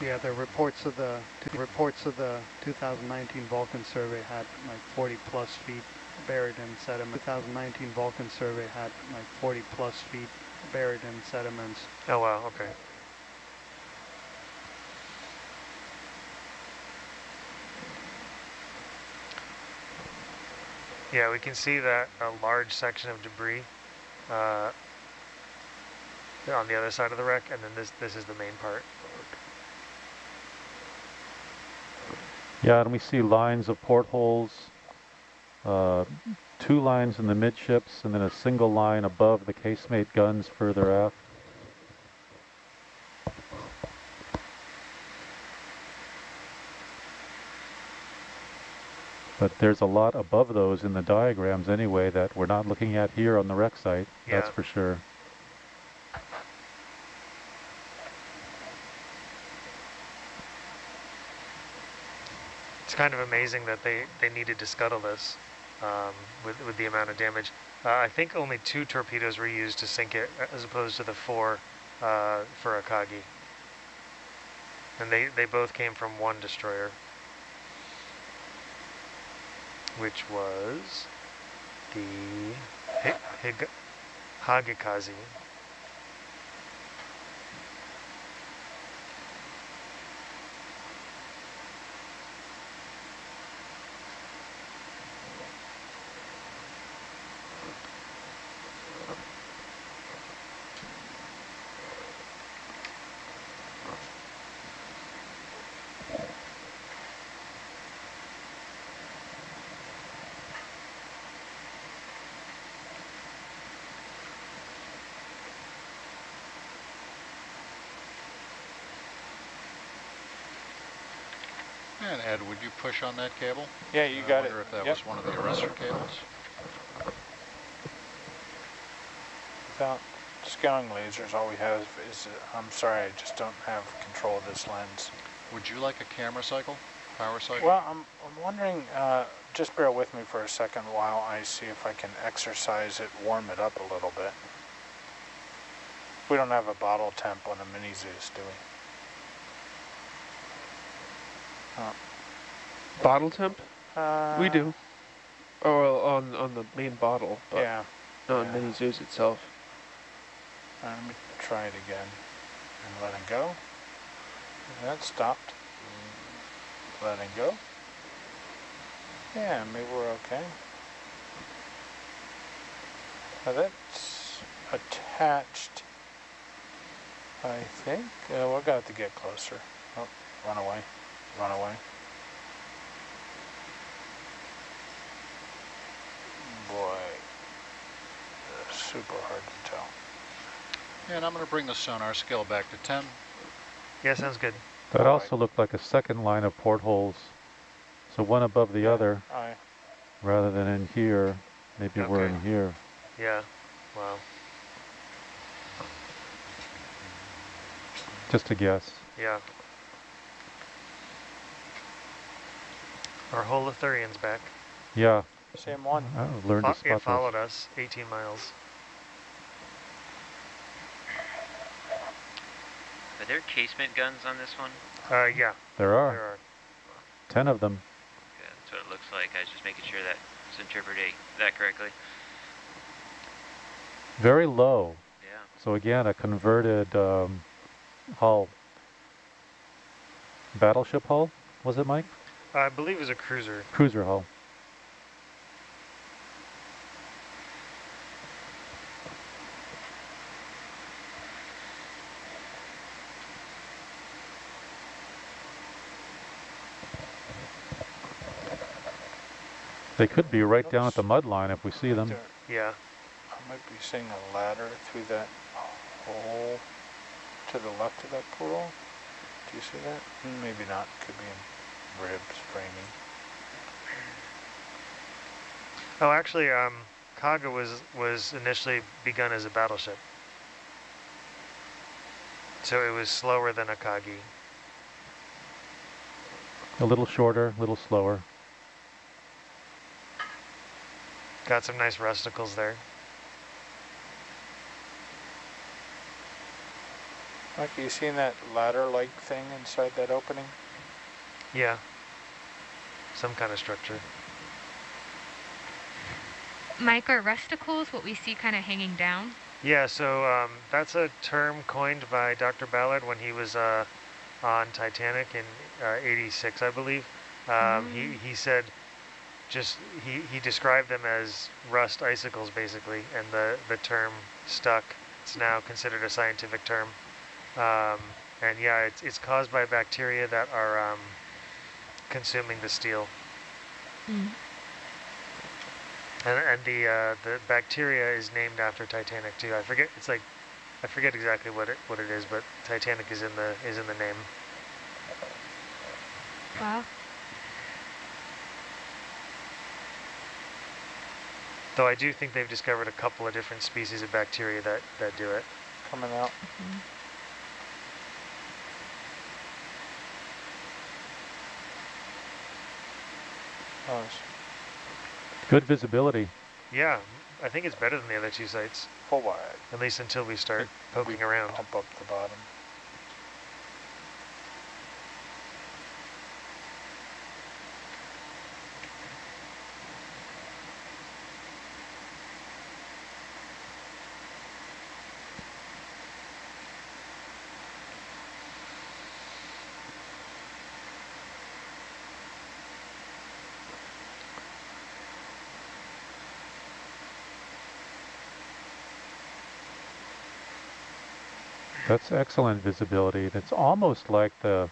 Yeah, the reports of the reports of the 2019 Vulcan survey had like 40 plus feet buried in sediment. 2019 Vulcan survey had like 40 plus feet buried in sediments. Oh wow, okay. Yeah, we can see that a large section of debris uh, on the other side of the wreck, and then this this is the main part. Yeah, and we see lines of portholes, uh, two lines in the midships, and then a single line above the casemate guns further aft. But there's a lot above those in the diagrams anyway that we're not looking at here on the wreck site, Yeah. that's for sure. It's kind of amazing that they, they needed to scuttle this um, with, with the amount of damage. Uh, I think only two torpedoes were used to sink it as opposed to the four uh, for Akagi. And they, they both came from one destroyer, which was the Hi Hig Hagikaze. Ed, would you push on that cable? Yeah, you I got it. wonder if that Yep. was one of the arrestor cables. Without scaling lasers, all we have is, uh, I'm sorry, I just don't have control of this lens. Would you like a camera cycle, power cycle? Well, I'm, I'm wondering, uh, just bear with me for a second while I see if I can exercise it, warm it up a little bit. We don't have a bottle temp on a mini Zeus, do we? Bottle temp? Uh, we do. Oh, well, on on the main bottle, but Yeah. not yeah. Mini Zeus itself. Uh, Let me try it again and let it go. That stopped. Letting go. Yeah, maybe we're okay. Now that's attached, I think. Uh, we're going to have to get closer. Oh, run away. Run away. Boy, super hard to tell. And I'm going to bring the sonar scale back to 10. Yeah, sounds good. That Alright. also looked like a second line of portholes. So one above the other, I rather than in here. Maybe we're in here. Yeah, wow. Just a guess. Yeah. Our Holothurian's back. Yeah, same one. I learned to Fo- spot it those. followed us 18 miles. Are there casement guns on this one? Uh, yeah, There there are are. ten of them. Yeah, that's what it looks like. I was just making sure that was interpreting that correctly. Very low. Yeah. So again, a converted um, hull. Battleship hull, was it, Mike? I believe it was a cruiser. Cruiser hull. They could be right down at the mud line if we see them. Yeah, I might be seeing a ladder through that hole to the left of that portal. Do you see that? Maybe not. Could be in ribs framing. Oh, actually, um, Kaga was was initially begun as a battleship, so it was slower than Akagi. A little shorter, a little slower. Got some nice rusticles there. Mike, you seen that ladder-like thing inside that opening? Yeah. Some kind of structure. Mike, are rusticles what we see kind of hanging down? Yeah, so um, that's a term coined by Dr. Ballard when he was uh, on Titanic in uh, 86, I believe. Um, he, Mm. he said just, he, he described them as rust icicles basically, and the, the term stuck. It's now considered a scientific term. Um, and yeah, it's, it's caused by bacteria that are um, consuming the steel. Mm. And, and the uh, the bacteria is named after Titanic too. I forget it's like I forget exactly what it what it is, but Titanic is in the is in the name. Wow. Though I do think they've discovered a couple of different species of bacteria that that do it. Coming out. Nice. Good visibility. Yeah, I think it's better than the other two sites, Full wide. at least until we start poking around. Pump up the bottom. That's excellent visibility. It's almost like the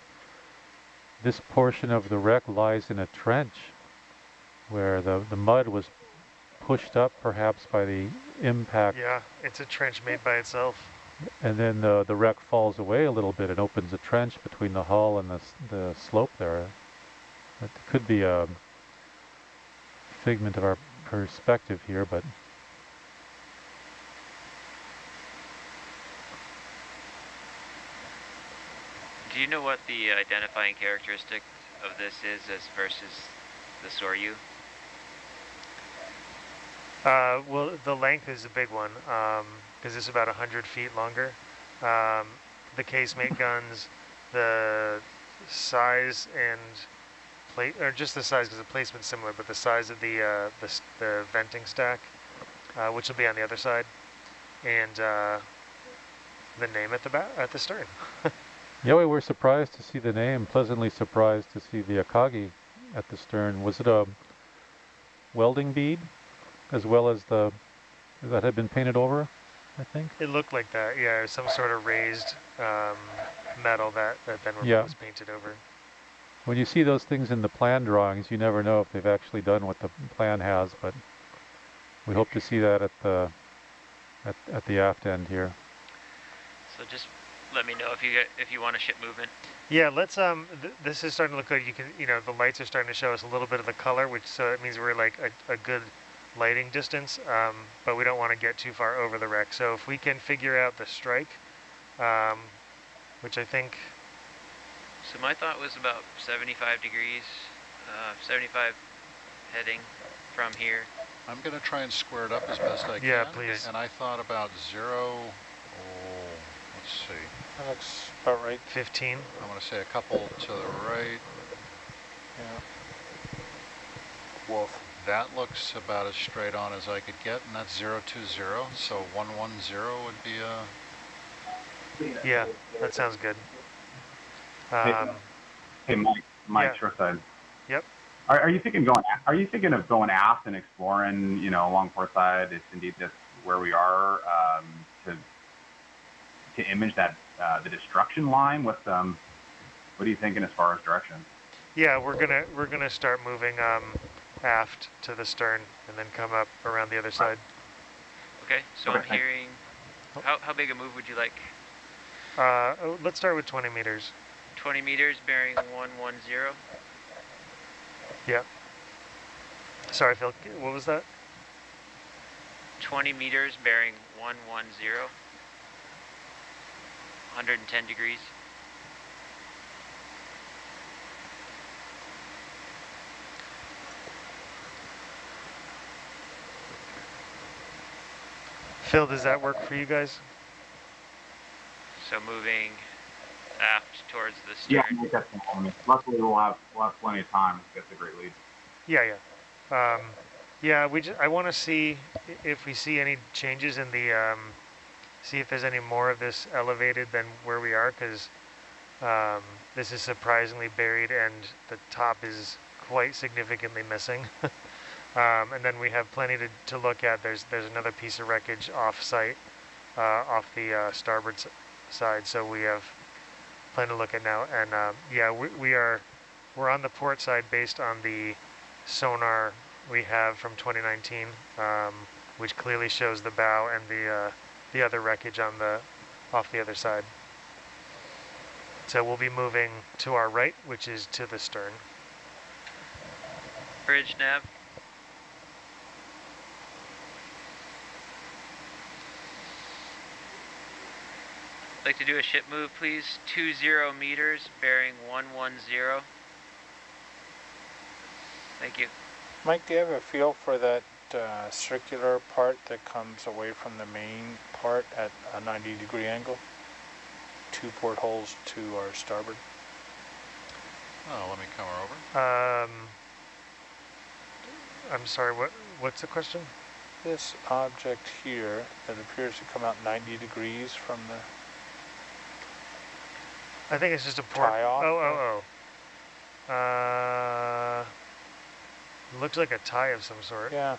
this portion of the wreck lies in a trench where the, the mud was pushed up perhaps by the impact Yeah, it's a trench made by itself. and then the, the wreck falls away a little bit and opens a trench between the hull and the, the slope there. It could be a figment of our perspective here, but you know what the identifying characteristic of this is as versus the Soryu? Uh, well, the length is a big one because it's about 100 feet longer. Um, the casemate guns, the size and plate, or just the size because the placement's similar, but the size of the uh, the, the venting stack, uh, which will be on the other side, and uh, the name at the at the stern. yeah, we were surprised to see the name, pleasantly surprised to see the Akagi at the stern. Was it a welding bead as well as the that had been painted over, I think? It looked like that, yeah, some sort of raised um, metal that, that then Yeah. was painted over. When you see those things in the plan drawings, you never know if they've actually done what the plan has, but we hope to see that at the at, at the aft end here. So just let me know if you get if you want to ship movement. Yeah, let's, um, th this is starting to look good. You can, you know, the lights are starting to show us a little bit of the color, which, so it means we're like a, a good lighting distance, um, but we don't want to get too far over the wreck. So if we can figure out the strike, um, which I think, So my thought was about 75 degrees, uh, 75 heading from here. I'm going to try and square it up as best I can. Yeah, please. And I thought about zero, oh, let's see. That looks about right. 15, I'm going to say a couple to the right. Yeah. Wolf. That looks about as straight on as I could get, and that's zero two zero. So one one zero would be a. yeah, that sounds good. Um, Hey, Mike, Mike Yeah. Shoreside. Yep. Are, are you thinking going? Are you thinking of going aft and exploring? You know, along port side, if indeed that's where we are, um, to to image that uh, the destruction line with um. What are you thinking as far as direction? yeah, we're gonna, we're gonna start moving, um, aft to the stern and then come up around the other side. Okay, so Okay, I'm thank- hearing. How, how big a move would you like? Uh, oh, let's start with 20 meters. 20 meters bearing 110. Yep. Sorry, Phil, what was that? 20 meters bearing 110. 110 degrees. Phil, does that work for you guys? So moving aft towards the Yeah, stern. make that simple for me. Luckily, we'll have we'll have plenty of time to get the great lead. Yeah, yeah. Um, yeah, we just, I want to see if we see any changes in the, um, see if there's any more of this elevated than where we are, because um, this is surprisingly buried and the top is quite significantly missing. um, and then we have plenty to, to look at. There's there's another piece of wreckage off site, uh, off the uh, starboard side, so we have plenty to look at now. And um, yeah, we, we are we're on the port side based on the sonar we have from 2019, um, which clearly shows the bow and the uh, the other wreckage on the off the other side. So we'll be moving to our right, which is to the stern. Bridge nav. Like to do a ship move, please. Two zero meters, bearing one one zero. Thank you. Mike, do you have a feel for that uh, circular part that comes away from the main part at a 90 degree angle? Two portholes to our starboard. Oh, let me come over. Um, I'm sorry. What what's the question? This object here that appears to come out 90 degrees from the I think it's just a port. Tie off, Oh, oh, oh. Uh, looks like a tie of some sort. Yeah.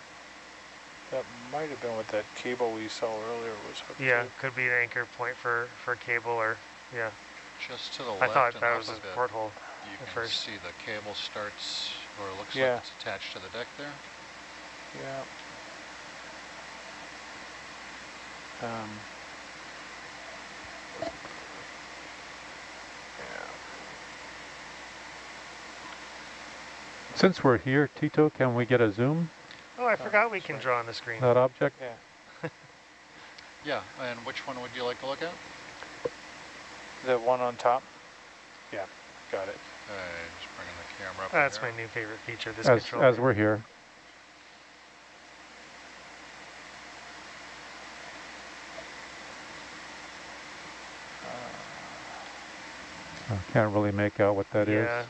That might have been what that cable we saw earlier was hooked Yeah, to. could be an anchor point for for cable or yeah. Just to the I left I thought that was a a bit, porthole. you can first. see the cable starts, or it looks Yeah. like it's attached to the deck there. Yeah. Um, yeah. Since we're here, Tito, can we get a zoom Oh, I forgot we can draw on the screen. that object? Yeah. Yeah, and which one would you like to look at? The one on top? Yeah, got it. Uh, just bringing the camera up. That's here. my new favorite feature. This As, control. as we're here. I can't really make out what that is. yeah. Uh,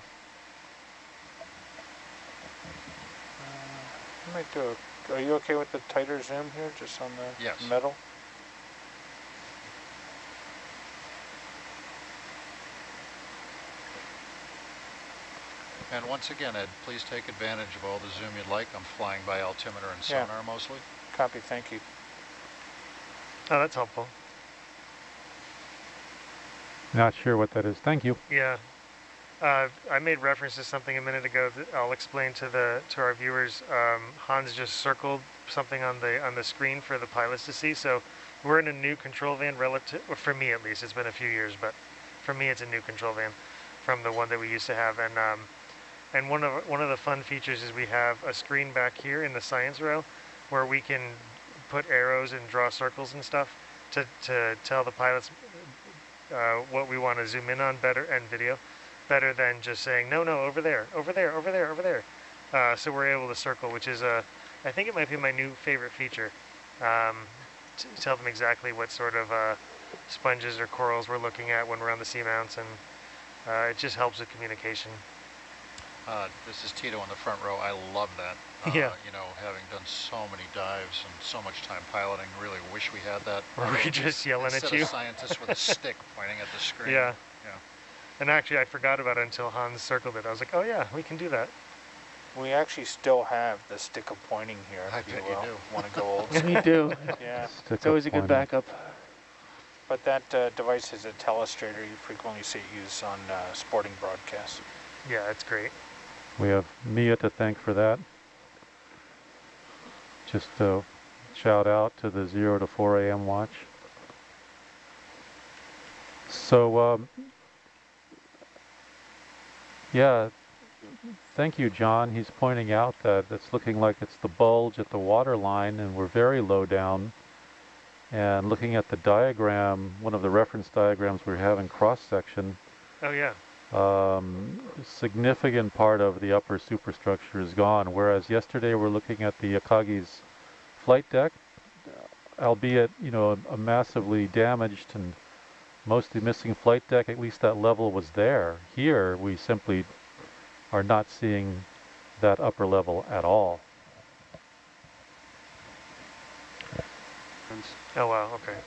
I might do a, are you okay with the tighter zoom here, just on the Yes. metal? And once again, Ed, please take advantage of all the zoom you'd like. I'm flying by altimeter and Yeah. sonar mostly. Copy, thank you. Oh, that's helpful. Not sure what that is. Thank you. Yeah. Uh, I made reference to something a minute ago that I'll explain to the to our viewers. Um, Hans just circled something on the on the screen for the pilots to see. So we're in a new control van relative, or for me at least. It's been a few years, but for me it's a new control van from the one that we used to have. And um, and one of one of the fun features is we have a screen back here in the science row where we can put arrows and draw circles and stuff to to tell the pilots uh, what we want to zoom in on better and video better than just saying no no over there over there over there over there uh, so we're able to circle which is a I think it might be my new favorite feature um, to tell them exactly what sort of uh, sponges or corals we're looking at when we're on the seamounts and uh, it just helps with communication Uh, this is Tito in the front row. I love that. Uh, Yeah. You know, having done so many dives and so much time piloting, really wish we had that. Or we just yelling at Instead you of scientists with a stick pointing at the screen. yeah Yeah. And actually I forgot about it until Hans circled it I was like oh yeah we can do that We actually still have the stick of pointing here. I if bet you will. do. Want to go old? We do. yeah, Stick It's always a good backup. but that uh, device is a telestrator. You frequently see it used on uh, sporting broadcasts. yeah it's great We have Mia to thank for that. Just a shout out to the 0 to 4 a.m. watch. So, um, yeah, thank you, John. He's pointing out that it's looking like it's the bulge at the water line, and we're very low down. And looking at the diagram, one of the reference diagrams we have in cross section, oh yeah um, significant part of the upper superstructure is gone. Whereas yesterday we're looking at the Akagi's flight deck, albeit you know a, a massively damaged and mostly missing flight deck, at least that level was there. Here, we simply are not seeing that upper level at all. Oh wow, okay.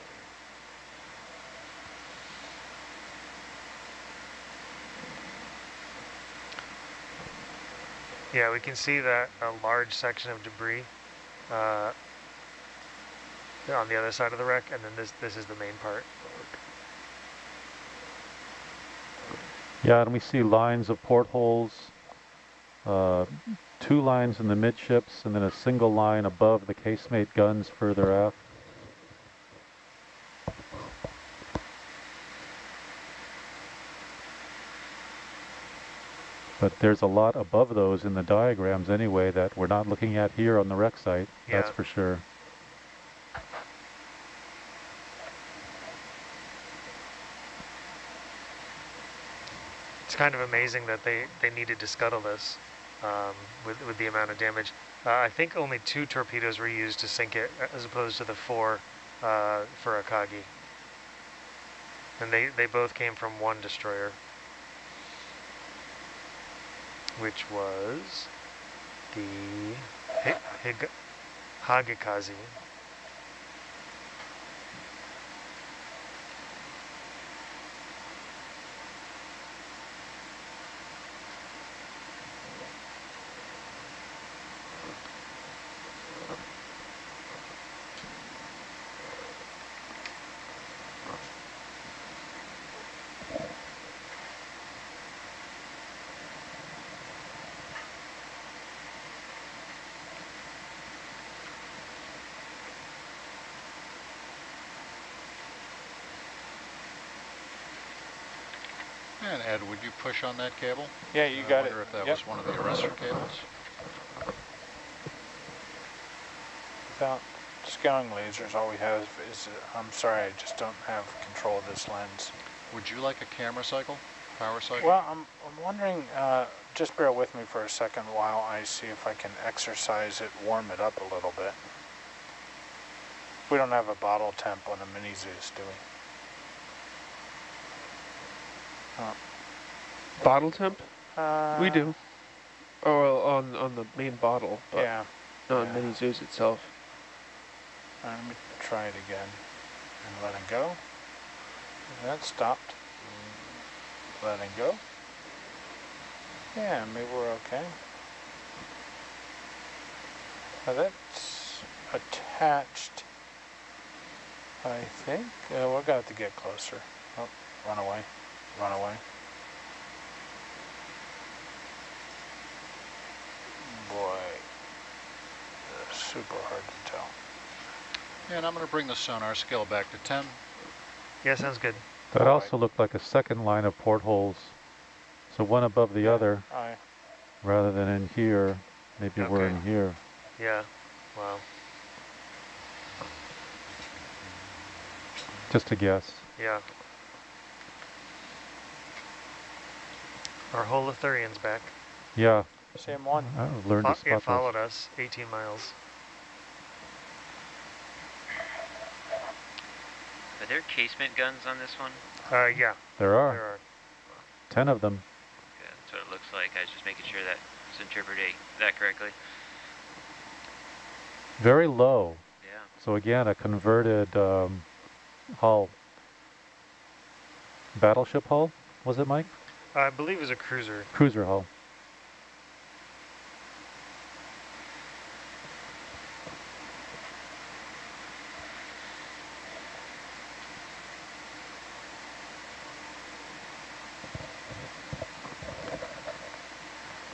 Yeah, we can see that a large section of debris uh, on the other side of the wreck, and then this this is the main part. Yeah, and we see lines of portholes, uh, two lines in the midships, and then a single line above the casemate guns further aft. But there's a lot above those in the diagrams anyway that we're not looking at here on the wreck site, that's for sure. Kind of amazing that they, they needed to scuttle this um, with, with the amount of damage. Uh, I think only two torpedoes were used to sink it as opposed to the four uh, for Akagi. And they, they both came from one destroyer, which was the Hi- Hig- Hagikaze. Ed, would you push on that cable? Yeah, you I got it. wonder if that Yep. was one of the arrestor cables. Without scaling lasers, all we have is, uh, I'm sorry, I just don't have control of this lens. Would you like a camera cycle, power cycle? Well, I'm, I'm wondering, uh, just bear with me for a second while I see if I can exercise it, warm it up a little bit. We don't have a bottle temp on the mini Zeus, do we? Bottle temp? Uh, we do. Oh, well, on on the main bottle, but Yeah. not yeah. Mini Zeus itself. Uh, Let me try it again and let it go. That stopped. Letting go. Yeah, maybe we're okay. Now that's attached, I think. Uh, we're going to get closer. Oh, run away. Run away. Boy, super hard to tell. And I'm going to bring the sonar scale back to 10. Yeah, sounds good. That Alright. also looked like a second line of portholes. So one above the other, Aye. rather than in here. Maybe we're in here. Yeah, wow. Just a guess. Yeah. Our Holothurian's back. Yeah, Same one. I've learned Fo- to it spot followed those. us 18 miles. Are there casement guns on this one? Uh, yeah, There are. there are are. ten of them. Yeah, that's what it looks like. I was just making sure that was interpreting that correctly. Very low. Yeah. So again, a converted um, hull. Battleship hull, was it, Mike? I believe it was a cruiser. Cruiser hull.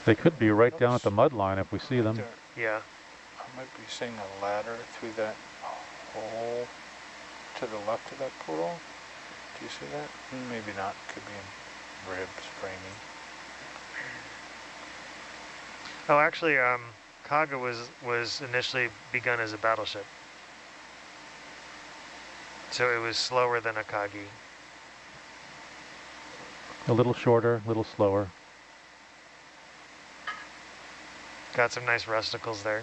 They could be right down at the mud line if we see them. Yeah, I might be seeing a ladder through that hole to the left of that portal. Do you see that? Mm, Maybe not. Could be in ribs framing. Oh, actually, um, Kaga was was initially begun as a battleship, so it was slower than Akagi. A little shorter, a little slower. Got some nice rusticles there.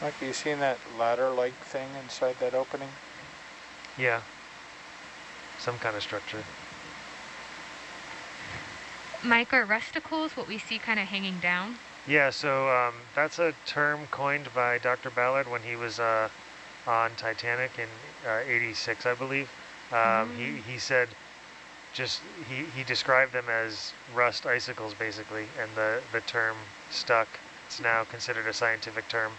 Mike, you seen that ladder-like thing inside that opening? Yeah. Some kind of structure. Mike, are rusticles what we see kind of hanging down? Yeah, so um, that's a term coined by Dr. Ballard when he was uh, on Titanic in uh, 86, I believe. Um, he, he said just, he, he described them as rust icicles basically, and the, the term stuck. It's now considered a scientific term.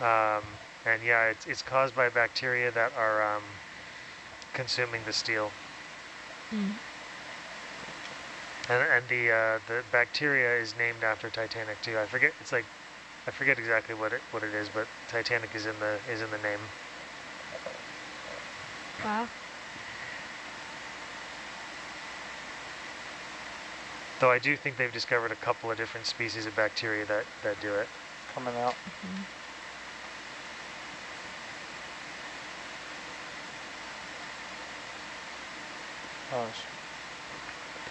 Um, and yeah, it's, it's caused by bacteria that are um, consuming the steel. Mm. And, and the uh, the bacteria is named after Titanic too. I forget. It's like I forget exactly what it what it is, but Titanic is in the is in the name. Wow. Though I do think they've discovered a couple of different species of bacteria that that do it. Coming out. Mhm. Nice.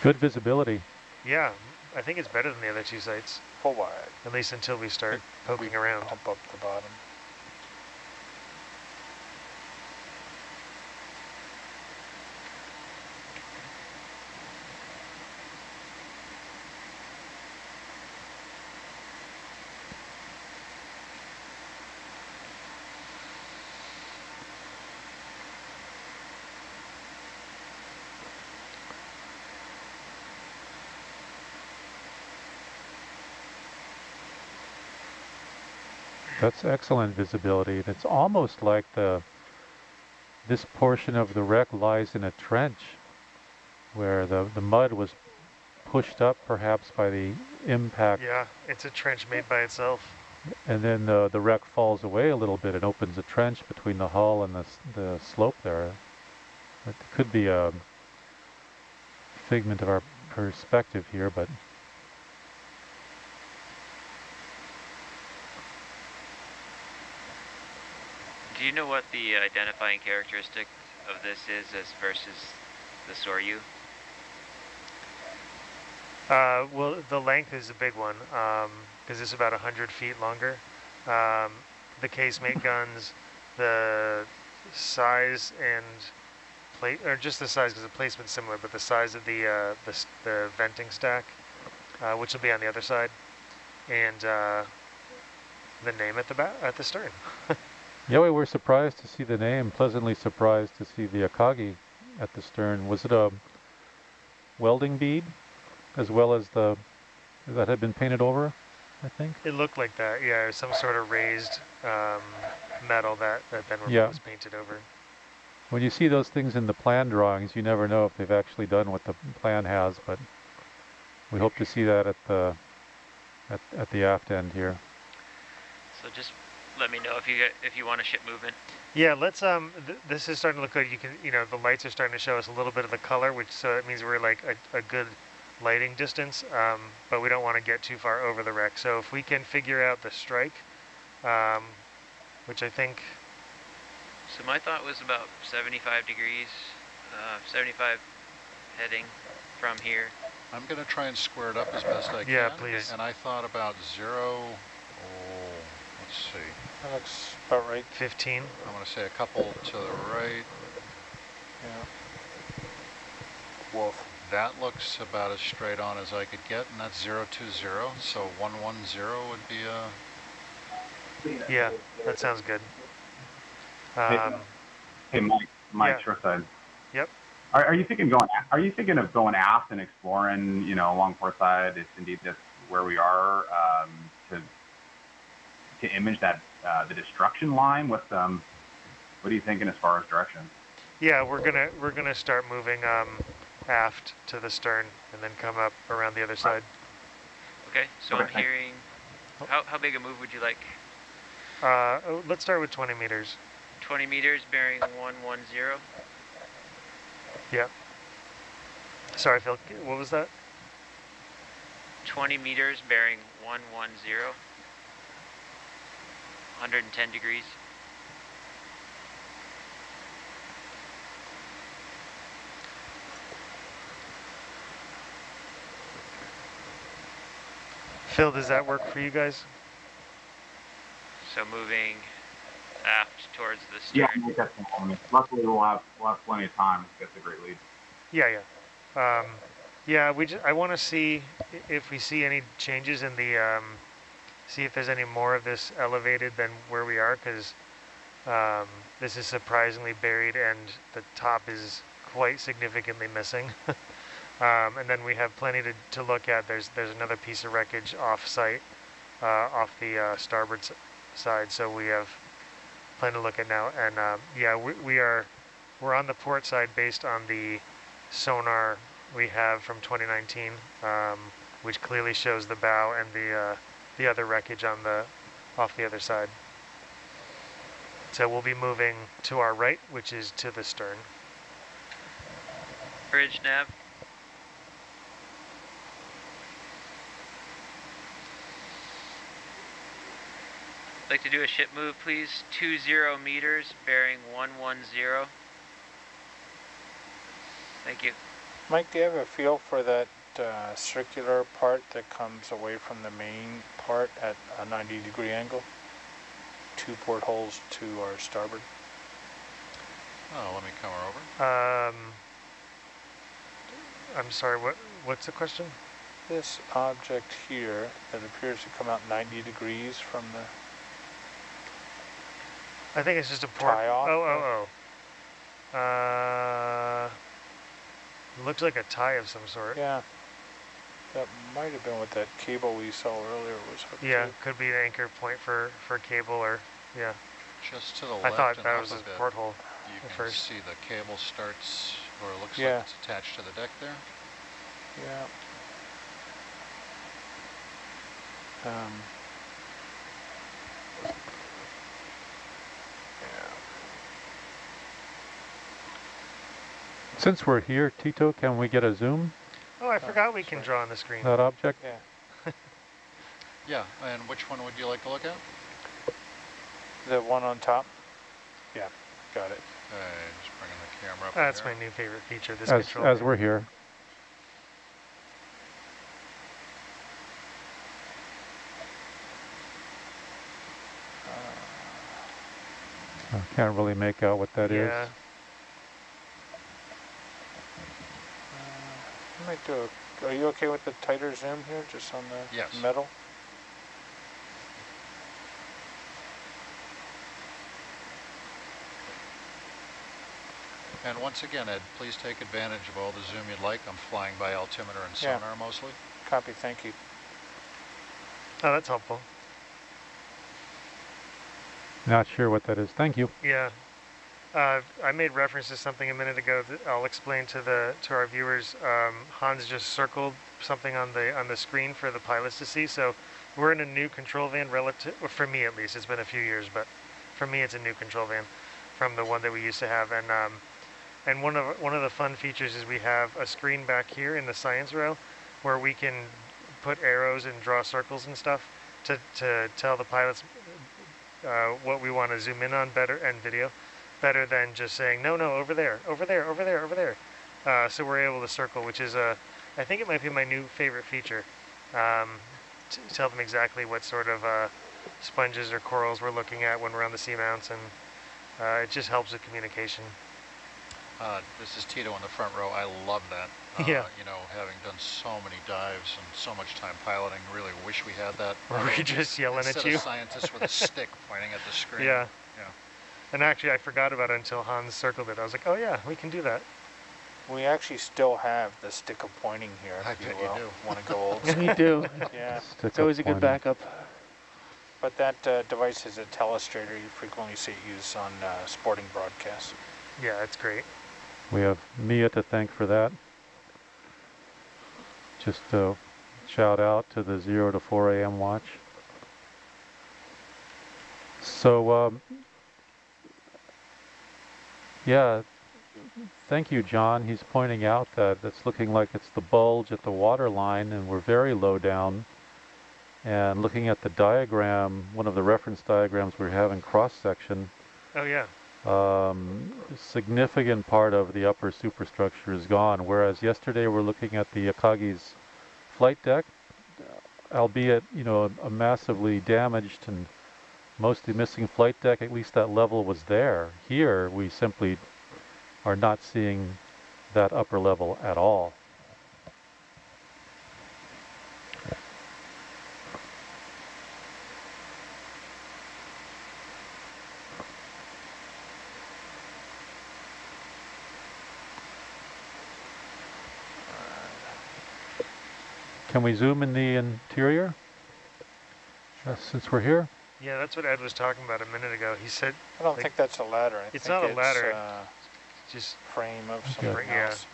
Good visibility. Yeah, I think it's better than the other two sites, Full wide. at least until we start poking we around. Pump up the bottom. That's excellent visibility. It's almost like the this portion of the wreck lies in a trench where the, the mud was pushed up perhaps by the impact Yeah, it's a trench made by itself. and then the, the wreck falls away a little bit and opens a trench between the hull and the, the slope there. It could be a figment of our perspective here, but you know what the identifying characteristic of this is as versus the Soryu? Uh, well, the length is a big one because it's about 100 feet longer. Um, the casemate guns, the size and plate, or just the size because the placement's similar, but the size of the uh, the, the venting stack, uh, which will be on the other side, and uh, the name at the at the stern. yeah, we were surprised to see the name, pleasantly surprised to see the Akagi at the stern. Was it a welding bead as well as the that had been painted over, I think? It looked like that, yeah, some sort of raised um, metal that that then Yeah. was painted over. When you see those things in the plan drawings, you never know if they've actually done what the plan has, but we hope to see that at the at, at the aft end here. So just let me know if you get if you want to ship movement. Yeah, let's, um, th this is starting to look good. You can, you know, the lights are starting to show us a little bit of the color, which, so it means we're like a, a good lighting distance, um, but we don't want to get too far over the wreck. So if we can figure out the strike, um, which I think, So my thought was about 75 degrees, uh, 75 heading from here. I'm going to try and square it up as best I can. Yeah, please. And I thought about zero, oh, let's see. That looks about right. 15, I'm going to say a couple to the right. Yeah. Wolf. That looks about as straight on as I could get, and that's 020. So 110 would be a, yeah, that sounds good. Hey, Um, Hey, Mike, Mike Yeah. Shoreside. Yep. Are, are you thinking going? Are you thinking of going aft and exploring? You know, along port side, if indeed that's where we are, um, to to image that uh, the destruction line with um. What are you thinking as far as direction? yeah, we're gonna, we're gonna start moving, um, aft to the stern and then come up around the other side. Okay, so Okay, I'm hearing. How, how big a move would you like? Uh, oh, let's start with 20 meters. 20 meters bearing 110. Sorry, Phil, what was that? 20 meters bearing 110. 110 degrees. Phil, does that work for you guys? So moving aft towards the Yeah, stern. make that simple. I mean, luckily we'll have we'll have plenty of time to get the great lead. Yeah, yeah. Um, yeah, we just, I want to see if we see any changes in the, um, see if there's any more of this elevated than where we are, because um, this is surprisingly buried and the top is quite significantly missing. um, and then we have plenty to, to look at. There's there's another piece of wreckage off site, uh, off the uh, starboard side, so we have plenty to look at now. And um, yeah, we, we are we're on the port side based on the sonar we have from 2019, um, which clearly shows the bow and the uh, the other wreckage on the off the other side. So we'll be moving to our right, which is to the stern. Bridge nav. Like to do a ship move, please. Two zero meters, bearing one one zero. Thank you. Mike, do you have a feel for that uh, circular part that comes away from the main part at a 90 degree angle? Two portholes to our starboard. Oh, let me come over. Um, I'm sorry. What what's the question? This object here that appears to come out 90 degrees from the I think it's just a port. Tie off, Oh, oh, oh. Uh, looks like a tie of some sort. Yeah. That might have been what that cable we saw earlier was hooked Yeah, to. could be an anchor point for for cable or yeah. Just to the I left I thought that was a his bit, porthole. you can first. see the cable starts, or it looks Yeah. like it's attached to the deck there. Yeah. Um, yeah. Since we're here, Tito, can we get a zoom Oh, I forgot we can sorry. draw on the screen. that object? Yeah. Yeah, and which one would you like to look at? The one on top? Yeah, got it. Okay, just bringing the camera up. That's here. my new favorite feature. This As control. as we're here. I can't really make out what that is. yeah. Uh, I might do a, are you okay with the tighter zoom here, just on the Yes. metal? And once again, Ed, please take advantage of all the zoom you'd like. I'm flying by altimeter and Yeah. sonar mostly. Copy, thank you. Oh, that's helpful. Not sure what that is. Thank you. Yeah. Uh, I made reference to something a minute ago that I'll explain to the to our viewers. Um, Hans just circled something on the on the screen for the pilots to see. So we're in a new control van relative, for me at least. It's been a few years, but for me it's a new control van from the one that we used to have. And um, and one of one of the fun features is we have a screen back here in the science row where we can put arrows and draw circles and stuff to to tell the pilots uh, what we want to zoom in on better and video better than just saying no no over there over there over there over there uh, so we're able to circle which is a I think it might be my new favorite feature um, to tell them exactly what sort of uh, sponges or corals we're looking at when we're on the seamounts and uh, it just helps with communication Uh, this is Tito in the front row. I love that. Uh, Yeah. You know, having done so many dives and so much time piloting, really wish we had that. We're just yelling at Instead you. of scientists with a stick pointing at the screen. yeah Yeah. And actually I forgot about it until Hans circled it I was like oh yeah we can do that We actually still have the stick of pointing here, I if you bet you do. Want to go old We school? do. Yeah, Stick It's always a good pointing. backup. but that uh, device is a telestrator. You frequently see it used on uh, sporting broadcasts. yeah it's great We have Mia to thank for that. Just a shout out to the 0 to 4 a.m. watch. So, um, yeah, thank you, John. He's pointing out that it's looking like it's the bulge at the water line, and we're very low down. And looking at the diagram, one of the reference diagrams we have in cross section, oh yeah um, significant part of the upper superstructure is gone. Whereas yesterday we're looking at the Akagi's flight deck, albeit you know a, a massively damaged and mostly missing flight deck, at least that level was there. Here, we simply are not seeing that upper level at all. Can we zoom in the interior? Uh, since we're here? Yeah, that's what Ed was talking about a minute ago. He said I don't Like- think that's a ladder. I It's think not a ladder. Uh, just frame of Okay. something Yeah. else.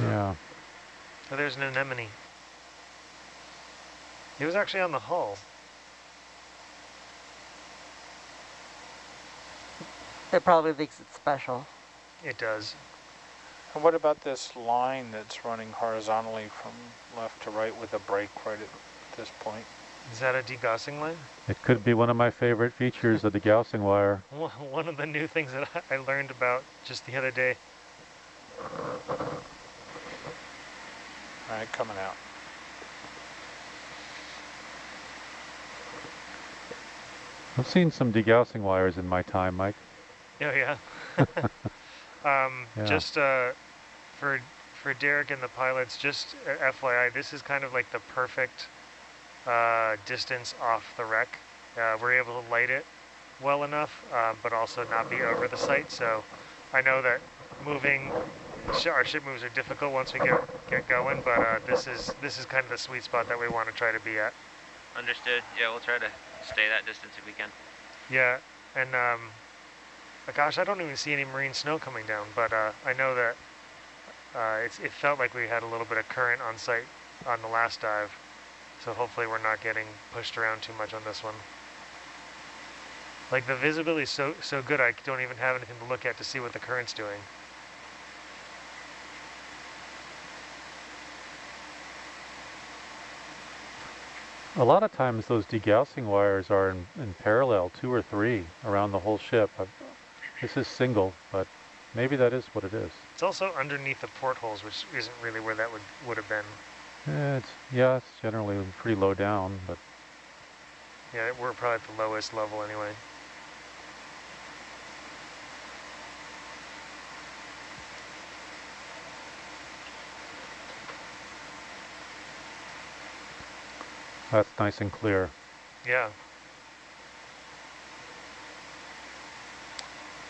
Yeah. oh, there's an anemone. He was actually on the hull. It probably thinks it's special. It does. And what about this line that's running horizontally from left to right with a break right at this point? Is that a degaussing line? It could be one of my favorite features of degaussing wire. One one of the new things that I I learned about just the other day. All right, coming out. I've seen some degaussing wires in my time, Mike. Oh yeah. um, Yeah. Just uh, for for Derek and the pilots, just uh, FYI, this is kind of like the perfect uh, distance off the wreck. Uh, we're able to light it well enough, uh, but also not be over the site. So I know that moving our ship moves are difficult once we get get going, but uh, this is this is kind of the sweet spot that we want to try to be at. Understood. Yeah, we'll try to stay that distance if we can. Yeah, and um, uh, gosh, I don't even see any marine snow coming down, but uh, I know that uh, it felt like we had a little bit of current on site on the last dive, so hopefully we're not getting pushed around too much on this one. Like the visibility is so so good, I don't even have anything to look at to see what the current's doing. A lot of times those degaussing wires are in, in parallel, two or three, around the whole ship. I've, this is single, but maybe that is what it is. It's also underneath the portholes, which isn't really where that would would have been. Eh, it's, yeah, it's generally pretty low down, but Yeah, we're probably at the lowest level anyway. that's nice and clear. Yeah.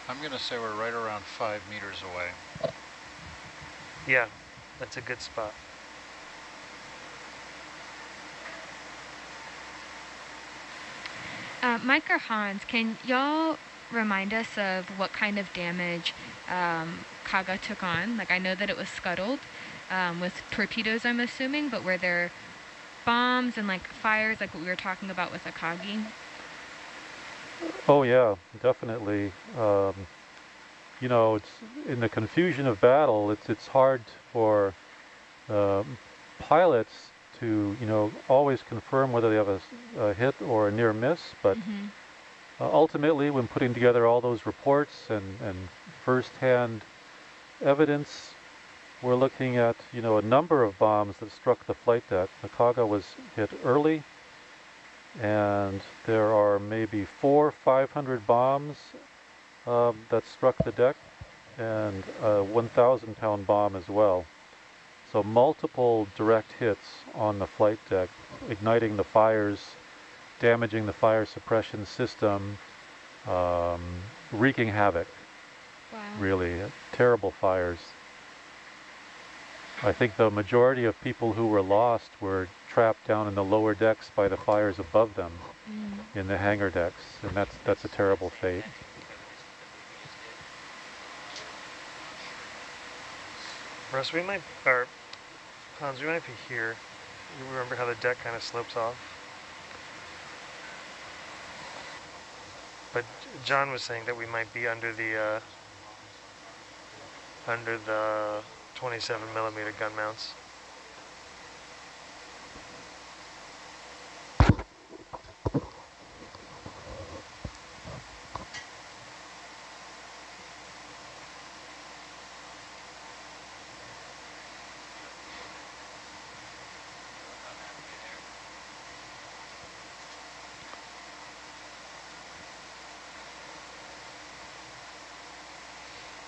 I'm going to say we're right around five meters away. Yeah, that's a good spot. Uh, Mike or Hans, can y'all remind us of what kind of damage um, Kaga took on? Like, I know that it was scuttled um, with torpedoes, I'm assuming, but were there bombs and like fires, like what we were talking about with Akagi? Oh yeah, definitely. Um, you know, it's in the confusion of battle. It's it's hard for um, pilots to you know always confirm whether they have a hit or a near miss. But Mhm. uh, ultimately, when putting together all those reports and and firsthand evidence, we're looking at you know a number of bombs that struck the flight deck. The Kaga was hit early and there are maybe four 500 bombs um, that struck the deck and a 1,000 pound bomb as well. So multiple direct hits on the flight deck, igniting the fires, damaging the fire suppression system, um, wreaking havoc, Wow. really. Terrible fires. I think the majority of people who were lost were trapped down in the lower decks by the fires above them Mm. in the hangar decks, and that's that's a terrible fate. Russ, we might, or Hans, we might be here. You remember how the deck kind of slopes off? But John was saying that we might be under the, uh, under the 27 millimeter gun mounts.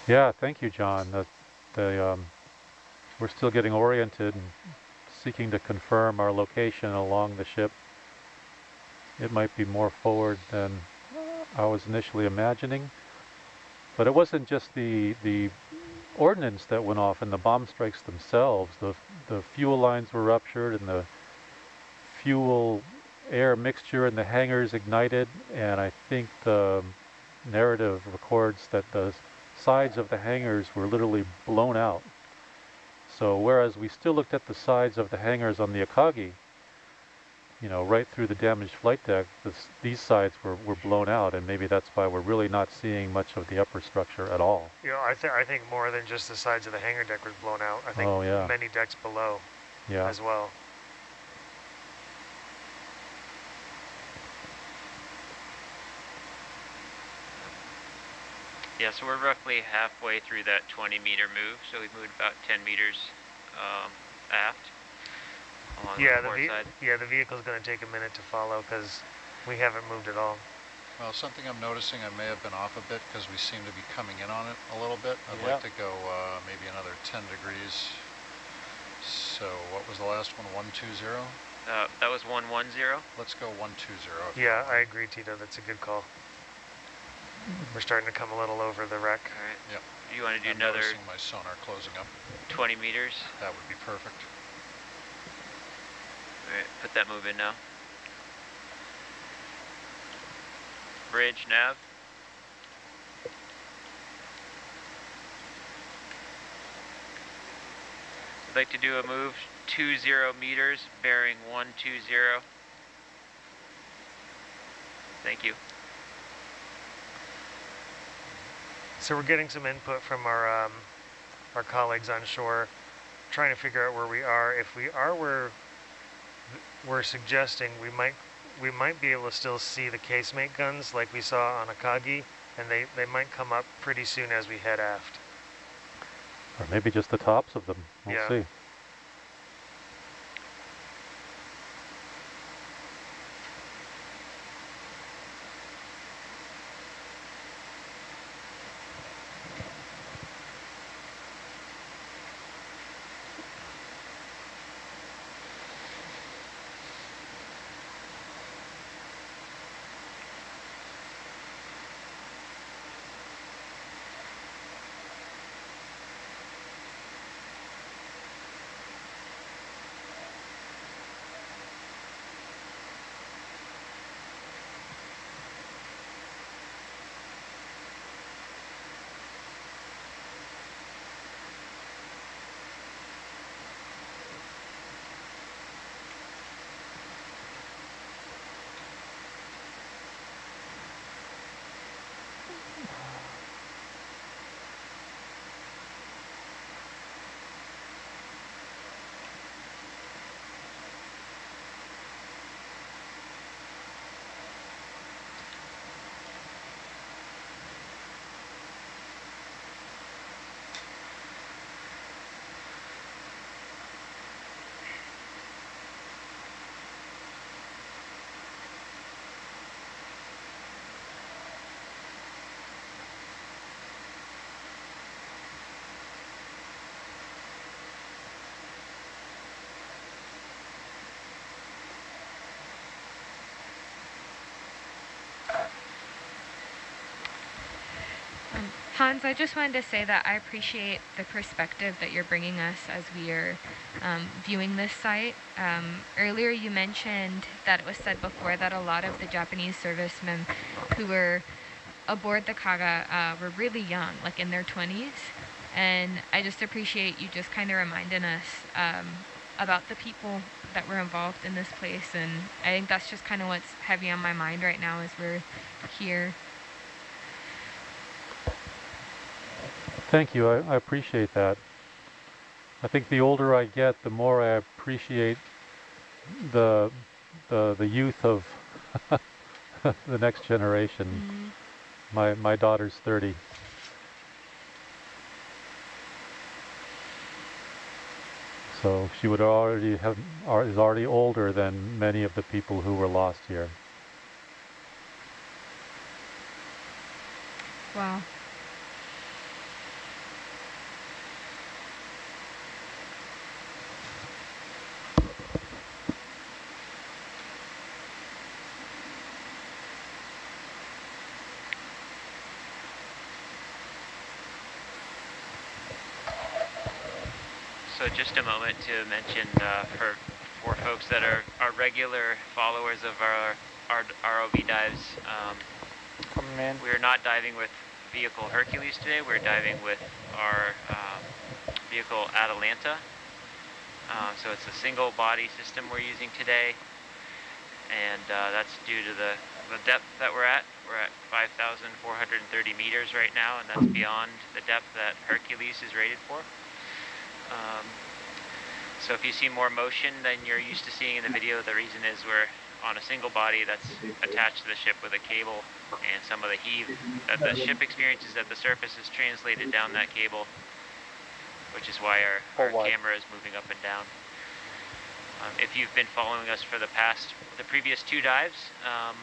Yeah, thank you, John. The, the, um, we're still getting oriented and seeking to confirm our location along the ship. It might be more forward than I was initially imagining. But it wasn't just the, the ordnance that went off and the bomb strikes themselves. The, the fuel lines were ruptured and the fuel air mixture in the hangars ignited. And I think the narrative records that the sides of the hangars were literally blown out. So whereas we still looked at the sides of the hangars on the Akagi, you know, right through the damaged flight deck, this, these sides were, were blown out, and maybe that's why we're really not seeing much of the upper structure at all. You know, I, th I think more than just the sides of the hangar deck was blown out. I think Oh, yeah. many decks below Yeah. as well. Yeah, so we're roughly halfway through that 20 meter move, so we've moved about 10 meters um, aft along Yeah, the the port side. yeah the vehicle's going to take a minute to follow because we haven't moved at all. Well, something I'm noticing, I may have been off a bit because we seem to be coming in on it a little bit. I'd Yeah. like to go uh, maybe another 10 degrees. So what was the last one? 120? Uh, that was 110. Let's go 120. if you Yeah, I agree, Tito. That's a good call. We're starting to come a little over the wreck. All right. Yep. You want to do I'm another noticing my sonar closing up. 20 meters? That would be perfect. All right, put that move in now. Bridge nav. I'd like to do a move 20 meters, bearing 120. Thank you. So we're getting some input from our um, our colleagues on shore, trying to figure out where we are. If we are where we're suggesting, we might we might be able to still see the casemate guns like we saw on Akagi, and they, they might come up pretty soon as we head aft. Or maybe just the tops of them. We'll Yeah. see. Um, Hans, I just wanted to say that I appreciate the perspective that you're bringing us as we are um, viewing this site. Um, earlier, you mentioned that it was said before that a lot of the Japanese servicemen who were aboard the Kaga uh, were really young, like in their 20s. And I just appreciate you just kind of reminding us um, about the people that were involved in this place. And I think that's just kind of what's heavy on my mind right now as we're here. Thank you. I, I appreciate that. I think the older I get, the more I appreciate the the, the youth of the next generation. Mhm. My my daughter's 30. So she would already have is already older than many of the people who were lost here. Wow. So just a moment to mention uh, for for folks that are, are regular followers of our, our ROV dives, um, Coming in. we are not diving with vehicle Hercules today. We're diving with our um, vehicle Atalanta. Uh, so it's a single body system we're using today, and uh, that's due to the, the depth that we're at. We're at 5,430 meters right now, and that's beyond the depth that Hercules is rated for. Um, so if you see more motion than you're used to seeing in the video, the reason is we're on a single body that's attached to the ship with a cable, and some of the heave that the ship experiences at the surface is translated down that cable, which is why our, our Oh, camera is moving up and down. Um, if you've been following us for the past, the previous two dives, um,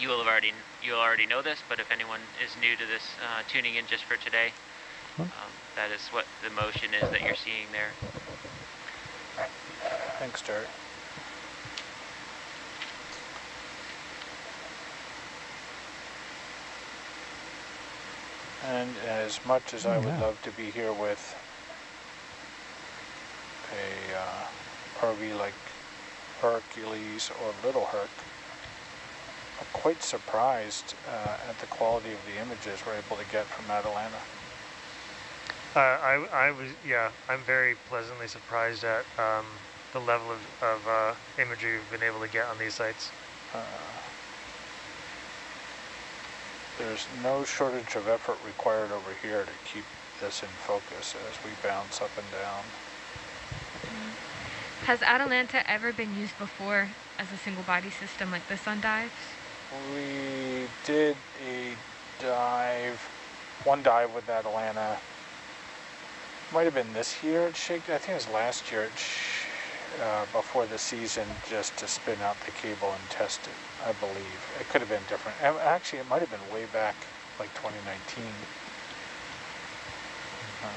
you will have already you will already know this. But if anyone is new to this, uh, tuning in just for today, um, that is what the motion is that you're seeing there. Thanks, Derek. And as much as I would Yeah. love to be here with a uh, RV like Hercules or Little Herc, I'm quite surprised uh, at the quality of the images we're able to get from Atalanta. Uh, I, I was, yeah, I'm very pleasantly surprised at um, the level of, of uh, imagery we've been able to get on these sites. Uh, there's no shortage of effort required over here to keep this in focus as we bounce up and down. Has Atalanta ever been used before as a single body system like this on dives? We did a dive, one dive with Atalanta. Might have been this year at Shake. I think it was last year uh, before the season, just to spin out the cable and test it. I believe it could have been different. Actually, it might have been way back, like 2019. Uh,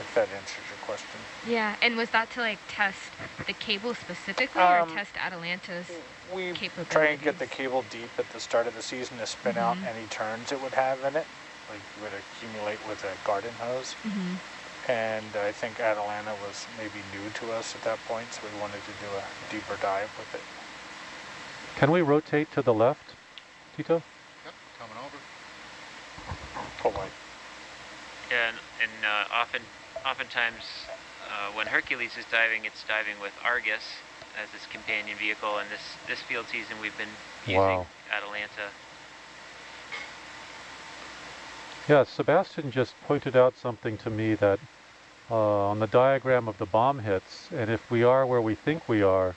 if that answers your question. Yeah, and was that to like test the cable specifically Um, or test Atalanta's? We try and get the cable deep at the start of the season to spin out Mhm. any turns it would have in it, like it would accumulate with a garden hose. hmm And I think Atalanta was maybe new to us at that point, so we wanted to do a deeper dive with it. Can we rotate to the left, Tito? Yep, coming over. Oh, like, Yeah, and, and uh, often, oftentimes, uh, when Hercules is diving, it's diving with Argus as its companion vehicle. And this this field season, we've been using Wow. Atalanta. Yeah, Sebastian just pointed out something to me that uh, on the diagram of the bomb hits, and if we are where we think we are,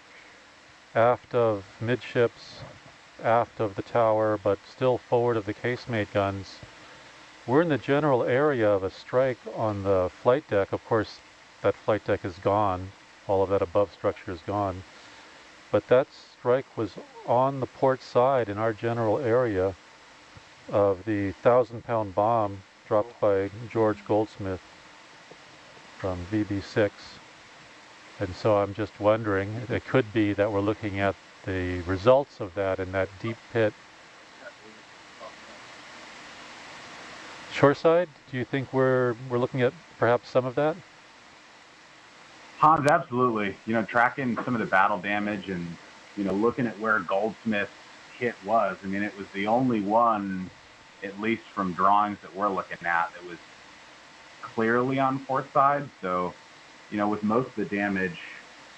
aft of midships, aft of the tower, but still forward of the casemate guns, we're in the general area of a strike on the flight deck. Of course, that flight deck is gone. All of that above structure is gone. But that strike was on the port side in our general area of the thousand pound bomb dropped by George Goldsmith from VB6. And so I'm just wondering, it could be that we're looking at the results of that in that deep pit. Shoreside, do you think we're we're looking at perhaps some of that? Hans, absolutely. You know, tracking some of the battle damage and, you know, looking at where Goldsmith's hit was. I mean, it was the only one, at least from drawings that we're looking at, that was clearly on port side. So, you know, with most of the damage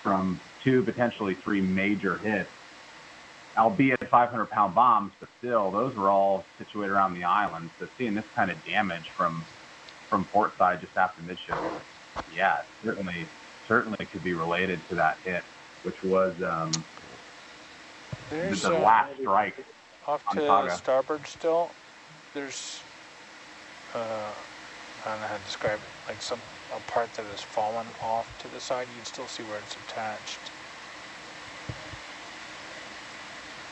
from two, potentially three major hits, albeit 500 pound bombs, but still, those were all situated around the island. So seeing this kind of damage from from port side just after midship, yeah, certainly certainly could be related to that hit, which was um, the, there's the uh, last strike. off to starboard still. There's, uh, I don't know how to describe it, like some a part that has fallen off to the side. You can still see where it's attached.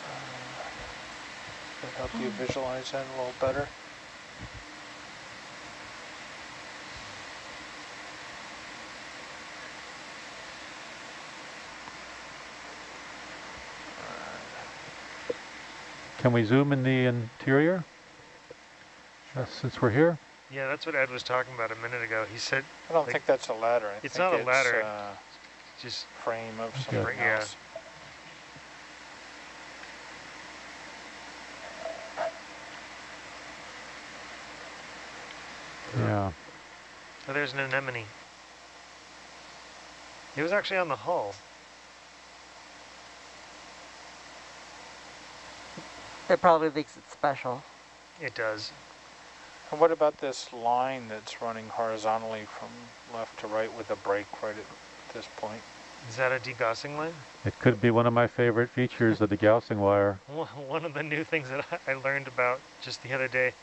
Uh, That help you visualize that a little better. Can we zoom in the interior? Uh, since we're here? Yeah, that's what Ed was talking about a minute ago. He said I don't Like, think that's a ladder. I it's think not a it's, ladder. Uh, just frame of Okay. something Yeah. else. Yeah. oh, there's an anemone. It was actually on the hull. It probably thinks it's special. It does. And what about this line that's running horizontally from left to right with a break right at this point? Is that a degaussing line? It could be one of my favorite features of degaussing wire. One one of the new things that I I learned about just the other day.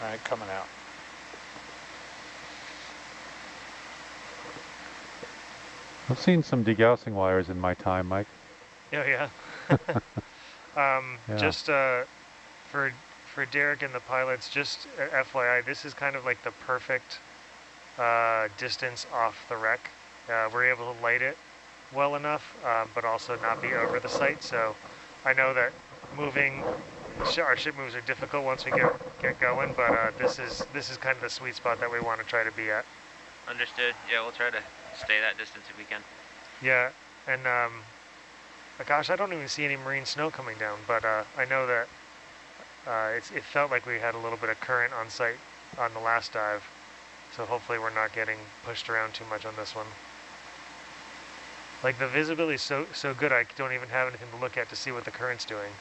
All right, coming out. I've seen some degaussing wires in my time, Mike. Oh yeah. um, Yeah. Just uh, for for Derek and the pilots, just uh, FYI, this is kind of like the perfect uh, distance off the wreck. Uh, we're able to light it well enough, uh, but also not be over the site. So I know that moving our ship moves are difficult once we get get going, but uh, this is this is kind of the sweet spot that we want to try to be at. Understood. Yeah, we'll try to stay that distance if we can. Yeah, and um, gosh, I don't even see any marine snow coming down, but uh, I know that uh, it felt like we had a little bit of current on site on the last dive, so hopefully we're not getting pushed around too much on this one. Like the visibility is so so good, I don't even have anything to look at to see what the current's doing.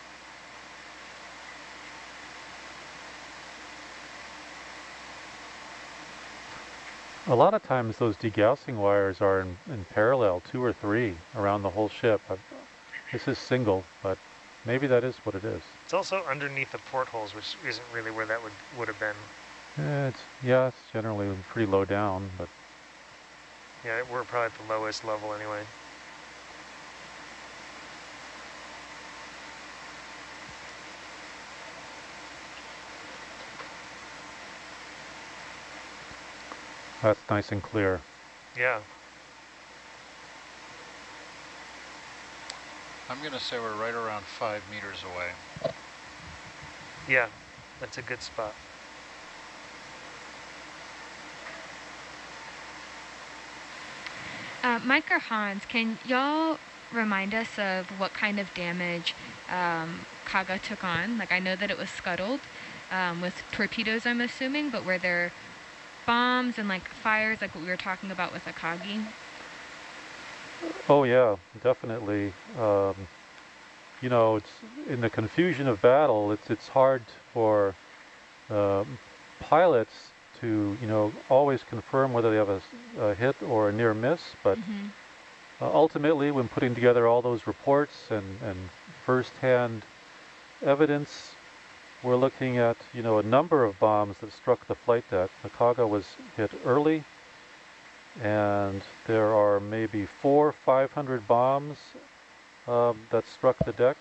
A lot of times those degaussing wires are in, in parallel, two or three, around the whole ship. i this is single, but maybe that is what it is. It's also underneath the portholes, which isn't really where that would would have been. Eh, it's, yeah, it's generally pretty low down, but Yeah, we're probably at the lowest level anyway. that's nice and clear. Yeah. I'm going to say we're right around five meters away. Yeah, that's a good spot. Uh, Mike or Hans, can y'all remind us of what kind of damage um, Kaga took on? Like, I know that it was scuttled um, with torpedoes, I'm assuming, but were there bombs and like fires, like what we were talking about with Akagi? Oh yeah, definitely. Um, you know, it's in the confusion of battle. It's it's hard for um, pilots to you know always confirm whether they have a hit or a near miss. But Mhm. uh, ultimately, when putting together all those reports and and firsthand evidence, we're looking at you know a number of bombs that struck the flight deck. The Kaga was hit early and there are maybe four 500 bombs um, that struck the deck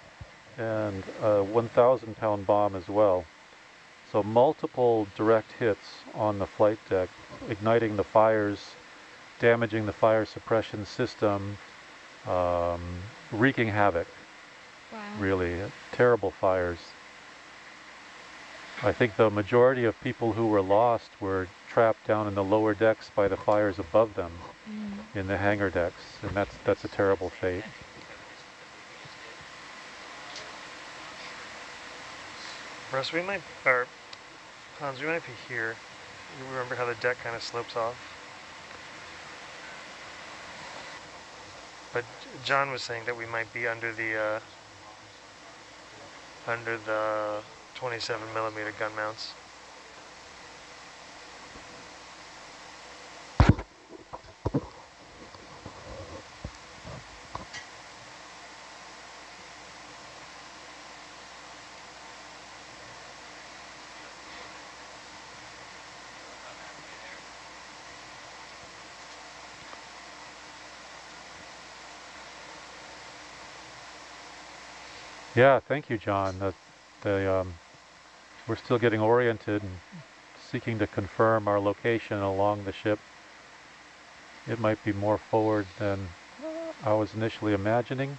and a 1,000 pound bomb as well. So multiple direct hits on the flight deck, igniting the fires, damaging the fire suppression system, um, wreaking havoc, Wow. really. Terrible fires. I think the majority of people who were lost were trapped down in the lower decks by the fires above them Mm. in the hangar decks, and that's that's a terrible fate. Russ, we might, or Hans, we might be here. You remember how the deck kind of slopes off? But John was saying that we might be under the, uh, under the 27 millimeter gun mounts. Yeah, thank you, John. The, the um, we're still getting oriented and seeking to confirm our location along the ship. It might be more forward than I was initially imagining,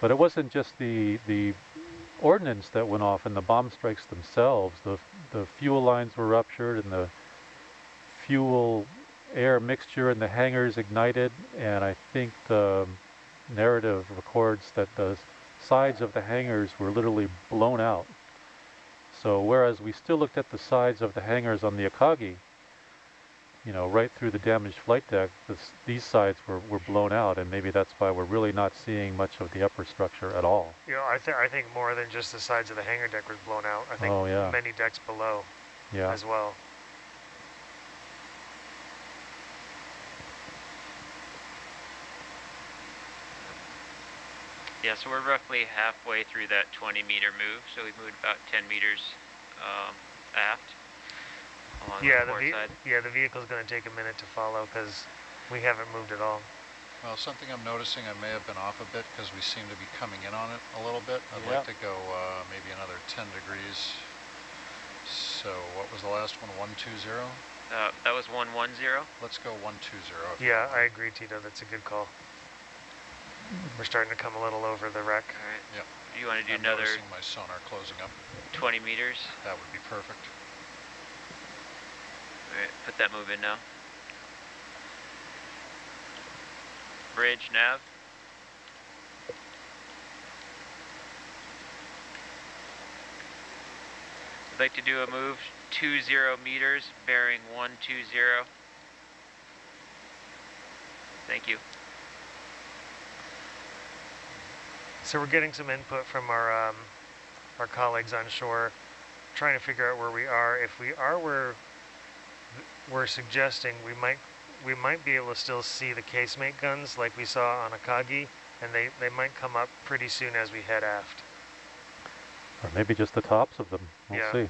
but it wasn't just the the ordnance that went off and the bomb strikes themselves. The, the fuel lines were ruptured and the fuel air mixture in the hangars ignited and I think the narrative records that the sides of the hangars were literally blown out. So whereas we still looked at the sides of the hangars on the Akagi, you know, right through the damaged flight deck, this, these sides were, were blown out, and maybe that's why we're really not seeing much of the upper structure at all. You know, I, th I think more than just the sides of the hangar deck was blown out. I think Oh, yeah. many decks below Yeah. as well. Yeah, so we're roughly halfway through that 20 meter move, so we've moved about 10 meters um, aft along Yeah, the the port side. yeah the vehicle's going to take a minute to follow because we haven't moved at all. Well, something I'm noticing, I may have been off a bit because we seem to be coming in on it a little bit. I'd Yep. like to go uh, maybe another 10 degrees. So what was the last one? 120? Uh, that was 110. Let's go 120. if you Yeah, I agree, Tito. That's a good call. Mm-hmm. We're starting to come a little over the wreck. All right. Yep. You want to do I'm another noticing my sonar closing up. 20 meters? That would be perfect. All right, put that move in now. Bridge nav. I'd like to do a move 20 meters, bearing 120. Thank you. So we're getting some input from our um, our colleagues on shore, trying to figure out where we are. If we are where we're suggesting, we might we might be able to still see the casemate guns like we saw on Akagi, and they, they might come up pretty soon as we head aft. Or maybe just the tops of them. We'll Yeah. see.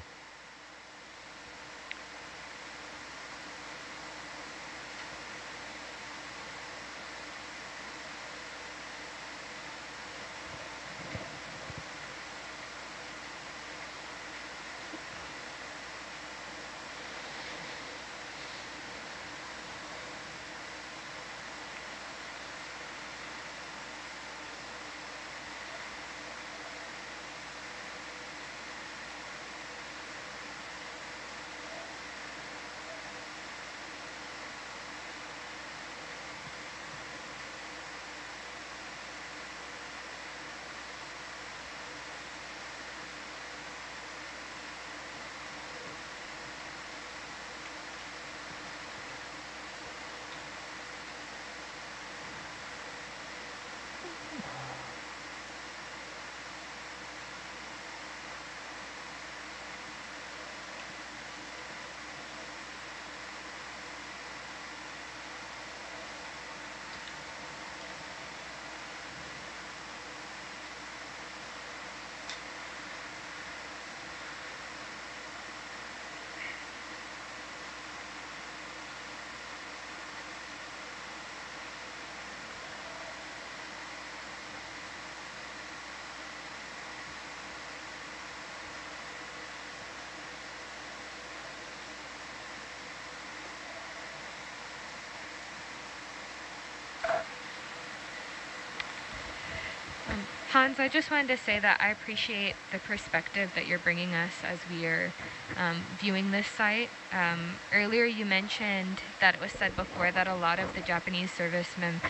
Hans, I just wanted to say that I appreciate the perspective that you're bringing us as we are um, viewing this site. Um, earlier, you mentioned that it was said before that a lot of the Japanese servicemen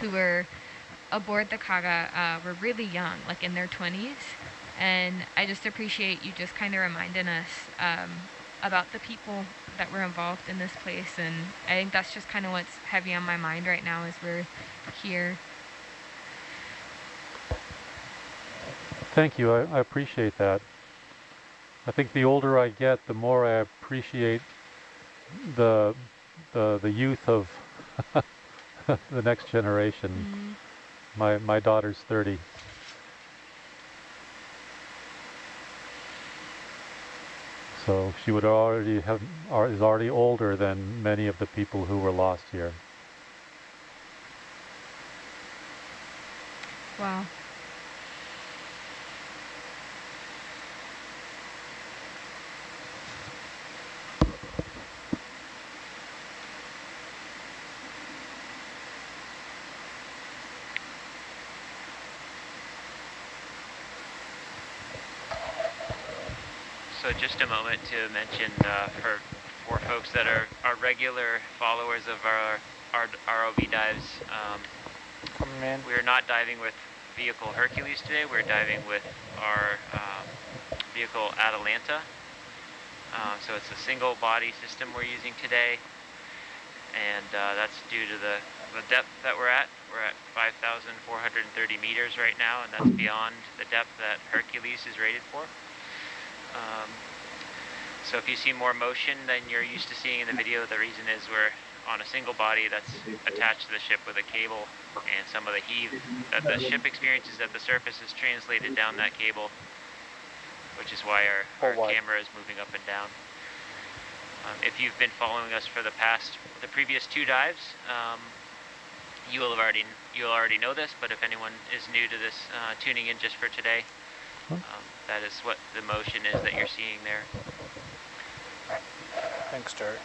who were aboard the Kaga uh, were really young, like in their 20s. And I just appreciate you just kind of reminding us um, about the people that were involved in this place. And I think that's just kind of what's heavy on my mind right now as we're here. Thank you. I, I appreciate that. I think the older I get, the more I appreciate the the the youth of the next generation. Mhm. My my daughter's 30. So she would already have is already older than many of the people who were lost here. Just a moment to mention uh, for for folks that are, are regular followers of our, our ROV dives, um, we're not diving with vehicle Hercules today. We're diving with our um, vehicle Atalanta. Um, so it's a single body system we're using today, and uh, that's due to the, the depth that we're at. We're at 5,430 meters right now, and that's beyond the depth that Hercules is rated for. Um, so if you see more motion than you're used to seeing in the video, the reason is we're on a single body that's attached to the ship with a cable, and some of the heave that the ship experiences at the surface is translated down that cable, which is why our, our Oh, camera is moving up and down. Um, if you've been following us for the past, the previous two dives, um, you will have already you will already know this. But if anyone is new to this, uh, tuning in just for today, um, that is what the motion is that you're seeing there. Thanks, Terry.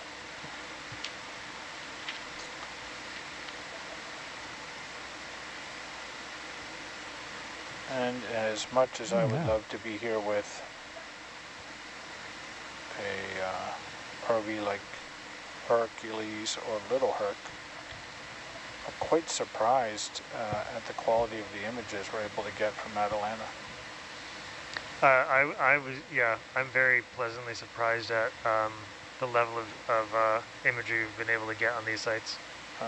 And as much as I would Yeah. love to be here with a uh, RV like Hercules or Little Herc, I'm quite surprised uh, at the quality of the images we're able to get from Atalanta. Uh, I, I was, yeah, I'm very pleasantly surprised at um, the level of, of uh, imagery we've been able to get on these sites. Uh,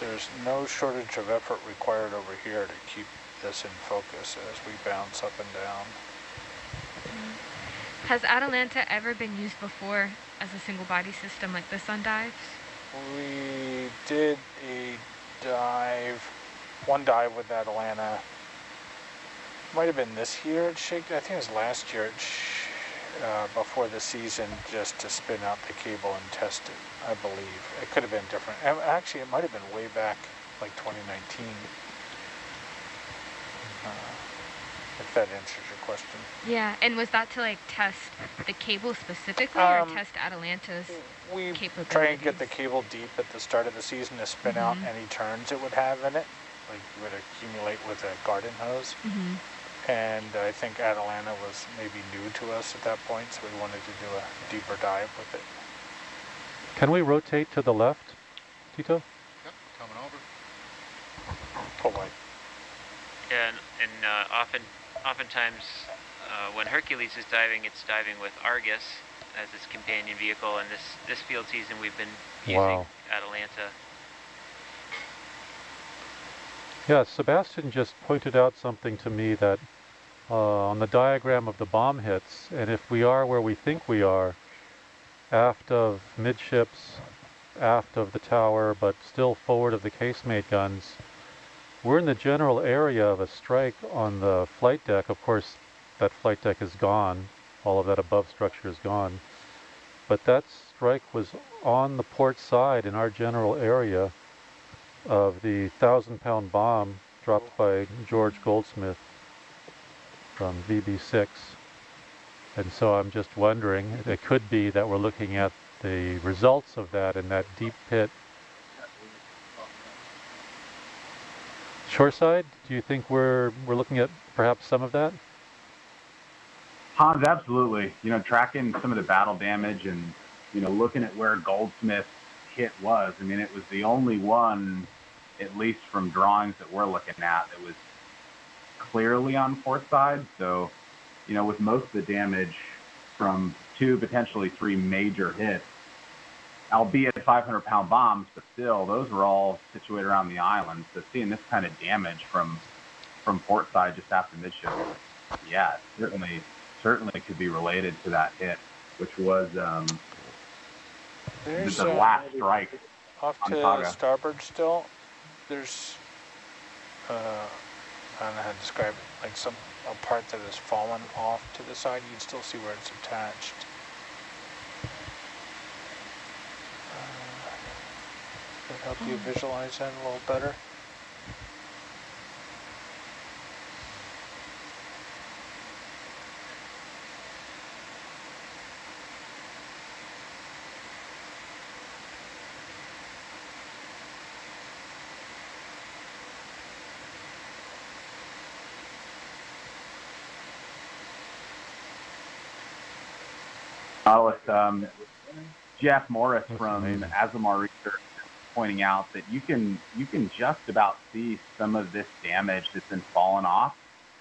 there's no shortage of effort required over here to keep this in focus as we bounce up and down. Has Atalanta ever been used before as a single body system like this on dives? We did a dive, one dive with Atalanta. Might have been this year at Shake. I think it was last year at Sh- uh, before the season, just to spin out the cable and test it. I believe it could have been different. Actually, it might have been way back, like 2019. Uh, if that answers your question. Yeah, and was that to like test the cable specifically Um, or test Atalanta's? We try and get the cable deep at the start of the season to spin out Mhm. any turns it would have in it, like it would accumulate with a garden hose. hmm And I think Atalanta was maybe new to us at that point, so we wanted to do a deeper dive with it. Can we rotate to the left, Tito? Yep, coming over. Pull light. And and uh, often oftentimes uh, when Hercules is diving, it's diving with Argus as its companion vehicle. And this this field season, we've been using Wow. Atalanta. Yeah, Sebastian just pointed out something to me that uh, on the diagram of the bomb hits, and if we are where we think we are, aft of midships, aft of the tower, but still forward of the casemate guns, we're in the general area of a strike on the flight deck. Of course, that flight deck is gone. All of that above structure is gone. But that strike was on the port side in our general area of the thousand pound bomb dropped by George Goldsmith from VB6. And so I'm just wondering, it could be that we're looking at the results of that in that deep pit. Shoreside, do you think we're we're looking at perhaps some of that? Hans, absolutely. You know, tracking some of the battle damage and, you know, looking at where Goldsmith's hit was. I mean, it was the only one, at least from drawings that we're looking at, it was clearly on port side. So, you know, with most of the damage from two, potentially three major hits, albeit 500 pound bombs, but still, those were all situated around the island. So seeing this kind of damage from from port side just after midship, yeah, certainly certainly could be related to that hit, which was um, the, the uh, last strike. off to starboard still. There's uh, I don't know how to describe it. Like some a part that has fallen off to the side. You can still see where it's attached. Uh, that help you visualize that a little better? Nautilus, um, Jeff Morris That's from amazing. Asimar Research pointing out that you can you can just about see some of this damage that's been fallen off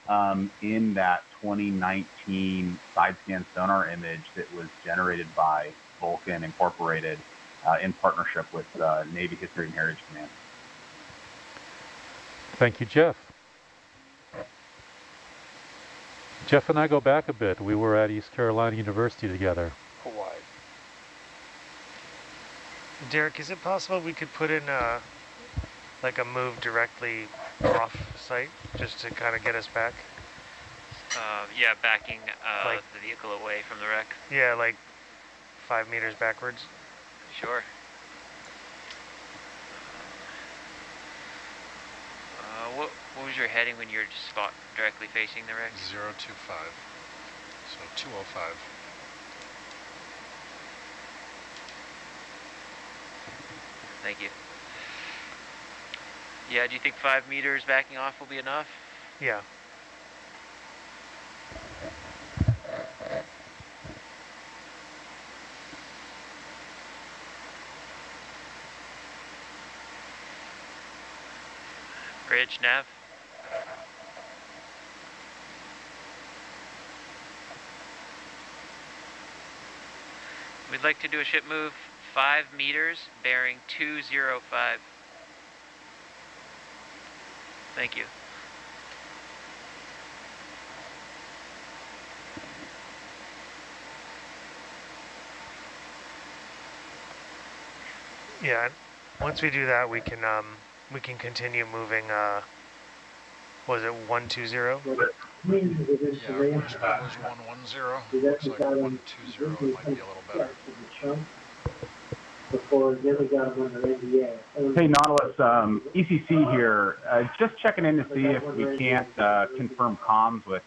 um, in that 2019 side scan sonar image that was generated by Vulcan Incorporated uh, in partnership with uh, Navy History and Heritage Command. Thank you, Jeff. Jeff and I go back a bit. We were at East Carolina University together. Hawaii. Derek, is it possible we could put in a, like a move directly off site just to kind of get us back? Uh, yeah, backing uh, Like- the vehicle away from the wreck. Yeah, like five meters backwards. Sure. Uh, what what was your heading when you were just spot directly facing the wreck? 025. So 205. Thank you. Yeah, do you think five meters backing off will be enough? Yeah. Bridge, nav? We'd like to do a ship move five meters, bearing 205. Thank you. Yeah. Once we do that, we can um we can continue moving. Uh, was it one two zero? Yeah, where's, where's 110? Looks like 120 might be a little better. Before the other guy went NDA. Hey, Nautilus, um, ECC here. Uh, just checking in to see if we can't uh, confirm comms with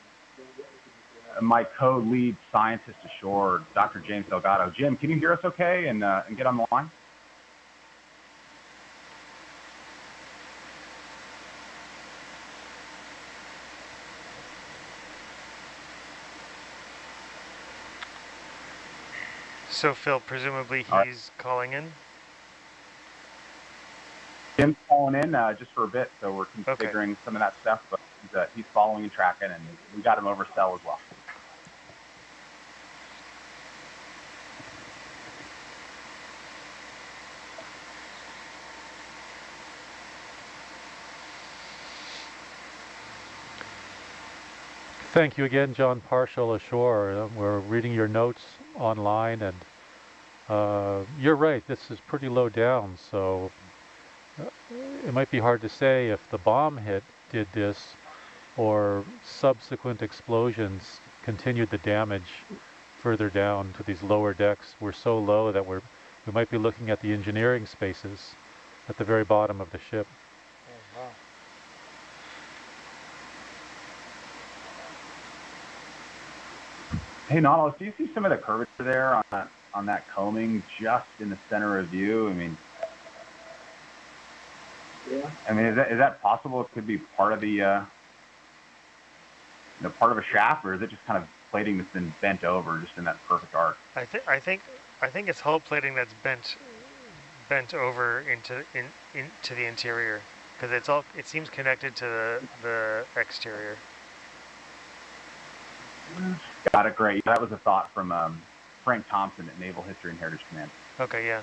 my co-lead scientist ashore, Dr. James Delgado. Jim, can you hear us okay and, uh, and get on the line? So Phil, presumably All right. he's calling in. Jim's calling in uh, just for a bit, so we're Okay. configuring some of that stuff, but he's, uh, he's following and tracking, and we got him over cell as well. Thank you again, John Parshall ashore. We're reading your notes online, and uh, you're right. This is pretty low down, so uh, it might be hard to say if the bomb hit did this, or subsequent explosions continued the damage further down to these lower decks. We're so low that we're we might be looking at the engineering spaces at the very bottom of the ship. Oh, wow. Hey, Nautilus, do you see some of the curvature there on that, on that coaming just in the center of view? I mean, Yeah. I mean, is that, is that possible? It could be part of the, uh, you know, part of a shaft, or is it just kind of plating that's been bent over just in that perfect arc? I think I think I think it's hull plating that's bent bent over into in into the interior because it's all it seems connected to the the exterior. Got it, great. That was a thought from um, Frank Thompson at Naval History and Heritage Command. Okay, yeah.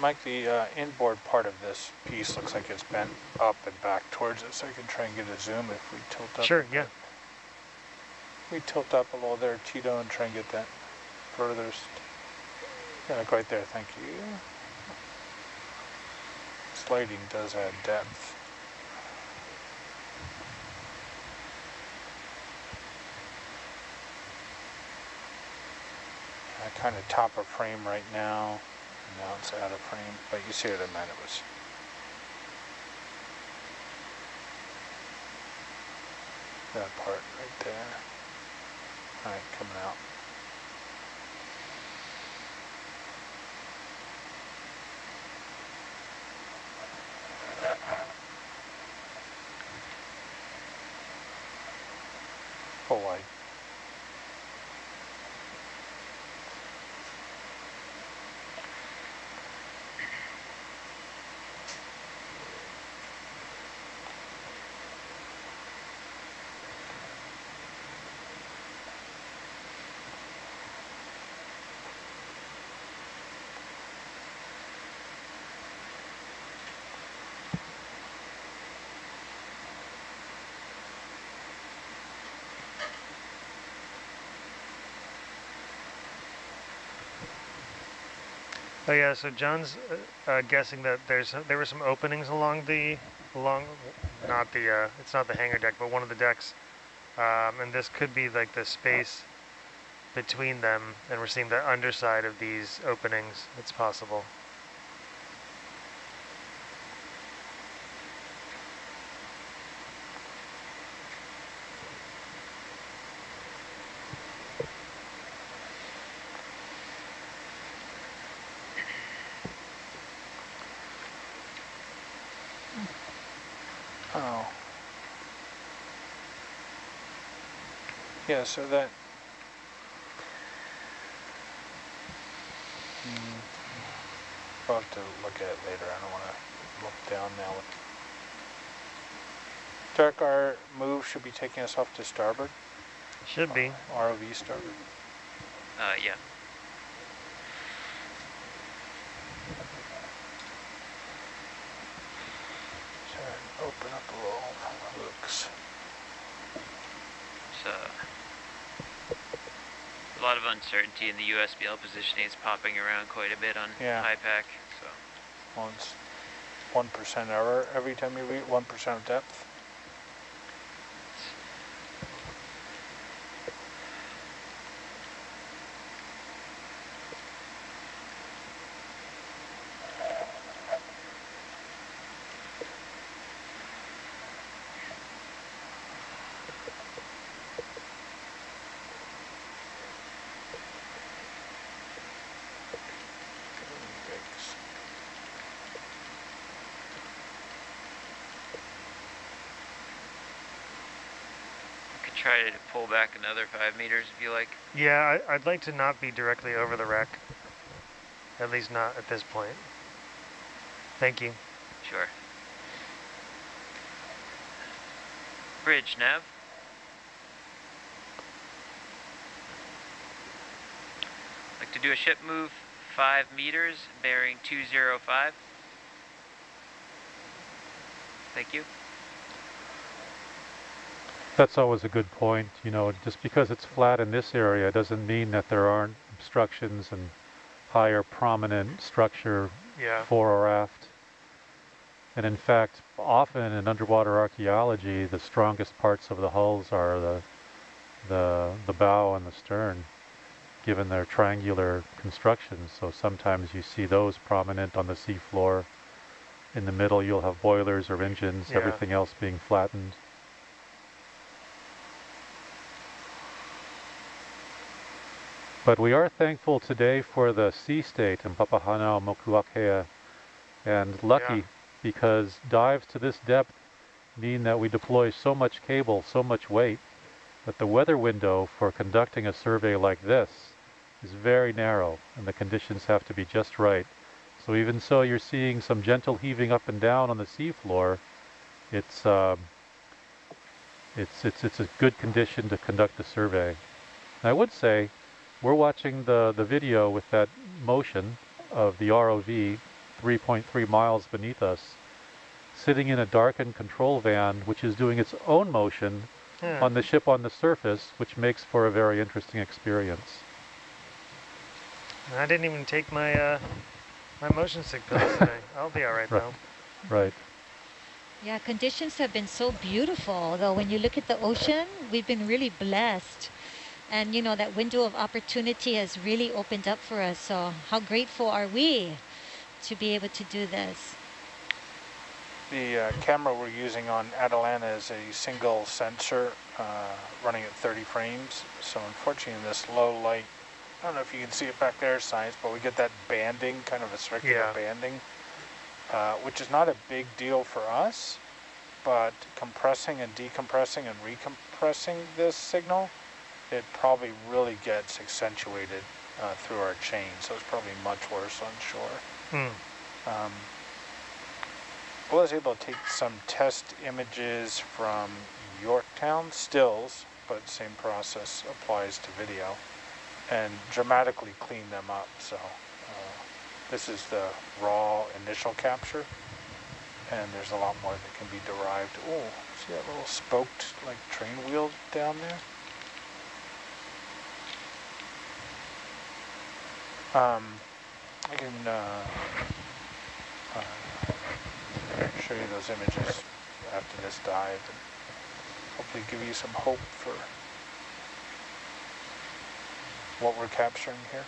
Mike, the uh, inboard part of this piece looks like it's bent up and back towards it, so I can try and get a zoom if we tilt up. Sure, yeah. We tilt up a little there, Tito, and try and get that furthest. Yeah, like right there, thank you. Slating does add depth. I kind of top of frame right now. Now it's out of frame, but you see what I meant. It was that part right there. All right, coming out. Full wide. Oh yeah, so John's uh, uh, guessing that there's there were some openings along the along not the uh, it's not the hangar deck, but one of the decks, um, and this could be like the space between them, and we're seeing the underside of these openings. It's possible. Yeah, so that. Hmm. I'll have to look at it later. I don't want to look down now. Derek, our move should be taking us off to starboard. Should be. ROV starboard. Uh, yeah. Turn, open up a little. Looks. So, a lot of uncertainty in the USBL positioning. is popping around quite a bit on Yeah. HiPAP. So, Once. 1% error every time you read 1% of depth. Yikes. I could try to pull back another five meters if you like. Yeah, I, I'd like to not be directly over the wreck. At least not at this point. Thank you. Sure. Bridge nav. Like to do a ship move five meters, bearing 205. Thank you. That's always a good point. You know, just because it's flat in this area doesn't mean that there aren't obstructions and higher prominent structure Yeah. fore or aft. And in fact, often in underwater archaeology, the strongest parts of the hulls are the the the bow and the stern, given their triangular construction. So sometimes you see those prominent on the seafloor. In the middle, you'll have boilers or engines, Yeah. everything else being flattened. But we are thankful today for the sea state in Papahānaumokuākea and lucky Yeah. because dives to this depth mean that we deploy so much cable, so much weight, that the weather window for conducting a survey like this is very narrow and the conditions have to be just right. So even so you're seeing some gentle heaving up and down on the seafloor, it's, um, it's, it's, it's a good condition to conduct a survey. And I would say we're watching the, the video with that motion of the ROV 3.3 miles beneath us, sitting in a darkened control van, which is doing its own motion Hmm. on the ship on the surface, which makes for a very interesting experience. I didn't even take my uh, my motion sick pills today. I'll be all right Right. though. Right. Yeah, conditions have been so beautiful. Though when you look at the ocean, we've been really blessed. And you know, that window of opportunity has really opened up for us. So how grateful are we to be able to do this? The uh, camera we're using on Atalanta is a single sensor uh, running at 30 frames. So unfortunately in this low light, I don't know if you can see it back there, science, but we get that banding, kind of a circular Yeah. banding, uh, which is not a big deal for us, but compressing and decompressing and recompressing this signal, it probably really gets accentuated uh, through our chain. So it's probably much worse on shore. Hmm. Um, I was able to take some test images from Yorktown stills, but same process applies to video, and dramatically clean them up. So uh, this is the raw initial capture, and there's a lot more that can be derived. Oh, see that little spoked like train wheel down there? Um, I can uh, uh, show you those images after this dive and hopefully give you some hope for what we're capturing here.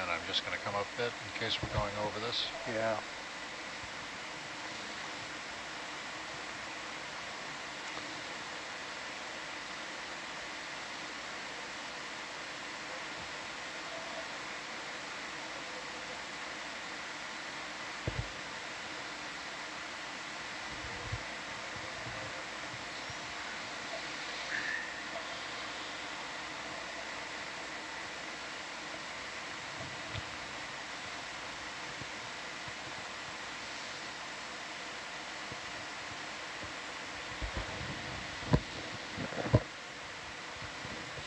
And I'm just going to come up a bit in case we're going over this. Yeah.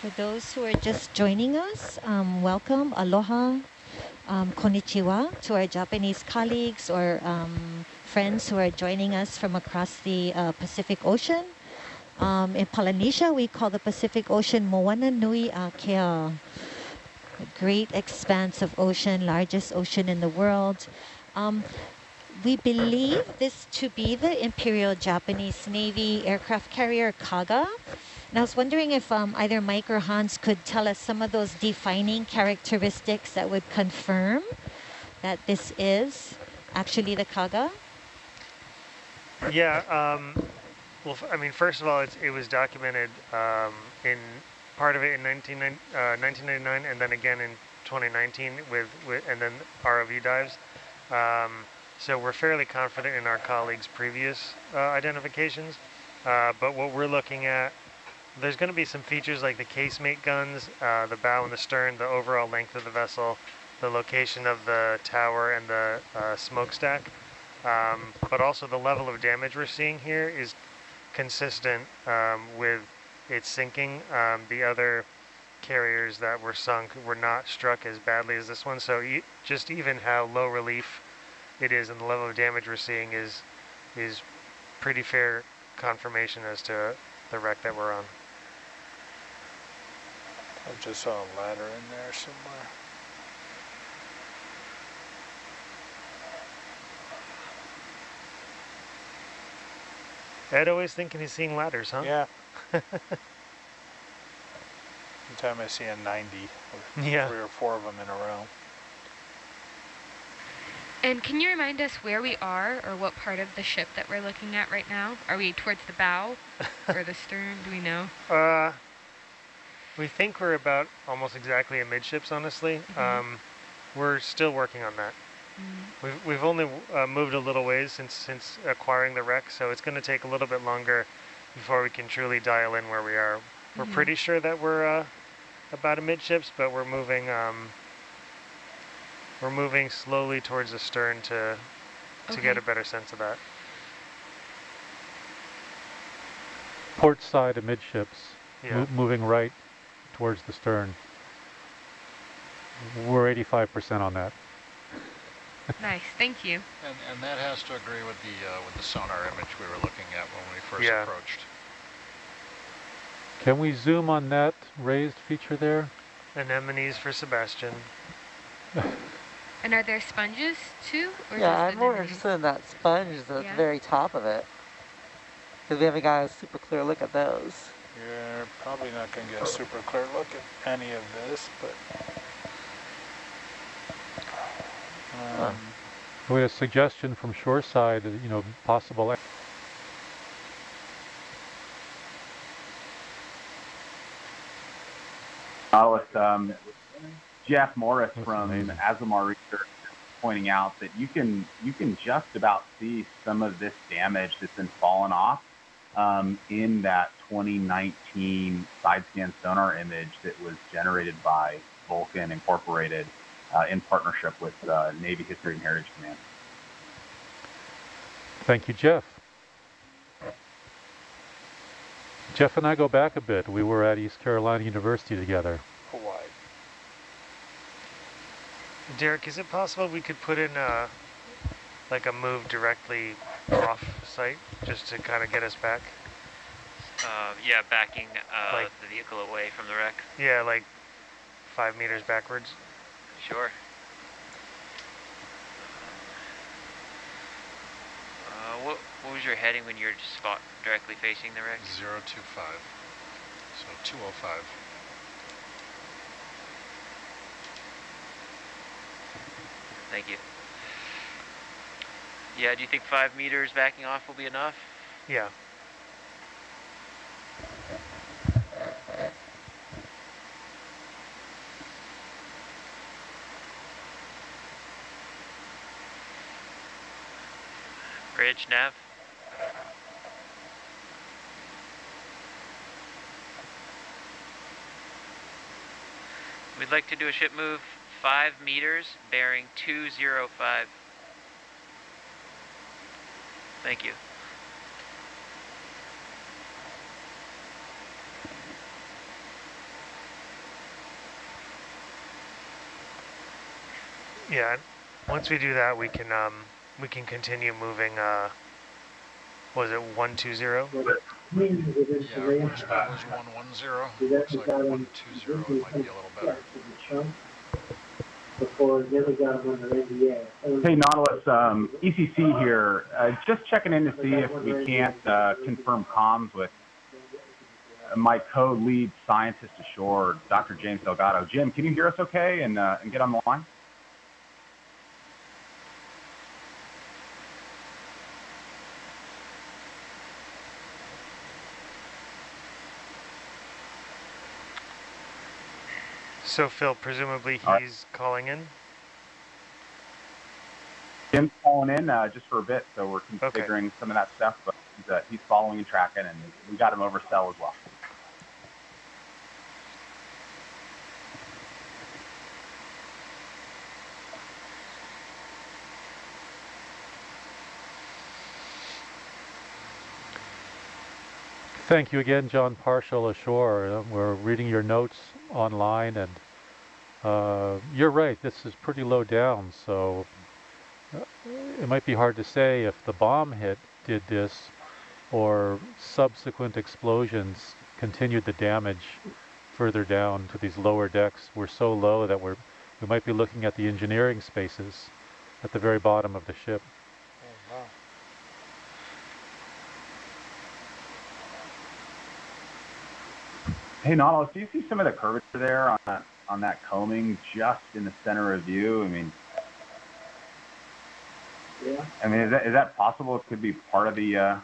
For those who are just joining us, um, welcome, aloha, um, konnichiwa to our Japanese colleagues or um, friends who are joining us from across the uh, Pacific Ocean. Um, in Polynesia, we call the Pacific Ocean Moana Nui a Kea, a great expanse of ocean, largest ocean in the world. Um, we believe this to be the Imperial Japanese Navy aircraft carrier Kaga. And I was wondering if um, either Mike or Hans could tell us some of those defining characteristics that would confirm that this is actually the Kaga. Yeah. Um, well, I mean, first of all, it was documented um, in part of it in 19, uh, 1999, and then again in 2019 with, with and then ROV dives. Um, so we're fairly confident in our colleagues' previous uh, identifications. Uh, but what we're looking at, there's going to be some features like the casemate guns, uh, the bow and the stern, the overall length of the vessel, the location of the tower and the uh, smokestack. Um, but also the level of damage we're seeing here is consistent um, with its sinking. Um, the other carriers that were sunk were not struck as badly as this one. So e- just even how low relief it is and the level of damage we're seeing is is pretty fair confirmation as to the wreck that we're on. I just saw a ladder in there somewhere. Ed always thinking he's seeing ladders, huh? Yeah. Anytime I see a 90, with Yeah. three or four of them in a row. And can you remind us where we are or what part of the ship that we're looking at right now? Are we towards the bow or the stern? Do we know? Uh, we think we're about almost exactly amidships, honestly. Mhm. Um, we're still working on that. We've, we've only uh, moved a little ways since since acquiring the wreck, so it's going to take a little bit longer before we can truly dial in where we are. We're Mhm. pretty sure that we're uh, about amidships, but we're moving um, we're moving slowly towards the stern to to get a better sense of that. Port side amidships, Yeah. mo- moving right towards the stern. We're 85% on that. Nice, thank you. And, and that has to agree with the uh, with the sonar image we were looking at when we first Yeah. approached. Can we zoom on that raised feature there? Anemones for Sebastian. And are there sponges too? Or Yeah, I'm more interested in that sponge that's at Yeah. the very top of it. Because we haven't got a super clear look at those. You're probably not going to get a super clear look at any of this, but... Um, We had a suggestion from shoreside, you know, possible. Nautilus, um, Jeff Morris That's from amazing. Azamar Research pointing out that you can you can just about see some of this damage that's been fallen off um, in that 2019 side scan sonar image that was generated by Vulcan Incorporated uh, in partnership with uh, Navy History and Heritage Command. Thank you, Jeff. Jeff and I go back a bit. We were at East Carolina University together. Hawaii. Derek, is it possible we could put in uh, like a move directly off site, just to kind of get us back? Uh, yeah, backing uh, Like- the vehicle away from the wreck. Yeah, like five meters backwards. Sure. Uh, what, what was your heading when you were just spot directly facing the wreck? 025. So 205. Thank you. Yeah, do you think five meters backing off will be enough? Yeah. Bridge, nav? We'd like to do a ship move five meters, bearing 205. Thank you. Yeah. Once we do that, we can um we can continue moving. Uh, was it one two zero? Yeah, where's, where's 110? Looks like 120 might be a little better. Before got under NDA. Hey, Nautilus, um, ECC here. Uh, just checking in to see if we can't uh, confirm comms with my co-lead scientist ashore, Dr. James Delgado. Jim, can you hear us okay and, uh, and get on the line? So Phil, presumably All right. he's calling in. Jim's calling in uh, just for a bit, so we're Okay. configuring some of that stuff, but he's, uh, he's following and tracking, and we got him over cell as well. Thank you again, John Parshall ashore. We're reading your notes online, and uh, you're right. This is pretty low down, so uh, it might be hard to say if the bomb hit did this, or subsequent explosions continued the damage further down to these lower decks. We're so low that we're we might be looking at the engineering spaces at the very bottom of the ship. Hey, Nautilus, do you see some of the curvature there on that on that coaming just in the center of view? I mean, Yeah. I mean, is that is that possible? It could be part of the uh,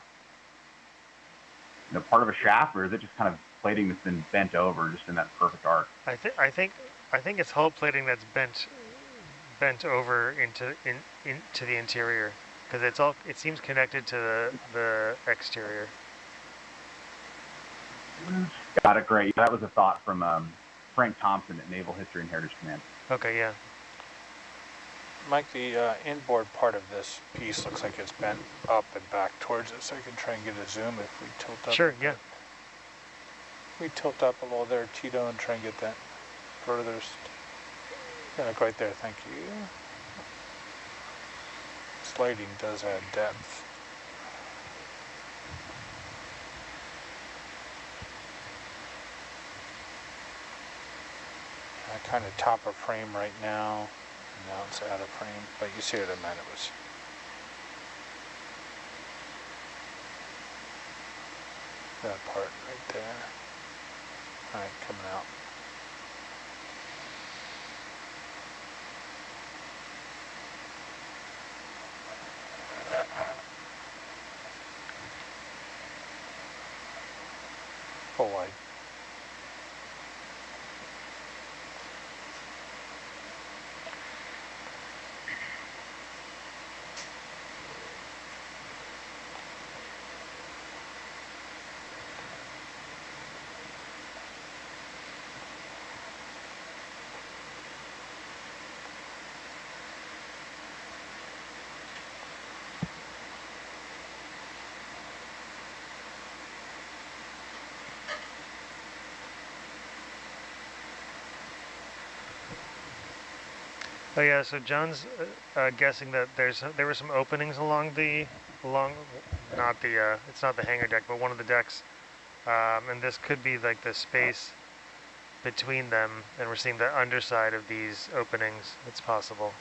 you know, part of a shaft, or is it just kind of plating that's been bent over, just in that perfect arc? I think I think I think it's hull plating that's bent bent over into in into the interior because it's all it seems connected to the the exterior. Got it. Great. That was a thought from um, Frank Thompson at Naval History and Heritage Command. Okay, yeah. Mike, the uh, inboard part of this piece looks like it's bent up and back towards it, so I can try and get a zoom if we tilt up. Sure, yeah. We tilt up a little there, Tito, and try and get that furthest. Yeah, like right there, thank you. Slating does add depth. I kind of top of frame right now. Now it's out of frame, but you see what I meant. It was that part right there. All right, coming out. Oh yeah, so John's uh, uh, guessing that there's there were some openings along the along not the uh, it's not the hangar deck, but one of the decks, um, and this could be like the space between them, and we're seeing the underside of these openings. It's possible.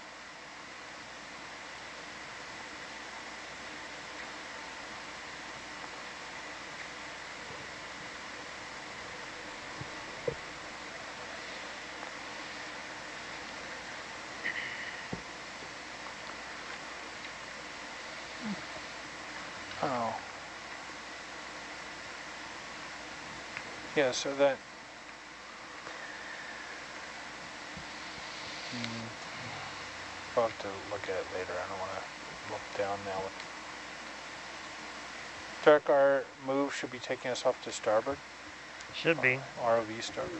Yeah, so that. I'll have to look at it later. I don't want to look down now. Derek, our move should be taking us off to starboard. Should be. ROV starboard.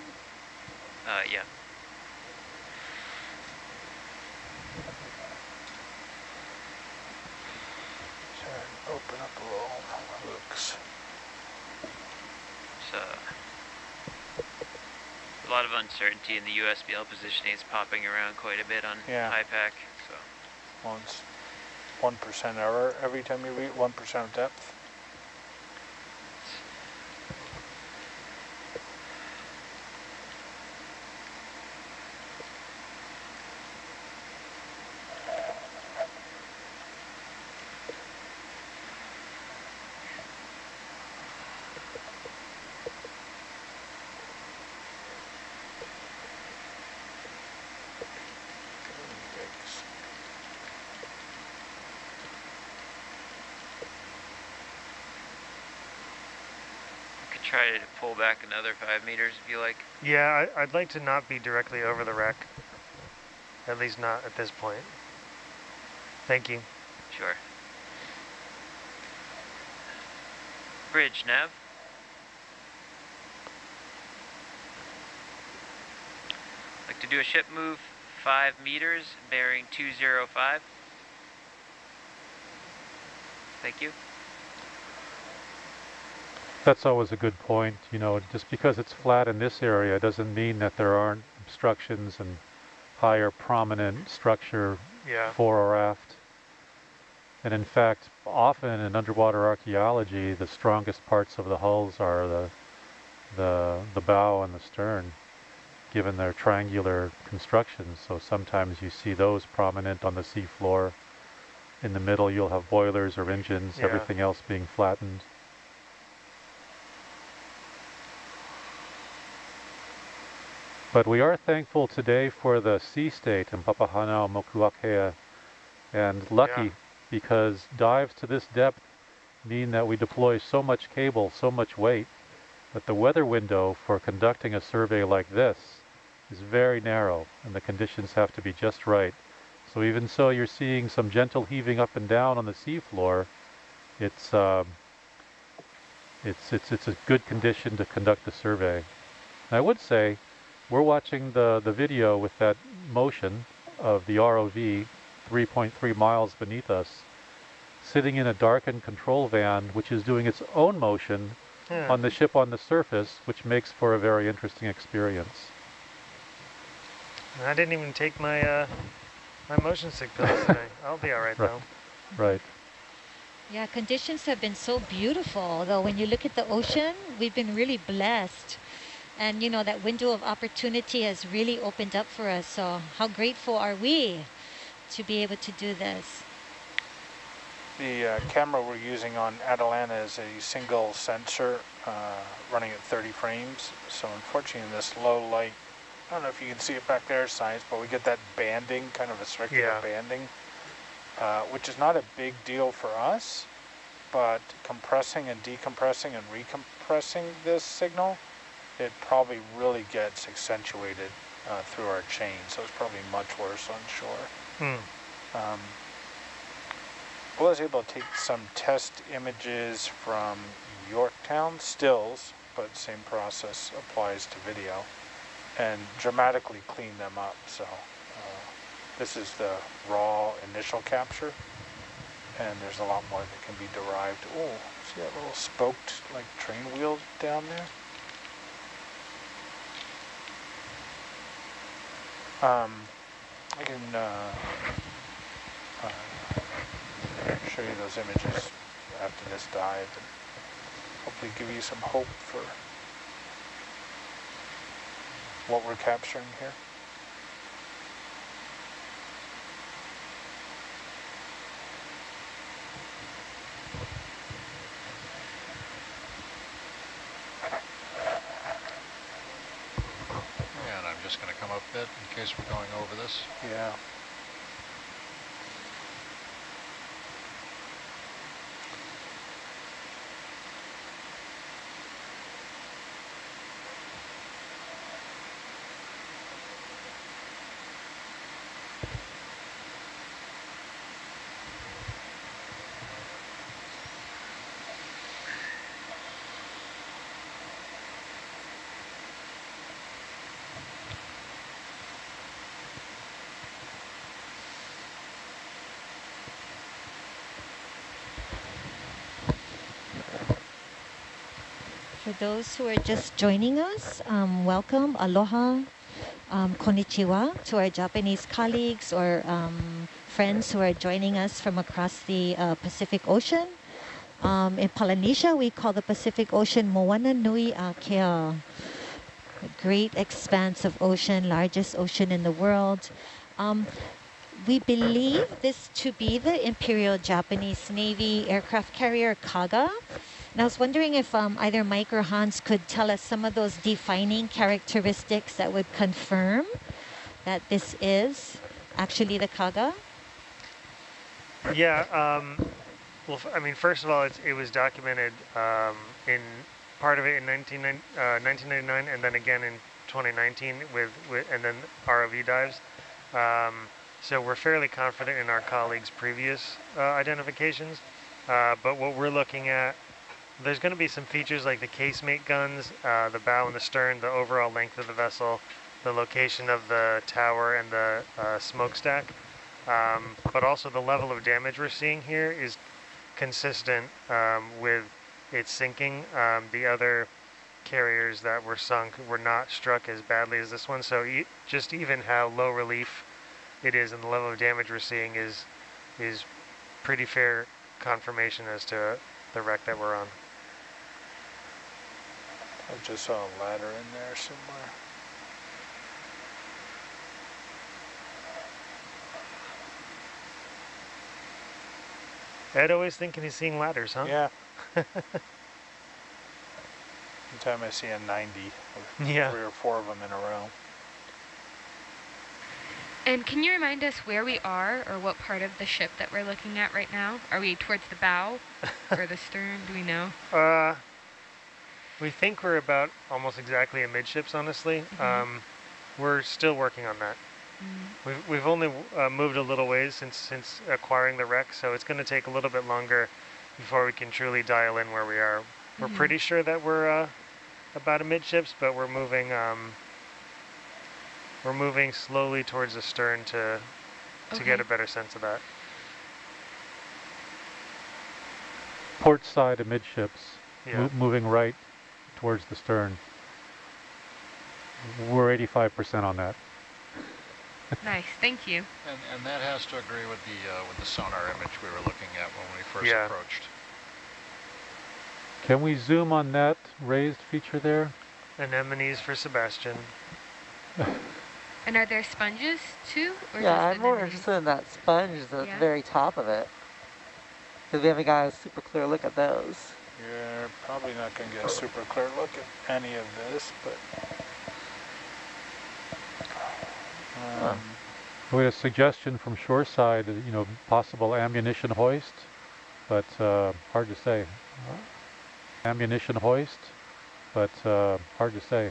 Uh, yeah. Sorry, open up a little. Looks. So, a lot of uncertainty in the USBL positioning. is popping around quite a bit on Yeah. HiPAP. So, Once. 1% error every time you read 1% of depth. Yikes. I could try to pull back another five meters if you like. Yeah, I, I'd like to not be directly over the wreck. At least not at this point. Thank you. Sure. Bridge, Nav. Like to do a ship move five meters, bearing 205. Thank you. That's always a good point. You know, just because it's flat in this area doesn't mean that there aren't obstructions and higher prominent structure Yeah. fore or aft. And in fact, often in underwater archaeology, the strongest parts of the hulls are the the the bow and the stern, given their triangular constructions. So sometimes you see those prominent on the seafloor. In the middle, you'll have boilers or engines, Yeah. everything else being flattened. But we are thankful today for the sea state in Papahānaumokuākea and lucky Yeah. because dives to this depth mean that we deploy so much cable, so much weight, that the weather window for conducting a survey like this is very narrow and the conditions have to be just right. So even so you're seeing some gentle heaving up and down on the seafloor, it's, um, it's, it's, it's a good condition to conduct a survey. And I would say we're watching the, the video with that motion of the ROV 3.3 miles beneath us, sitting in a darkened control van, which is doing its own motion Yeah. on the ship on the surface, which makes for a very interesting experience. I didn't even take my uh, my motion sick pills today. I'll be all right Right. though. Right. Yeah, conditions have been so beautiful. Though when you look at the ocean, we've been really blessed. And you know, that window of opportunity has really opened up for us. So how grateful are we to be able to do this? The uh, camera we're using on Atalanta is a single sensor uh, running at 30 frames. So unfortunately in this low light, I don't know if you can see it back there, science, but we get that banding, kind of a circular Yeah. banding, uh, which is not a big deal for us, but compressing and decompressing and recompressing this signal, it probably really gets accentuated uh, through our chain. So it's probably much worse on shore. Hmm. Um, I was able to take some test images from Yorktown stills, but same process applies to video, and dramatically clean them up. So uh, this is the raw initial capture, and there's a lot more that can be derived. Oh, see that little spoked like train wheel down there? Um, I can uh, uh, show you those images after this dive and hopefully give you some hope for what we're capturing here. And I'm just going to come up a bit in we're going over this. Yeah. For those who are just joining us, um, welcome, aloha, um, konnichiwa to our Japanese colleagues or um, friends who are joining us from across the uh, Pacific Ocean. Um, in Polynesia, we call the Pacific Ocean Moana Nui Akea, Kea, a great expanse of ocean, largest ocean in the world. Um, we believe this to be the Imperial Japanese Navy aircraft carrier Kaga. And I was wondering if um, either Mike or Hans could tell us some of those defining characteristics that would confirm that this is actually the Kaga. Yeah. Um, well, I mean, first of all, it was documented um, in part of it in 19, uh, 1999, and then again in 2019 with, with and then ROV dives. Um, so we're fairly confident in our colleagues' previous uh, identifications. Uh, but what we're looking at, there's going to be some features like the casemate guns, uh, the bow and the stern, the overall length of the vessel, the location of the tower and the uh, smokestack. Um, but also the level of damage we're seeing here is consistent um, with its sinking. Um, the other carriers that were sunk were not struck as badly as this one. So e- just even how low relief it is and the level of damage we're seeing is is pretty fair confirmation as to the wreck that we're on. I just saw a ladder in there somewhere. Ed always thinking he's seeing ladders, huh? Yeah. Anytime I see a 90, Yeah. three or four of them in a row. And can you remind us where we are or what part of the ship that we're looking at right now? Are we towards the bow or the stern? Do we know? Uh, we think we're about almost exactly amidships, honestly. Mhm. Um, we're still working on that. We've, we've only uh, moved a little ways since since acquiring the wreck, so it's going to take a little bit longer before we can truly dial in where we are. We're Mhm. pretty sure that we're uh, about amidships, but we're moving um, we're moving slowly towards the stern to to get a better sense of that. Port side amidships, Yeah. mo- moving right towards the stern. We're 85% on that. Nice, thank you. And, and that has to agree with the uh, with the sonar image we were looking at when we first Yeah. approached. Can we zoom on that raised feature there? Anemones for Sebastian. And are there sponges too? Or yeah, just I'm more interested in that sponge that's at Yeah. the very top of it. Because we haven't got a super clear look at those. You're probably not going to get a super clear look at any of this, but... Um, We had a suggestion from shoreside, you know, possible ammunition hoist, but uh, hard to say. Ammunition hoist, but uh, hard to say.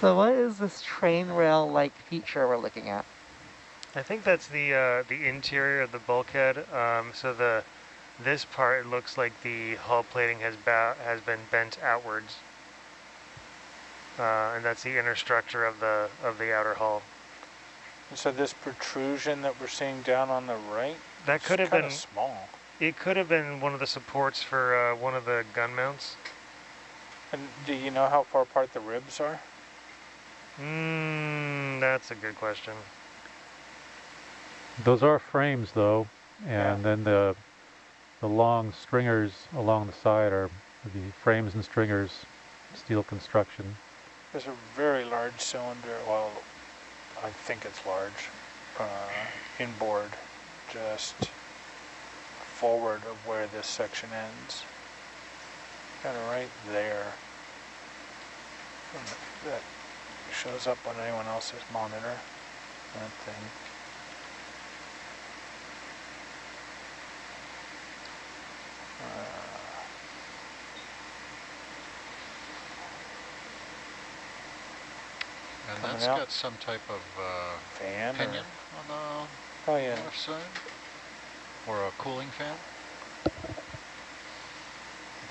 So what is this train rail-like feature we're looking at? I think that's the uh, the interior of the bulkhead. Um, so the this part looks like the hull plating has has been bent outwards, uh, and that's the inner structure of the of the outer hull. And so this protrusion that we're seeing down on the right, that could have been small. It could have been one of the supports for uh, one of the gun mounts. And do you know how far apart the ribs are? Hmm, that's a good question. Those are frames though, and yeah. then the the long stringers along the side are the frames and stringers, steel construction. There's a very large cylinder, well, I think it's large, uh, inboard, just forward of where this section ends. Kind of right there. That shows up on anyone else's monitor, that thing. and that's out. got some type of uh, fan pinion on the oh, yeah. left side, or a cooling fan.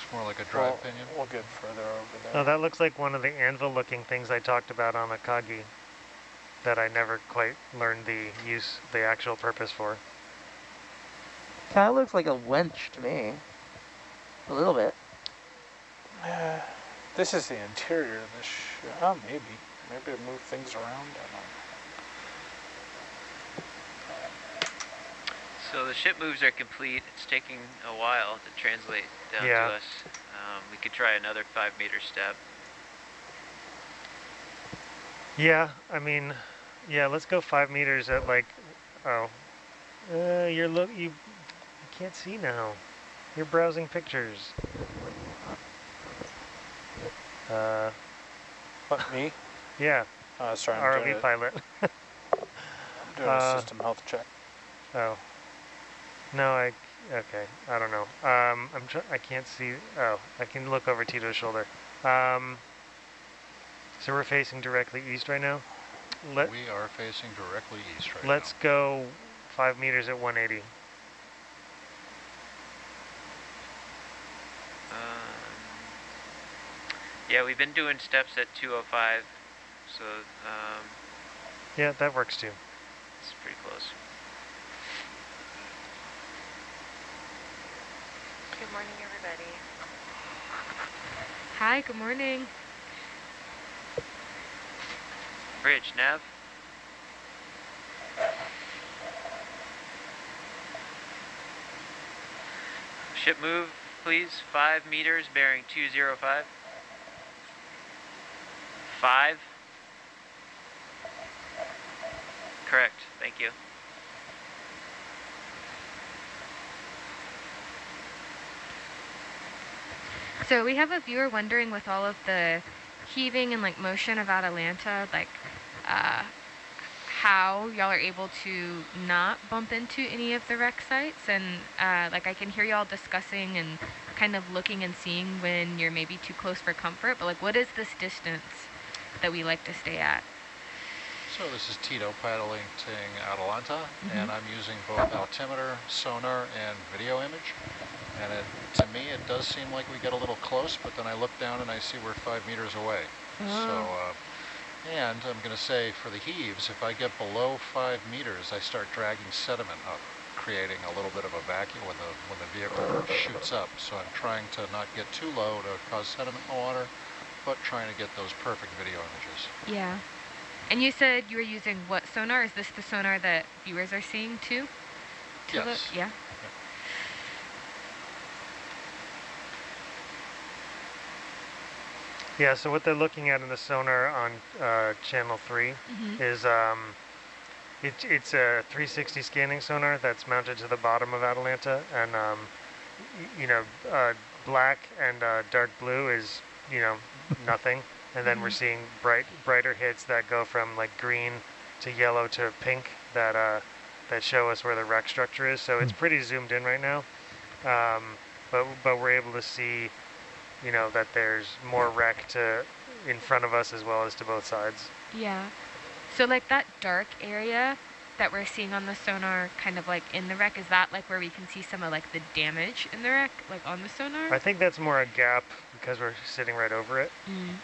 Looks more like a drive we'll, pinion. We'll get further over there. Oh, that looks like one of the anvil-looking things I talked about on Akagi that I never quite learned the use, the actual purpose for. Kind of looks like a winch to me. A little bit. Uh, this is the interior of the ship. Oh, maybe. Maybe I move things around. So the ship moves are complete. It's taking a while to translate down yeah. to us. Um, we could try another five meter step. Yeah, I mean, yeah, let's go five meters at like, oh, uh, you're look, you, you can't see now. You're browsing pictures. Uh, what, me? Yeah. Uh, sorry, I'm ROV pilot. I'm doing uh, a system health check. Oh. No, I, okay, I don't know. Um, I'm tr I can't see, oh, I can look over Tito's shoulder. Um, so we're facing directly east right now? Let, we are facing directly east right let's now. Let's go five meters at 180. Yeah, we've been doing steps at 205, so... Um, yeah, that works too. It's pretty close. Good morning, everybody. Hi, good morning. Bridge, nav. Ship move, please. Five meters, bearing 205. Five? Correct, thank you. So we have a viewer wondering with all of the heaving and like motion of Atalanta, like uh, how y'all are able to not bump into any of the wreck sites. And uh, like I can hear y'all discussing and kind of looking and seeing when you're maybe too close for comfort, but like what is this distance that we like to stay at. So this is Tito piloting Atalanta, mm -hmm. and I'm using both altimeter, sonar, and video image. And it, to me, it does seem like we get a little close, but then I look down and I see we're five meters away. Oh. So, uh, and I'm going to say for the heaves, if I get below five meters, I start dragging sediment up, creating a little bit of a vacuum when the when the vehicle shoots up. So I'm trying to not get too low to cause sediment in the water, but trying to get those perfect video images. Yeah. And you said you were using what sonar? Is this the sonar that viewers are seeing too? To yes. Look? Yeah. Yeah, so what they're looking at in the sonar on uh, channel 3 mm -hmm. is um, it, it's a 360 scanning sonar that's mounted to the bottom of Atalanta. And, um, you know, uh, black and uh, dark blue is, you know, nothing. And then we're mm-hmm. seeing bright, brighter hits that go from like green to yellow to pink that uh, that show us where the wreck structure is. So it's hmm. pretty zoomed in right now. Um, but but we're able to see you know, that there's more wreck to in front of us as well as to both sides. Yeah. So like that dark area that we're seeing on the sonar kind of like in the wreck, is that like where we can see some of like the damage in the wreck, like on the sonar? I think that's more a gap because we're sitting right over it. Mm.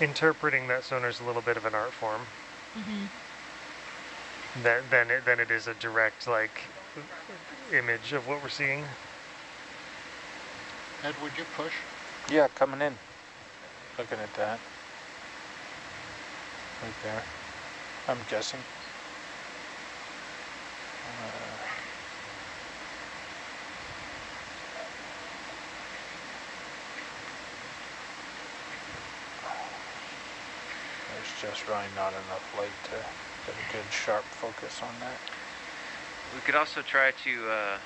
Interpreting that sonar is a little bit of an art form. hmm That then it, then it is a direct like image of what we're seeing. Ed, would you push? Yeah, coming in. Looking at that. Right there. I'm guessing. Uh, there's just really not enough light to get a good sharp focus on that. We could also try to uh,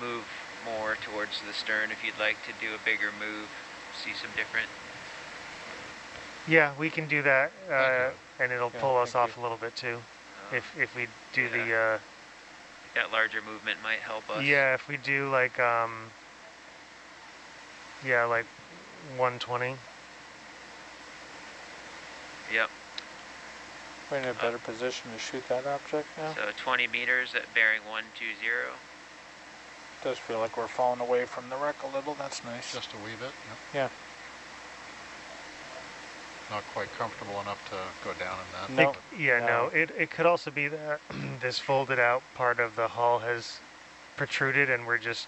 move more towards the stern if you'd like to do a bigger move, see some different. Yeah, we can do that, uh, and it'll Yeah, pull us thank off a little bit too. Uh, If if we do the uh, that larger movement might help us. yeah, if we do like um yeah like 120. Yep. We're in a better position to shoot that object now. So 20 meters at bearing 120. Does feel like we're falling away from the wreck a little. That's nice. Just a wee bit, yep. Yeah. Not quite comfortable enough to go down in that. No. but- Yeah, no. No. It it could also be that this folded out part of the hull has protruded, and we're just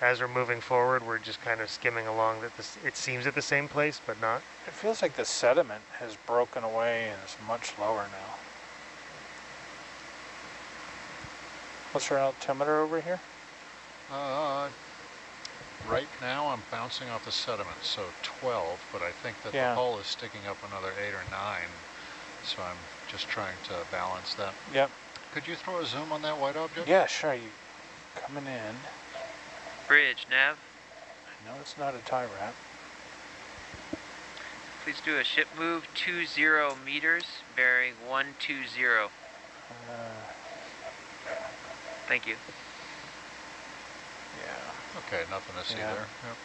as we're moving forward, we're just kind of skimming along. That this it seems at the same place, but not. It feels like the sediment has broken away and is much lower now. What's our altimeter over here? Uh, right now I'm bouncing off the sediment, so 12, but I think that Yeah. the hull is sticking up another 8 or 9, so I'm just trying to balance that. Yep. Could you throw a zoom on that white object? Yeah, sure. You coming in? Bridge, nav, No, it's not a tie wrap. please do a ship move 20 meters, bearing 120. Uh, Thank you. yeah. Okay, nothing to see Yeah. there. Yep.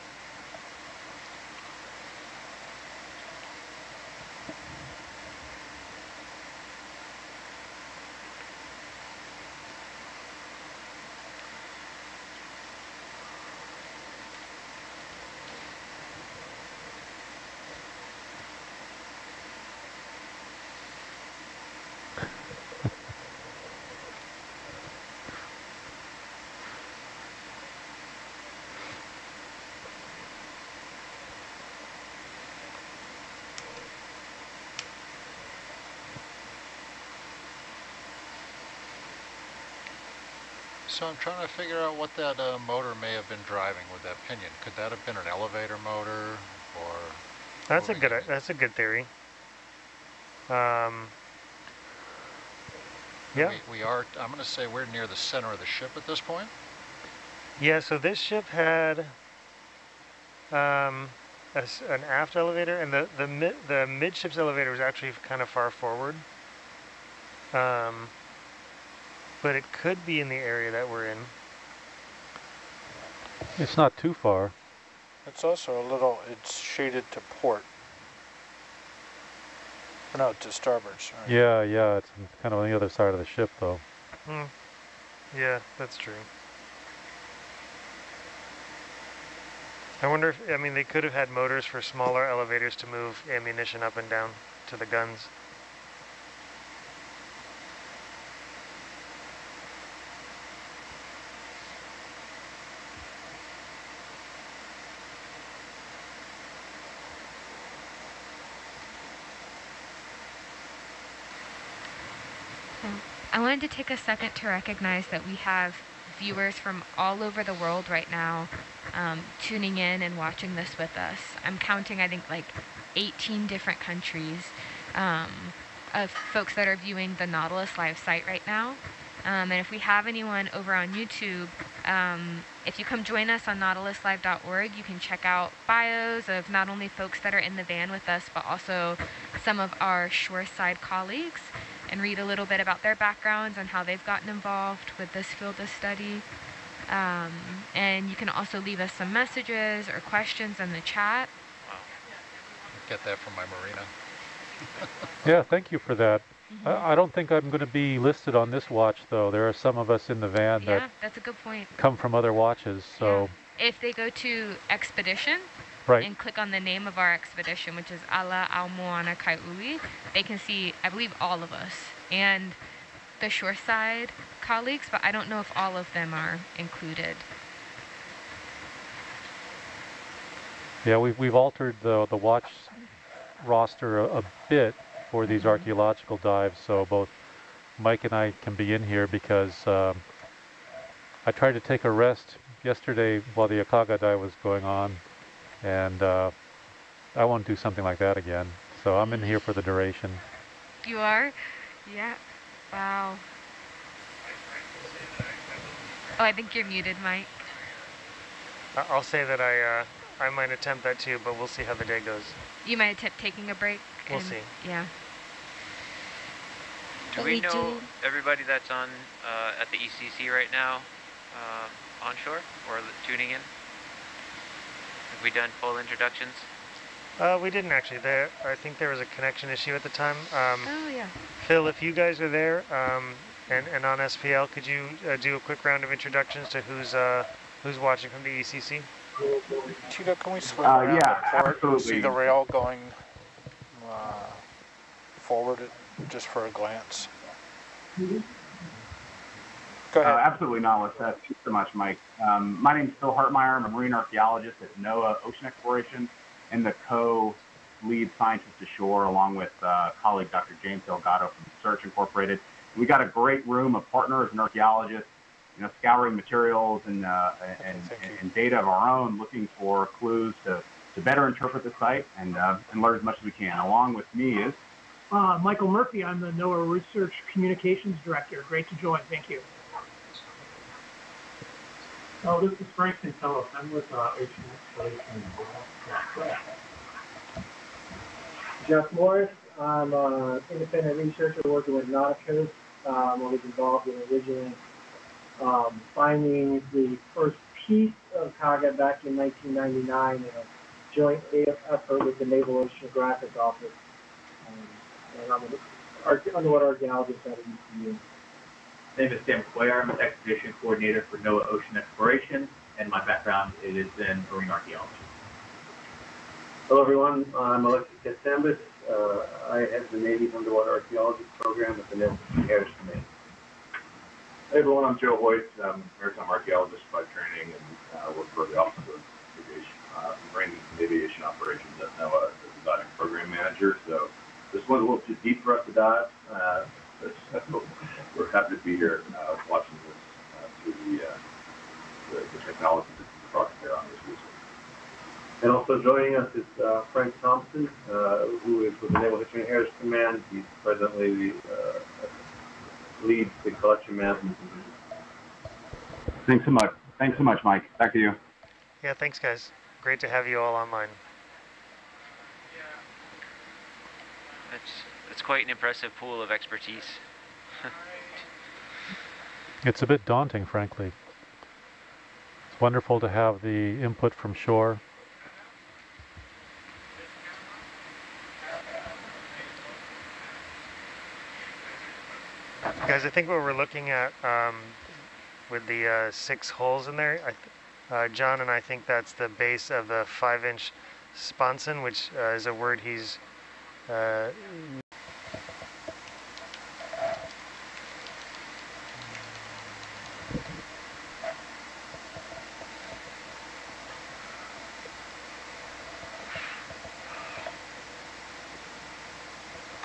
So I'm trying to figure out what that uh, motor may have been driving with that pinion. Could that have been an elevator motor or? That's a good. That's a good theory. Um. Yeah. We, we are, I'm going to say we're near the center of the ship at this point. Yeah, so this ship had um, a an aft elevator, and the the mid, the midships elevator was actually kind of far forward. Um, but it could be in the area that we're in. It's not too far. It's also a little, it's shaded to port. No, to starboard, sorry. Yeah, yeah, it's kind of on the other side of the ship though. Hmm. Yeah, that's true. I wonder if I mean they could have had motors for smaller elevators to move ammunition up and down to the guns. Wanted to take a second to recognize that we have viewers from all over the world right now um, tuning in and watching this with us. I'm counting, I think, like 18 different countries um, of folks that are viewing the Nautilus live site right now. Um, and if we have anyone over on YouTube, um, if you come join us on nautiluslive.org, you can check out bios of not only folks that are in the van with us, but also some of our shoreside colleagues. And read a little bit about their backgrounds and how they've gotten involved with this field of study. Um, and you can also leave us some messages or questions in the chat. Wow. Get that from my marina. Yeah, thank you for that. Mm-hmm. I, I don't think I'm going to be listed on this watch, though. There are some of us in the van Yeah, that that's a good point. come from other watches, so If they go to expedition Right. and click on the name of our expedition, which is Ala Aumoana Kaiui, they can see, I believe, all of us and the shoreside colleagues, but I don't know if all of them are included. yeah, we've we've altered the the watch roster a, a bit for these archaeological dives, so both Mike and I can be in here because um, I tried to take a rest yesterday while the Akagi dive was going on, and uh, I won't do something like that again. So I'm in here for the duration. You are? Yeah. Wow. Oh, I think you're muted, Mike. I- I'll say that I uh, I might attempt that too, but we'll see how the day goes. You might attempt taking a break. We'll and- see. Yeah. Do But we we know do- everybody that's on uh, at the ECC right now uh, onshore or tuning in? Have we done full introductions? Uh, we didn't actually. There, I think there was a connection issue at the time. Um, Oh, yeah. Phil, if you guys are there um, and, and on SPL, could you uh, do a quick round of introductions to who's uh, who's watching from the ECC? Tito, can we swing Uh, around yeah, the port and see the rail going uh, forward just for a glance? Go ahead. Uh, absolutely not. Let's uh, thank you so much, Mike. Um, my name is Phil Hartmeyer. I'm a marine archaeologist at NOAA Ocean Exploration and the co-lead scientist ashore, along with uh, colleague Dr. James Delgado from Search Incorporated. We got a great room of partners and archaeologists, you know, scouring materials and, uh, and, and, and data of our own, looking for clues to, to better interpret the site and, uh, and learn as much as we can. Along with me is Uh, Michael Murphy, I'm the NOAA Research Communications Director. Great to join. Thank you. Oh, this is Frank Cantelas. I'm with uh, Ocean Exploration. Jeff Morris. I'm an independent researcher working with Nauticos. Um, I was involved in originally um, finding the first piece of Kaga back in 1999 in a joint effort with the Naval Oceanographic Office. Um, and I'm an underwater archaeologist at ECU. My name is Sam Coyer. I'm an expedition coordinator for NOAA Ocean Exploration, and my background it is in marine archaeology. Hello, everyone. I'm Alexis Catsambis. Uh, I head the Navy's underwater archaeology program at the Naval Harris Command. Hey everyone, I'm Joe Hoyt. I'm a maritime archaeologist by training and uh, work for the Office of Aviation, uh, Marine and Aviation Operations at NOAA as a diving program manager. So this one's a little too deep for us to dive. Uh, but we're happy to be here uh, watching this uh, through the, uh, the, the technology that's brought to bear on this research. And also joining us is uh, Frank Thompson, uh, who is with the Naval History and Heritage Command. He's presently the uh, leads the collection management division. thanks so much. Thanks so much, Mike. Back to you. Yeah, thanks guys. Great to have you all online. That's that's quite an impressive pool of expertise. It's a bit daunting, frankly. It's wonderful to have the input from shore. Guys, I think what we're looking at um, with the uh, six holes in there, uh, John and I think that's the base of the five-inch sponson, which uh, is a word he's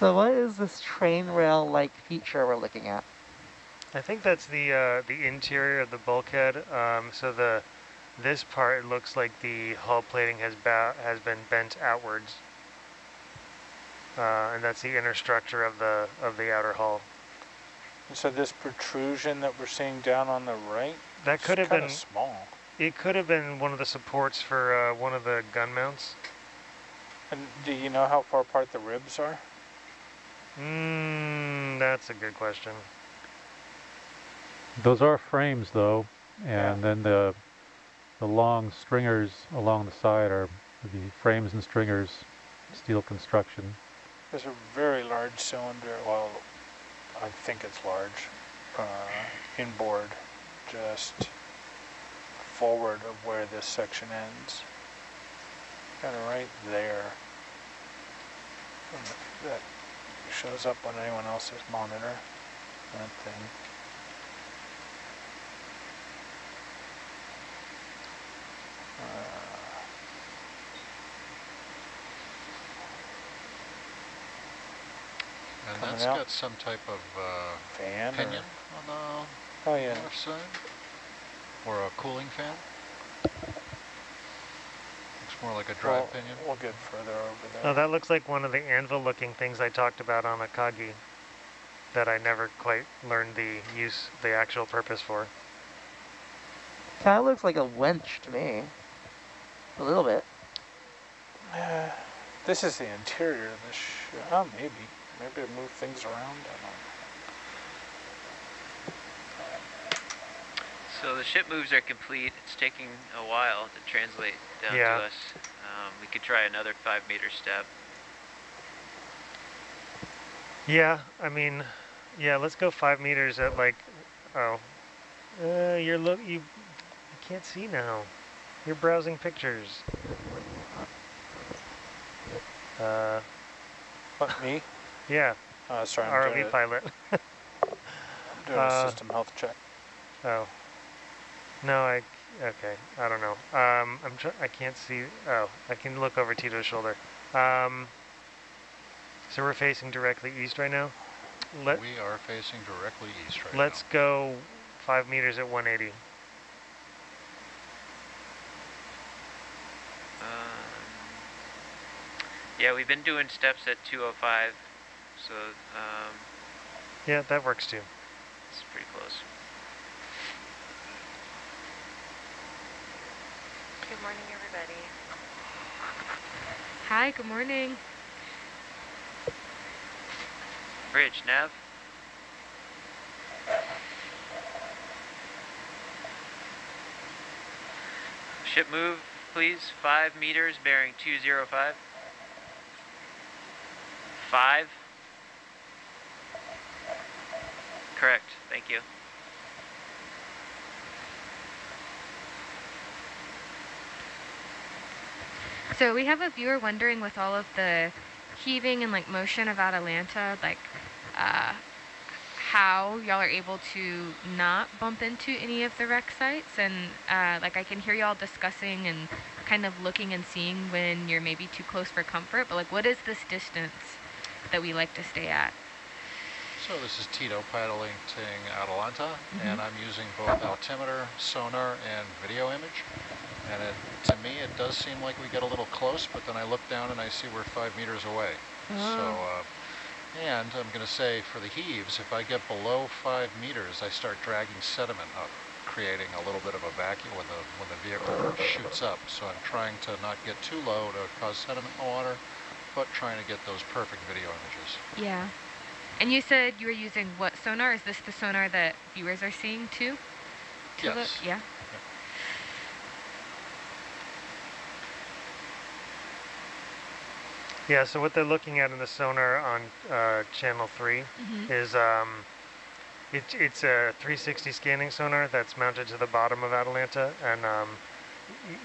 So what is this train rail-like feature we're looking at? I think that's the uh, the interior of the bulkhead. Um, so the this part looks like the hull plating has has been bent outwards, uh, and that's the inner structure of the of the outer hull. And so this protrusion that we're seeing down on the right, that could have been small. It could have been one of the supports for uh, one of the gun mounts. And do you know how far apart the ribs are? Mm, that's a good question. Those are frames though, and then the the long stringers along the side are the frames and stringers, steel construction. There's a very large cylinder, well, I think it's large, uh, inboard, just forward of where this section ends. Kind of right there. That shows up on anyone else's monitor, that thing. And that's out. got some type of uh, fan pinion on the oh, yeah. left side, or a cooling fan. Looks more like a drive well, pinion. We'll get further over there. Oh, that looks like one of the anvil-looking things I talked about on Akagi that I never quite learned the use, the actual purpose for. Kind of looks like a winch to me. A little bit. Uh, this is the interior of the ship. Oh, maybe. Maybe move things around. So the ship moves are complete. It's taking a while to translate down yeah. to us. Um, we could try another five meter step. Yeah, I mean, yeah, let's go five meters at like, oh, uh, you're look, you, you can't see now. You're browsing pictures. Uh, what, me? Yeah. Uh, sorry, I'm ROV pilot. I'm doing uh, a system health check. Oh. No, I, okay, I don't know. Um, I'm tr I can't see, oh, I can look over Tito's shoulder. Um, so we're facing directly east right now? Let, we are facing directly east right let's now. Let's go five meters at 180. Um, yeah, we've been doing steps at 205. So, um, yeah, that works too. It's pretty close. Good morning, everybody. Hi, good morning. Bridge, nav. Ship move, please. Five meters, bearing 205. Five. Correct. Thank you. So we have a viewer wondering with all of the heaving and like motion of Atalanta, like uh, how y'all are able to not bump into any of the wreck sites. And uh, like I can hear y'all discussing and kind of looking and seeing when you're maybe too close for comfort, but like what is this distance that we like to stay at? So this is Tito piloting Atalanta, mm -hmm. and I'm using both altimeter, sonar, and video image. And it, to me, it does seem like we get a little close, but then I look down and I see we're five meters away. Oh. So, uh, and I'm going to say for the heaves, if I get below five meters, I start dragging sediment up, creating a little bit of a vacuum when the, when the vehicle shoots up. So I'm trying to not get too low to cause sediment in the water, but trying to get those perfect video images. Yeah. And you said you were using what sonar? Is this the sonar that viewers are seeing too? To yes. Look? Yeah. Yeah, so what they're looking at in the sonar on uh, channel 3 mm -hmm. is um, it, it's a 360 scanning sonar that's mounted to the bottom of Atalanta. And, um,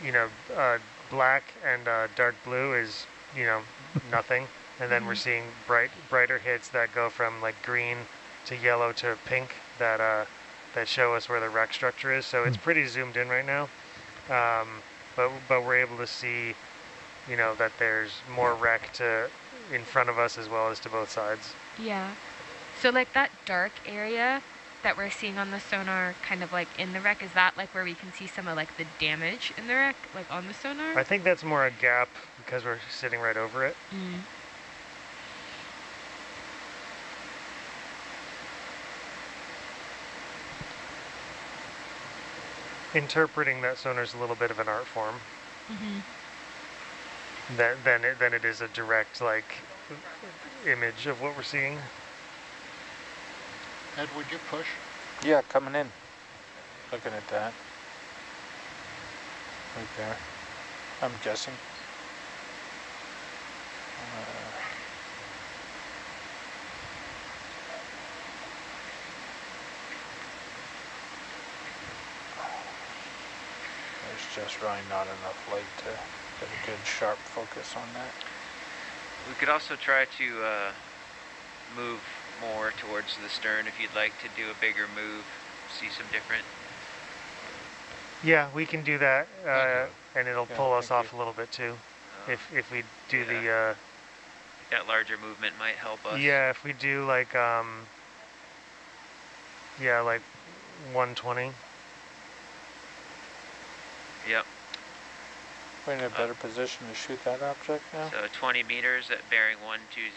you know, uh, black and uh, dark blue is, you know, nothing and then mm -hmm. we're mm-hmm. seeing bright brighter hits that go from like green to yellow to pink that uh, that show us where the wreck structure is. So it's hmm. pretty zoomed in right now, um, but but we're able to see, you know, that there's more wreck to in front of us as well as to both sides. Yeah. So like that dark area that we're seeing on the sonar kind of like in the wreck, is that like where we can see some of like the damage in the wreck, like on the sonar? I think that's more a gap because we're sitting right over it. Mm. Interpreting that sonar is a little bit of an art form. hmm That than it than it is a direct like image of what we're seeing. Ed, would you push? Yeah, coming in. Looking at that. Right there. I'm guessing. Uh, There's just really not enough light to get a good sharp focus on that. We could also try to uh, move more towards the stern if you'd like to do a bigger move, see some different. Yeah, we can do that, uh, and it'll Yeah, pull us thank off a little bit too. Uh, If if we do the uh, that larger movement might help us. yeah, if we do like um yeah like 120. Yep. We're in a better position to shoot that object now. So 20 meters at bearing 120.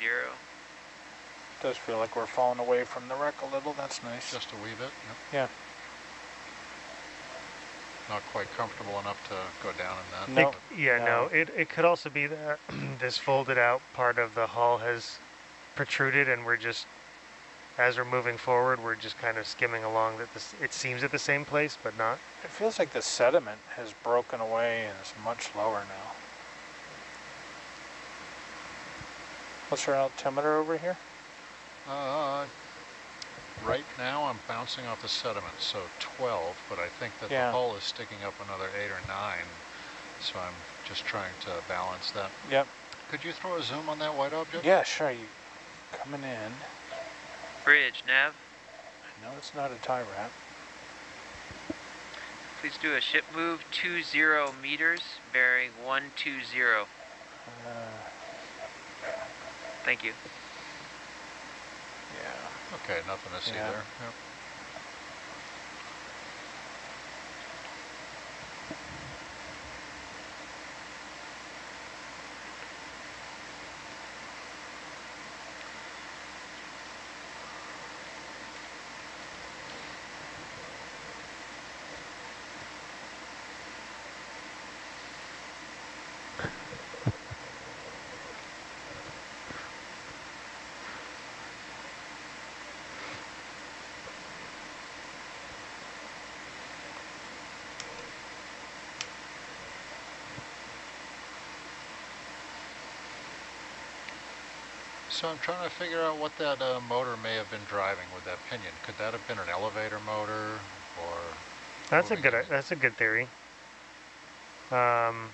Does feel like we're falling away from the wreck a little. That's nice. Just a wee bit. Yep. Yeah. Not quite comfortable enough to go down in that. No. but- Yeah, no. No. It it could also be that this folded out part of the hull has protruded, and we're just as we're moving forward, we're just kind of skimming along. That this it seems at the same place, but not. It feels like the sediment has broken away and is much lower now. What's our altimeter over here? Uh, right now I'm bouncing off the sediment, so 12, but I think that Yeah. the hull is sticking up another 8 or 9, so I'm just trying to balance that. Yep. Could you throw a zoom on that white object? Yeah, sure. You coming in? Bridge, nav. No, it's not a tie wrap. Please do a ship move 20 meters, bearing 120. Uh, Thank you. yeah. Okay, nothing to see Yeah. there. Yep. So I'm trying to figure out what that uh, motor may have been driving with that pinion. Could that have been an elevator motor or? That's a good that's a good theory. Um.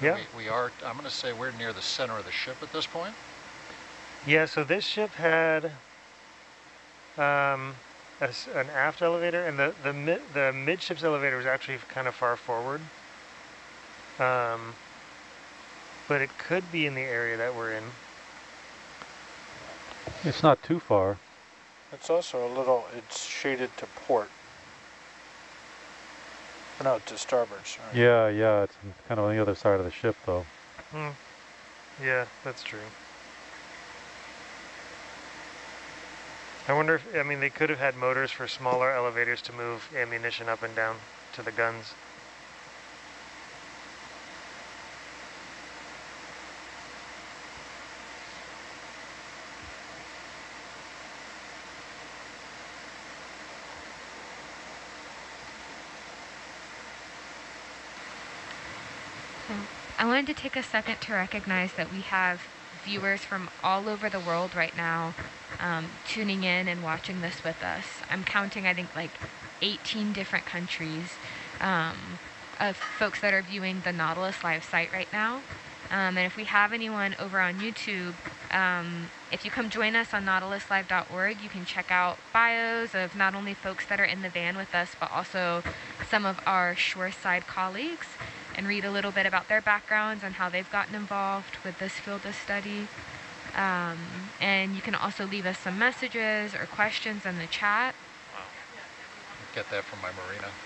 Yeah. We, we are, I'm going to say we're near the center of the ship at this point. Yeah, so this ship had um, a an aft elevator, and the the mid, the midships elevator was actually kind of far forward. Um, but it could be in the area that we're in. It's not too far. It's also a little, it's shaded to port. Or no, to starboard, sorry. Yeah, yeah, it's kind of on the other side of the ship though. Hmm. Yeah, that's true. I wonder if I mean they could have had motors for smaller elevators to move ammunition up and down to the guns. Wanted to take a second to recognize that we have viewers from all over the world right now um, tuning in and watching this with us. I'm counting, I think, like 18 different countries um, of folks that are viewing the Nautilus Live site right now. Um, and if we have anyone over on YouTube, um, if you come join us on nautiluslive.org, you can check out bios of not only folks that are in the van with us, but also some of our shoreside colleagues. And read a little bit about their backgrounds and how they've gotten involved with this field of study. Um, and you can also leave us some messages or questions in the chat. Wow. Get that from my marina.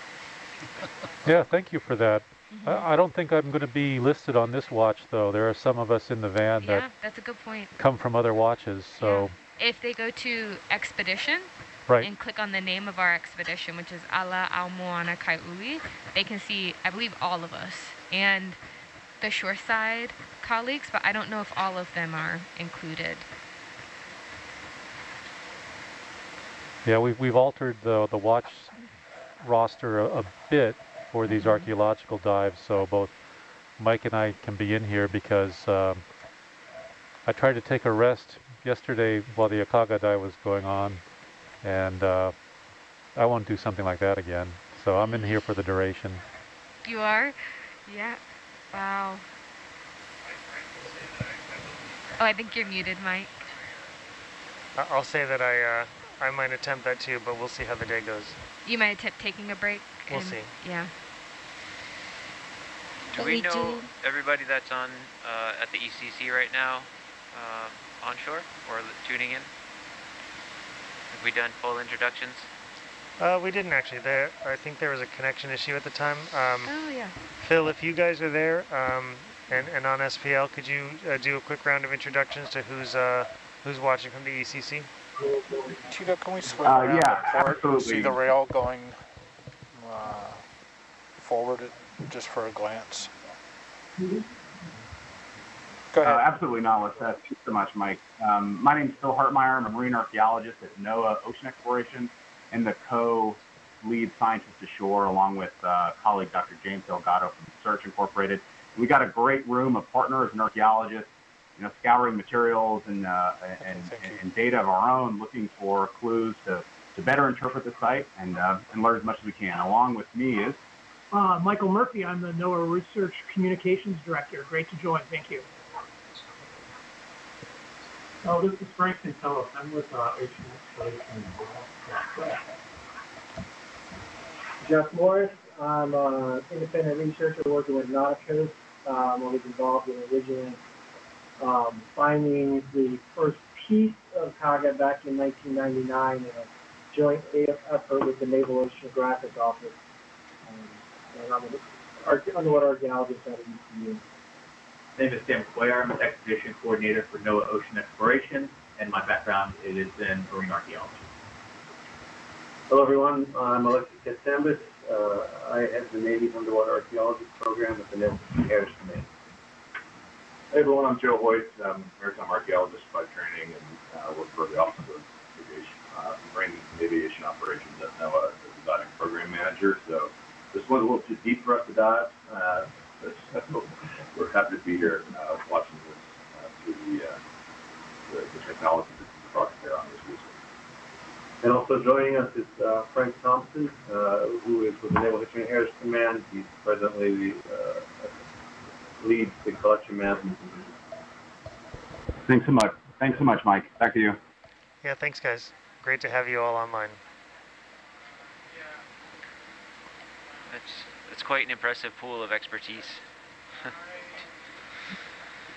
Yeah, thank you for that. I, I don't think I'm going to be listed on this watch, though. There are some of us in the van Yeah, that that's a good point. come from other watches, so If they go to expedition Right. and click on the name of our expedition, which is Ala Aumoana Kaiui, they can see, I believe, all of us and the shoreside colleagues, but I don't know if all of them are included. yeah, we've we've altered the the watch roster a, a bit for these archaeological dives, so both Mike and I can be in here because um, I tried to take a rest yesterday while the Akagi dive was going on, and uh, I won't do something like that again. So I'm in here for the duration. You are? Yeah. Wow. Oh, I think you're muted, Mike. I- I'll say that I uh, I might attempt that too, but we'll see how the day goes. You might attempt taking a break. We'll see. Yeah. Do we we know do- everybody that's on uh, at the ECC right now uh, onshore or tuning in? Have we done full introductions? Uh, we didn't actually. There, I think there was a connection issue at the time. Um, Oh, yeah. Phil, if you guys are there um, and, and on SPL, could you uh, do a quick round of introductions to who's uh, who's watching from the ECC? Tito, can we swing Uh, around yeah, the port and see the rail going uh, forward just for a glance? Go ahead. Uh, absolutely not. Let's thank you so much, Mike. Um, my name is Phil Hartmeyer. I'm a marine archaeologist at NOAA Ocean Exploration and the co-lead scientist ashore, along with uh, colleague Dr. James Delgado from Search Incorporated. We got a great room of partners and archaeologists, you know, scouring materials and uh, and, and data of our own, looking for clues to, to better interpret the site and uh, and learn as much as we can. Along with me is Uh, Michael Murphy, I'm the NOAA Research Communications Director. Great to join. Thank you. Oh, this is Frank Cantelas. I'm with uh. Jeff Morris. I'm an independent researcher working with Nauticos. Um, I was involved in originally um, finding the first piece of Kaga back in 1999 in a joint effort with the Naval Oceanographic Office. Um, and I'm an underwater archaeologist at ECU. My name is Sam Cuellar. I'm an expedition coordinator for NOAA Ocean Exploration, and my background is in marine archaeology. Hello, everyone. I'm Alexis Catsambis. Uh, I head the Navy's underwater archaeology program at the Naval Harris Command. Hey everyone, I'm Joe Hoyt. I'm a maritime archaeologist by training and uh, work for the Office of Aviation, uh, Marine Aviation Operations at NOAA as a diving program manager. So this one's a little too deep for us to dive. Uh, but we're happy to be here uh, watching this uh, through the, uh, the, the technology that's brought to bear on this research. And also joining us is uh, Frank Thompson, uh, who is with the Naval History and Heritage Command. He's presently the uh, leads the collection management division. thanks so much. Thanks so much, Mike. Back to you. Yeah, thanks guys. Great to have you all online. That's that's quite an impressive pool of expertise.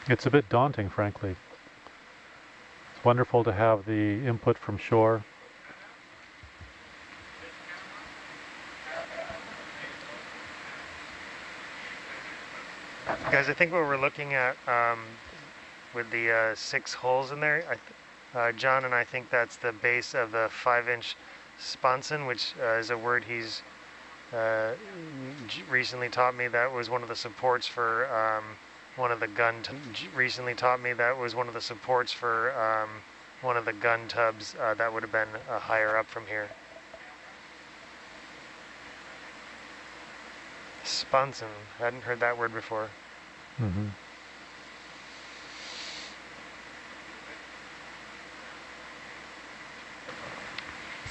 It's a bit daunting, frankly. It's wonderful to have the input from shore. Guys, I think what we're looking at um, with the uh, six holes in there, I th- uh, John and I think that's the base of the five-inch sponson, which uh, is a word he's uh, recently taught me. That was one of the supports for um, one of the gun. T- j- recently taught me that was one of the supports for um, one of the gun tubs uh, that would have been uh, higher up from here. Sponson. Hadn't heard that word before. hmm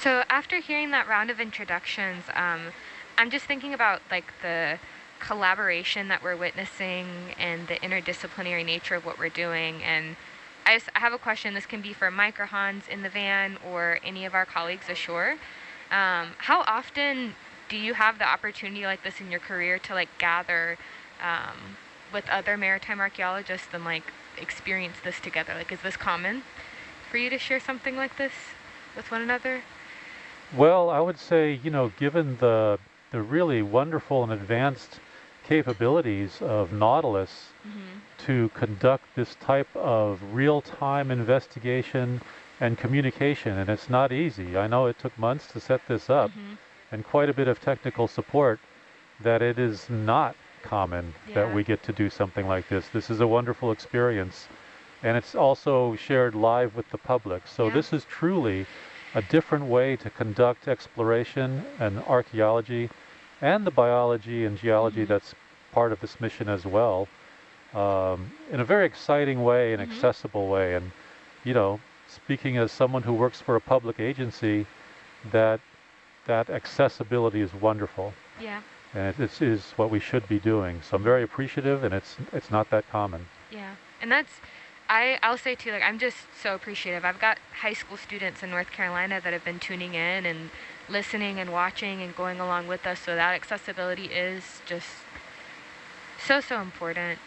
So after hearing that round of introductions, um, I'm just thinking about like the collaboration that we're witnessing and the interdisciplinary nature of what we're doing. And I just I have a question. This can be for Mike or Hans in the van or any of our colleagues ashore. Um, how often do you have the opportunity like this in your career to like gather um, with other maritime archaeologists and like experience this together? Like, is this common for you to share something like this with one another? Well, I would say, you know, given the the really wonderful and advanced capabilities of Nautilus Mm-hmm. to conduct this type of real-time investigation and communication, and it's not easy. I know it took months to set this up Mm-hmm. and quite a bit of technical support that it is not common that we get to do something like this. This is a wonderful experience and it's also shared live with the public. So Yeah. this is truly a different way to conduct exploration and archaeology and the biology and geology Mm-hmm. that's part of this mission as well um, in a very exciting way and Mhm. accessible way. And, you know, speaking as someone who works for a public agency, that that accessibility is wonderful, Yeah. and it, it's is what we should be doing. So I'm very appreciative, and it's it's not that common. Yeah, and that's, I, I'll say too, like, I'm just so appreciative. I've got high school students in North Carolina that have been tuning in and listening and watching and going along with us, so that accessibility is just so, so important.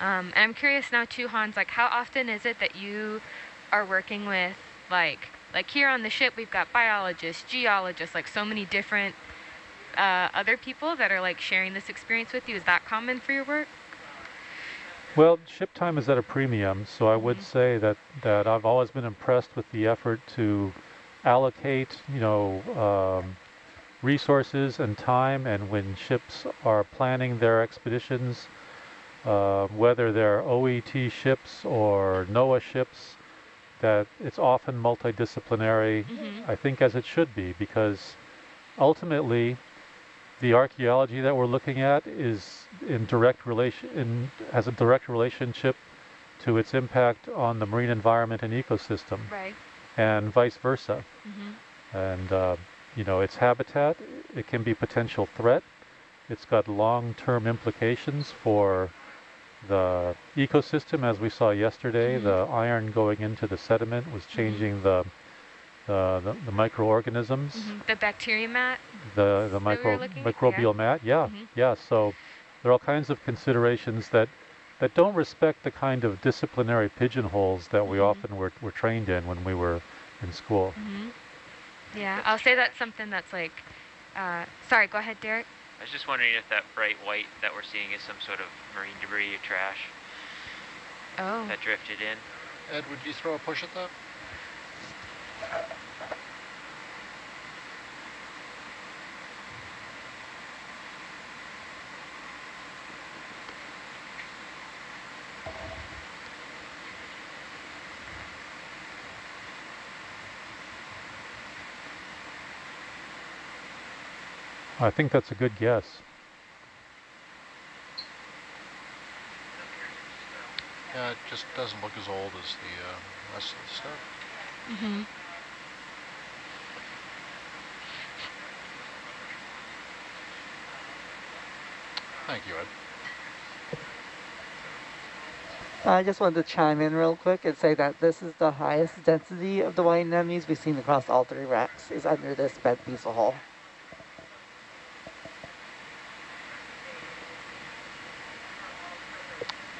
Um, and I'm curious now too, Hans, like, how often is it that you are working with, like, like here on the ship, we've got biologists, geologists, like so many different uh, other people that are like sharing this experience with you. Is that common for your work? Well, ship time is at a premium, so I would say that, that I've always been impressed with the effort to allocate, you know, um, resources and time, and when ships are planning their expeditions, uh, whether they're OET ships or NOAA ships, that it's often multidisciplinary, Mhm. I think as it should be, because ultimately the archaeology that we're looking at is in direct relation in, has a direct relationship to its impact on the marine environment and ecosystem Right. and vice versa Mm-hmm. and uh, you know its habitat it can be potential threat it's got long-term implications for the ecosystem as we saw yesterday Mhm. the iron going into the sediment was changing the, the the the microorganisms hmm The bacteria mat. the the that we were micro looking at? microbial mat yeah Mhm. yeah so there are all kinds of considerations that that don't respect the kind of disciplinary pigeonholes that we Mhm. often were, were trained in when we were in school hmm Yeah, I'll say that's something that's like. Uh, sorry, go ahead, Derek. I was just wondering if that bright white that we're seeing is some sort of marine debris or trash Oh. that drifted in. Ed, would you throw a push at that? I think that's a good guess Yeah, it just doesn't look as old as the uh, rest of the stuff. Mm-hmm. Thank you, Ed. I just wanted to chime in real quick and say that this is the highest density of the white anemones we've seen across all three wrecks is under this bent piece of hull.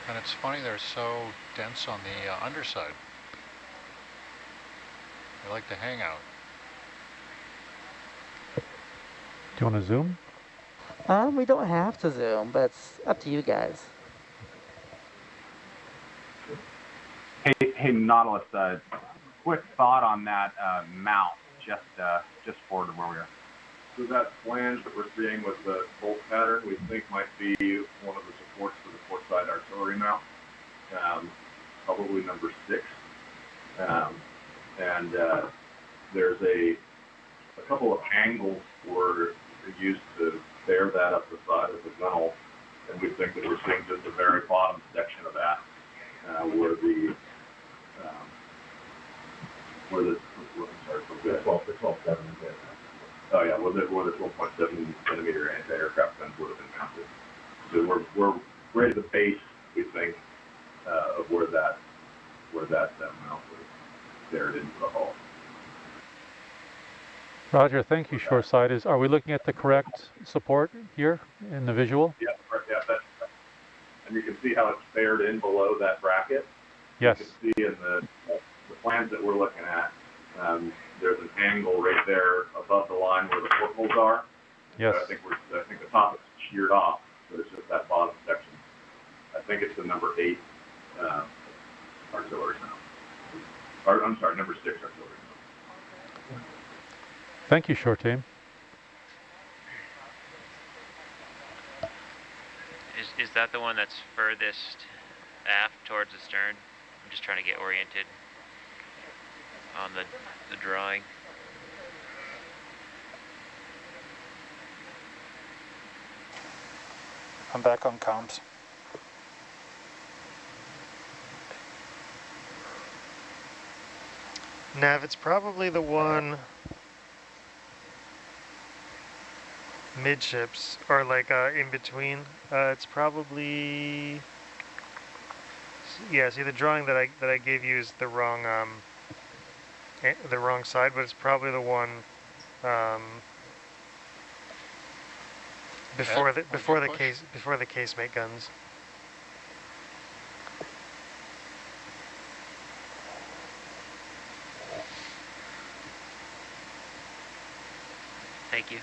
And it's funny, they're so dense on the uh, underside. They like to hang out. do you want to zoom Um, we don't have to zoom, but it's up to you guys. Hey, hey, Nautilus. Uh, quick thought on that uh, mount, just uh, just forward of where we are. So that flange that we're seeing with the bolt pattern, we think might be one of the supports for the port side artillery mount, um, probably number six. Um, and uh, there's a, a couple of angles were used to bear that up the side of the gunnel, and we think that we're seeing just the very bottom section of that, uh, where the um, where the, where, sorry, the 12, the 12 7 Oh yeah, well, the, where the 12.7 centimeter anti-aircraft guns would have been mounted. So we're, we're right at the base, we think, uh, of where that, where that uh, mount was buried into the hull. Roger thank you short sight is are we looking at the correct support here in the visual Yeah, yeah, that's, and you can see how it's faired in below that bracket. Yes. You can see in the, the plans that we're looking at, um, there's an angle right there above the line where the portholes are. Yes. I think we're, I think the top is sheared off, so it's just that bottom section. I think it's the number eight, um, artillery now. Or, I'm sorry, number six artillery Thank you, short team. Is, is that the one that's furthest aft towards the stern? I'm just trying to get oriented on the, the drawing. I'm back on comms. Nav, it's probably the one midships or like uh, in between. Uh, it's probably yeah. See the drawing that I that I gave you is the wrong um eh, the wrong side, but it's probably the one um before the before the case before the casemate guns. Thank you.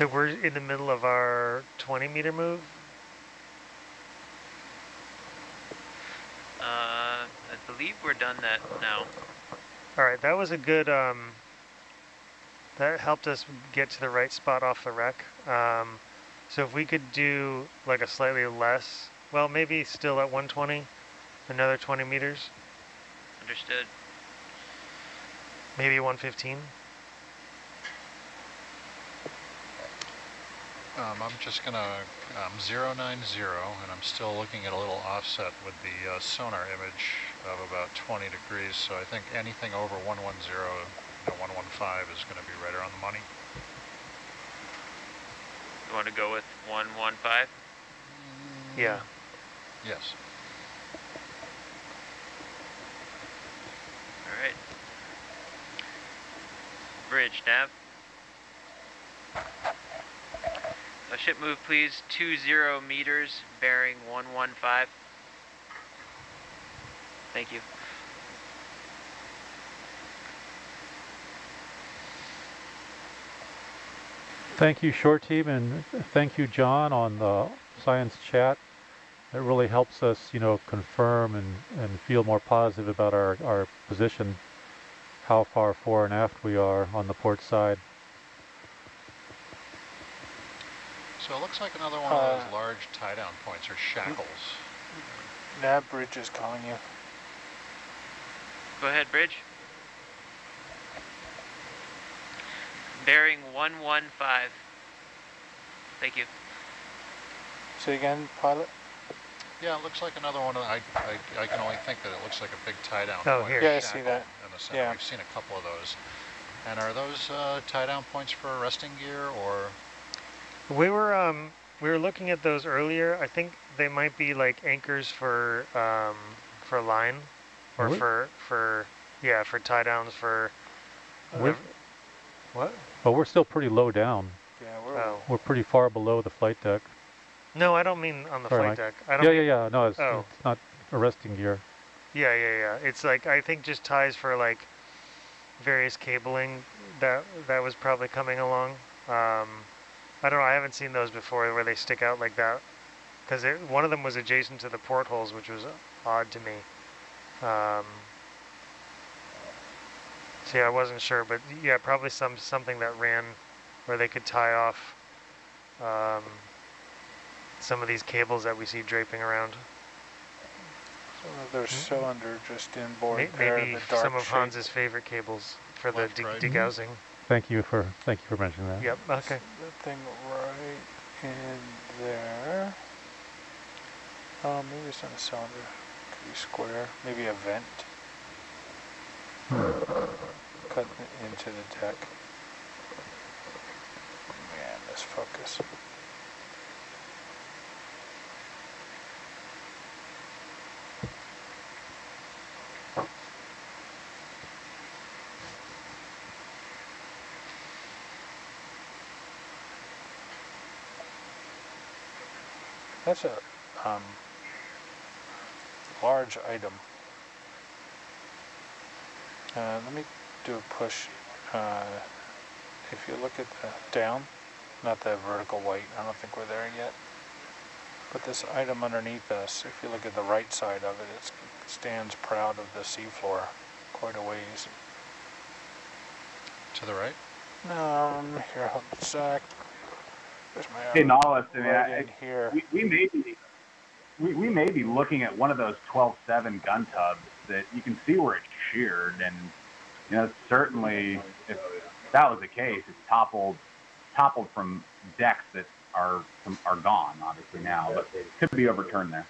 So we're in the middle of our 20 meter move. Uh, I believe we're done that now. All right, that was a good, um, that helped us get to the right spot off the wreck. Um, so if we could do like a slightly less, well, maybe still at 120, another 20 meters, Understood. maybe 115. Um, I'm just gonna um, 090, and I'm still looking at a little offset with the uh, sonar image of about 20 degrees. So I think anything over 110 to 115 is going to be right around the money. You want to go with 115? Yeah. Yes. All right. Bridge, nav. A ship move, please. 20 meters, bearing 115. Thank you. Thank you, short team, and thank you, John, on the science chat. It really helps us, you know, confirm and, and feel more positive about our, our position, how far fore and aft we are on the port side. So it looks like another one of Uh, those large tie-down points or shackles. Nav bridge is calling you. Go ahead, bridge. Bearing 115. Thank you. Say again, pilot. Yeah, it looks like another one. Of, I, I I can only think that it looks like a big tie-down. Oh, point here. Yeah, I see that. In the center. Yeah. We've seen a couple of those. And are those uh, tie-down points for arresting gear or? We were um we were looking at those earlier. I think they might be like anchors for um for line or Really? for for yeah for tie downs for We're- uh, what? But we're still pretty low down. Yeah, we're Oh We're pretty far below the flight deck. no, I don't mean on the Sorry, flight Mike. deck. I don't. Yeah, yeah, yeah. No, it's, Oh. it's not arresting gear. Yeah, yeah, yeah. It's like I think just ties for like various cabling that that was probably coming along. Um, I don't know. I haven't seen those before where they stick out like that because one of them was adjacent to the portholes, which was odd to me. Um, so yeah, I wasn't sure, but yeah, probably some something that ran where they could tie off um, some of these cables that we see draping around. Their cylinder just inboard May- there, Maybe the dark some of. Hans's favorite cables for the de- right. degaussing. Thank you for thank you for mentioning that. Yep. Okay. That thing right in there. Oh, maybe it's not a cylinder. Could be square. Maybe a vent. Cut into the deck. Man, this focus. That's a um, large item. Uh, let me do a push. Uh, if you look at the down, not the vertical white, I don't think we're there yet. But this item underneath us, if you look at the right side of it, it stands proud of the seafloor quite a ways. To the right? Um, here, hold a sec. There's my Hey, arrow. Nautilus, I mean, Right I- here. we, we may be we, we may be looking at one of those 12-7 gun tubs that you can see where it's sheared, and you know certainly if that was the case, it's toppled toppled from decks that are are gone, obviously now, but it could be overturned there.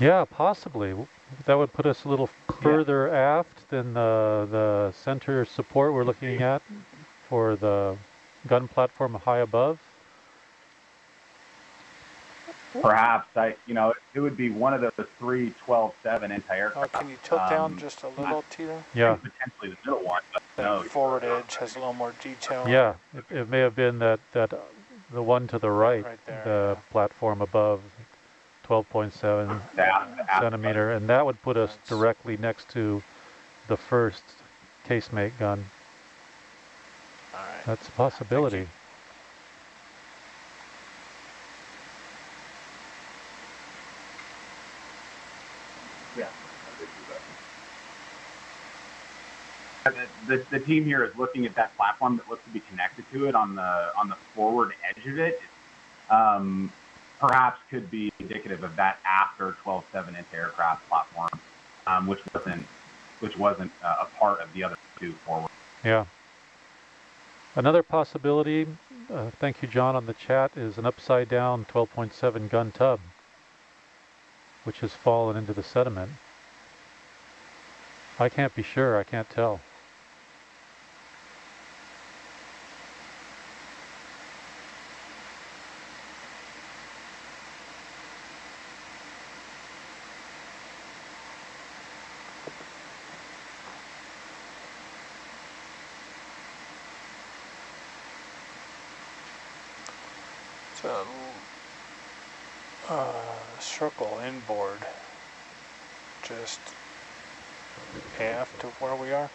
Yeah, possibly. W- That would put us a little further aft than the, the center support we're looking at for the gun platform high above. Perhaps I, you know, it would be one of those three 12-7 anti-aircraft. Oh, can you tilt down um, just a little, Tito? Yeah. Potentially the middle one, but The no. forward edge has a little more detail. Yeah, it, it may have been that, that uh, the one to the right, Right there, the platform above, 12.7 Yeah, centimeter, and that would put us directly next to the first casemate gun. All right. That's a possibility. Yeah. The, the, the team here is looking at that platform that looks to be connected to it on the on the forward edge of it. Um, perhaps could be indicative of that after 12-7 anti-aircraft platform, um, which wasn't which wasn't uh, a part of the other two forward. Yeah. Another possibility, uh, thank you, John, on the chat, is an upside down 12.7 gun tub, which has fallen into the sediment. I can't be sure, I can't tell. It's a uh, circle inboard, just aft of where we are.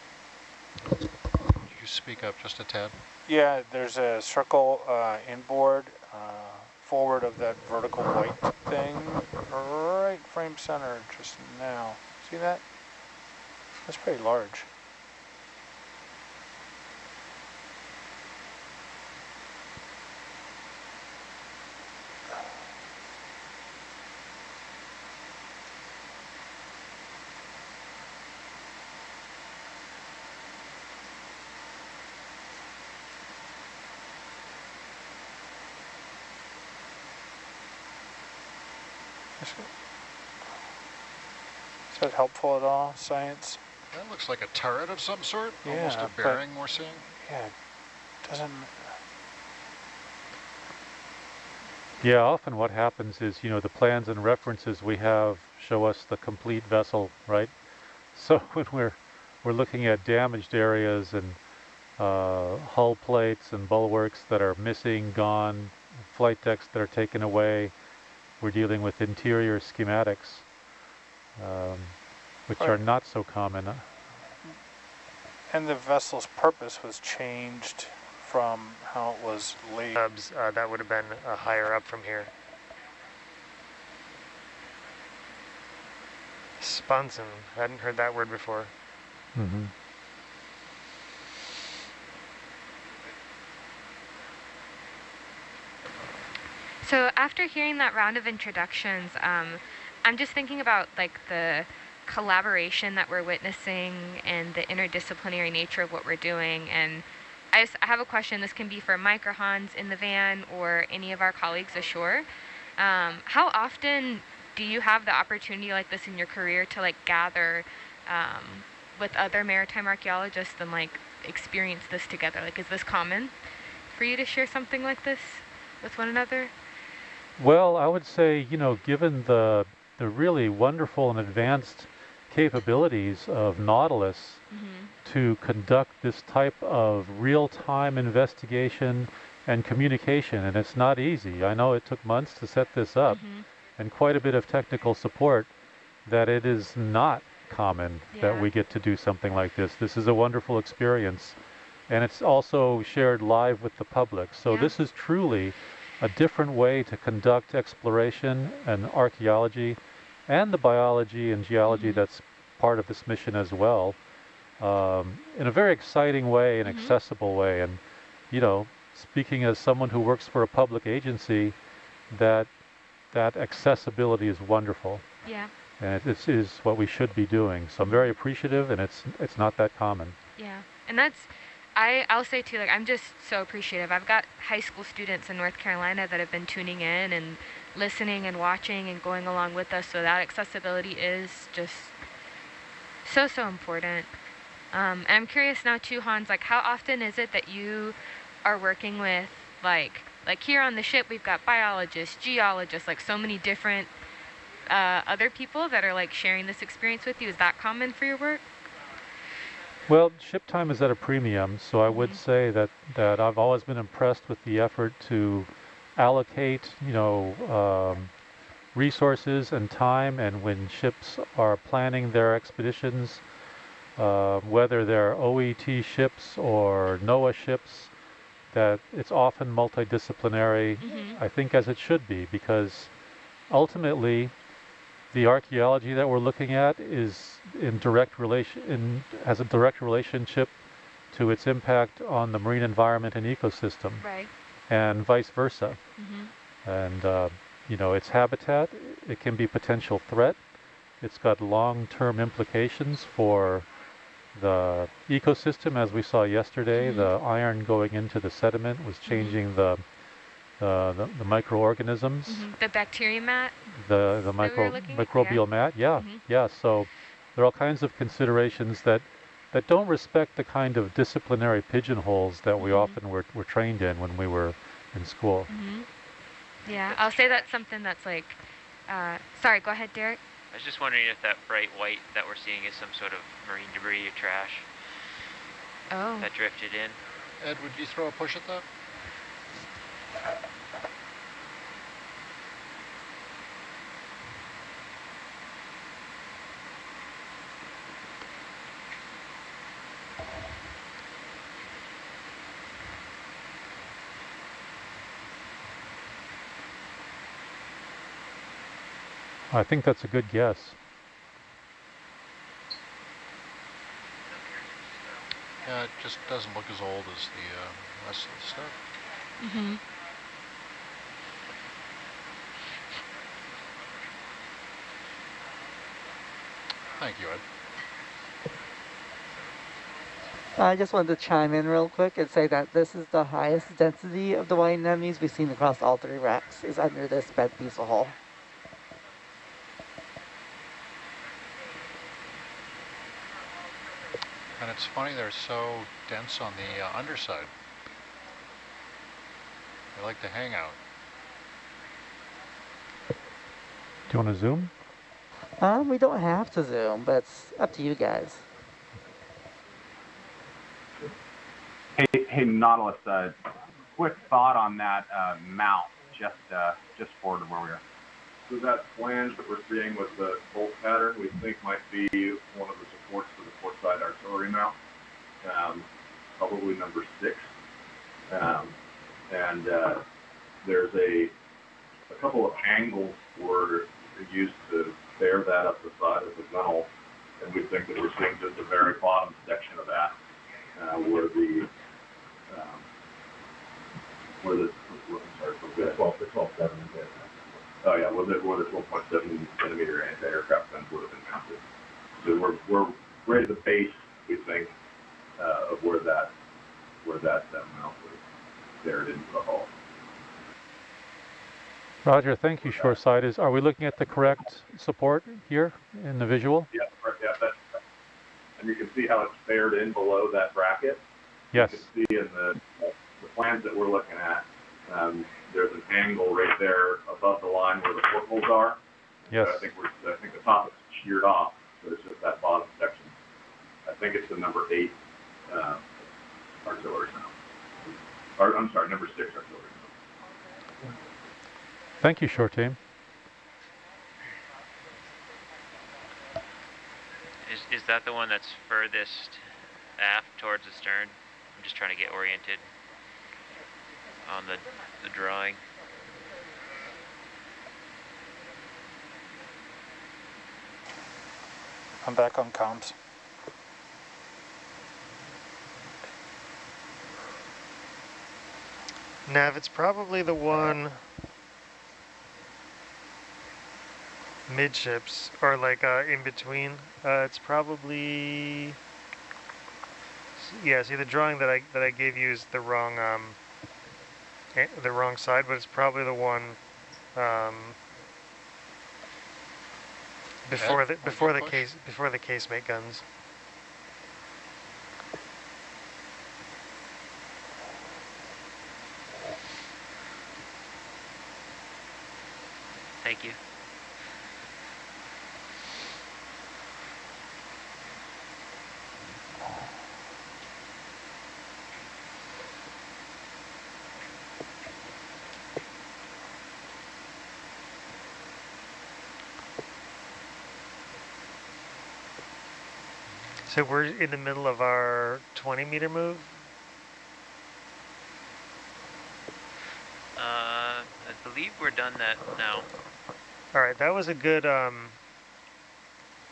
You speak up a tad. Yeah, there's a circle uh, inboard, uh, forward of that vertical white thing, right frame center just now. See that? That's pretty large. Is that helpful at all, science? That looks like a turret of some sort. Almost a bearing we're seeing. Yeah, it doesn't. Yeah, often what happens is, you know, the plans and references we have show us the complete vessel, right? So when we're we're looking at damaged areas and uh, hull plates and bulwarks that are missing, gone, flight decks that are taken away, we're dealing with interior schematics, um, which are not so common. Uh, And the vessel's purpose was changed from how it was laid. Tubs, uh, that would have been uh, higher up from here. Sponson, hadn't heard that word before. Mm-hmm. So after hearing that round of introductions, um, I'm just thinking about like the collaboration that we're witnessing and the interdisciplinary nature of what we're doing. And I, just, I have a question. This can be for Mike or Hans in the van or any of our colleagues ashore. Um, how often do you have the opportunity like this in your career to like gather um, with other maritime archaeologists and like experience this together? Like, is this common for you to share something like this with one another? Well, I would say, you know, given the the really wonderful and advanced capabilities of Nautilus Mm-hmm. to conduct this type of real-time investigation and communication, and it's not easy. I know it took months to set this up Mm-hmm. and quite a bit of technical support that it is not common that we get to do something like this. This is a wonderful experience and it's also shared live with the public. So Yeah. this is truly a different way to conduct exploration and archaeology and the biology and geology that's part of this mission as well um, in a very exciting way and Mhm. accessible way. And, you know, speaking as someone who works for a public agency, that that accessibility is wonderful. Yeah. And it, is what we should be doing. So I'm very appreciative, and it's it's not that common. Yeah, and that's I I'll say too like I'm just so appreciative. I've got high school students in North Carolina that have been tuning in and listening and watching and going along with us. So that accessibility is just so so important. Um, and I'm curious now too, Hans. Like, how often is it that you are working with like like here on the ship we've got biologists, geologists, like so many different uh, other people that are like sharing this experience with you. Is that common for your work? Well, ship time is at a premium, so I would say that, that I've always been impressed with the effort to allocate, you know, um, resources and time, and when ships are planning their expeditions, uh, whether they're OET ships or NOAA ships, that it's often multidisciplinary, Mhm. I think as it should be, because ultimately the archaeology that we're looking at is in direct relation in has a direct relationship to its impact on the marine environment and ecosystem Right. and vice versa Mm-hmm. and uh, you know its habitat it can be potential threat it's got long-term implications for the ecosystem as we saw yesterday Mhm. the iron going into the sediment was changing the, uh, the the microorganisms hmm The bacteria mat. the the that we were micro microbial mat yeah Mhm. yeah so there are all kinds of considerations that that don't respect the kind of disciplinary pigeonholes that we Mhm. often were, were trained in when we were in school hmm Yeah, I'll say that's something that's like. Uh, sorry, go ahead, Derek. I was just wondering if that bright white that we're seeing is some sort of marine debris or trash Oh. that drifted in. Ed, would you throw a push at that? I think that's a good guess Yeah, it just doesn't look as old as the uh, rest of the stuff. Mm-hmm. Thank you, Ed. I just wanted to chime in real quick and say that this is the highest density of the white anemones we've seen across all three racks is under this bed piece of hull. And it's funny, they're so dense on the uh, underside. They like to hang out. do you want to zoom Um, we don't have to zoom, but it's up to you guys. Hey, hey, Nautilus. Uh, quick thought on that uh, mount, just uh, just forward of where we are. So that flange that we're seeing with the bolt pattern, we think might be one of the supports for the port side artillery mount, um, probably number six. Um, and uh, there's a, a couple of angles were used to bear that up the side of the gunnel, and we think that we're seeing just the very bottom section of that, uh, where the um, where the, where, sorry, the 12, the 12 7 Oh yeah, well, the, where the 12.7 centimeter anti-aircraft guns would have been mounted. So we're, we're right at the base, we think, uh, of where that, where that, that mount was buried into the hull. Roger thank you shoresight is are we looking at the correct support here in the visual Yeah, yeah, and you can see how it's bared in below that bracket. Yes. You can see in the, the plans that we're looking at, um, there's an angle right there above the line where the portholes are. Yes. I think we're, I think the top is sheared off, so it's just that bottom section. I think it's the number eight, uh, artillery center. Or, I'm sorry, number six artillery. Thank you, short team. Is, is that the one that's furthest aft towards the stern? I'm just trying to get oriented on the, the drawing. I'm back on comms. Nav, it's probably the one midships or like uh, in between. Uh, it's probably yeah. See, the drawing that I that I gave you is the wrong um eh, the wrong side, but it's probably the one um before the before the push? case before the casemate guns. Thank you. So we're in the middle of our 20 meter move. Uh, I believe we're done that now. All right, that was a good, um,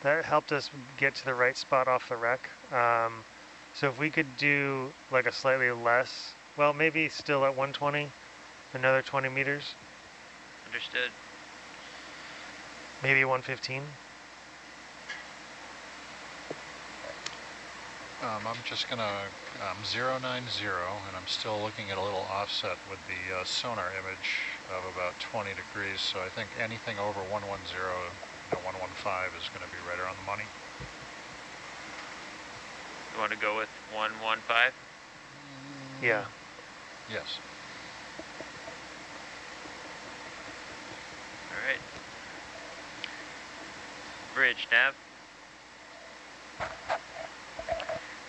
that helped us get to the right spot off the wreck. Um, so if we could do like a slightly less, well, maybe still at 120, another 20 meters, Understood. maybe 115. Um, I'm just gonna, um, zero nine zero, and I'm still looking at a little offset with the uh, sonar image of about 20 degrees, so I think anything over 110, you know, 115 is gonna be right around the money. You want to go with 115? Yeah. Yes. All right. Bridge, nav.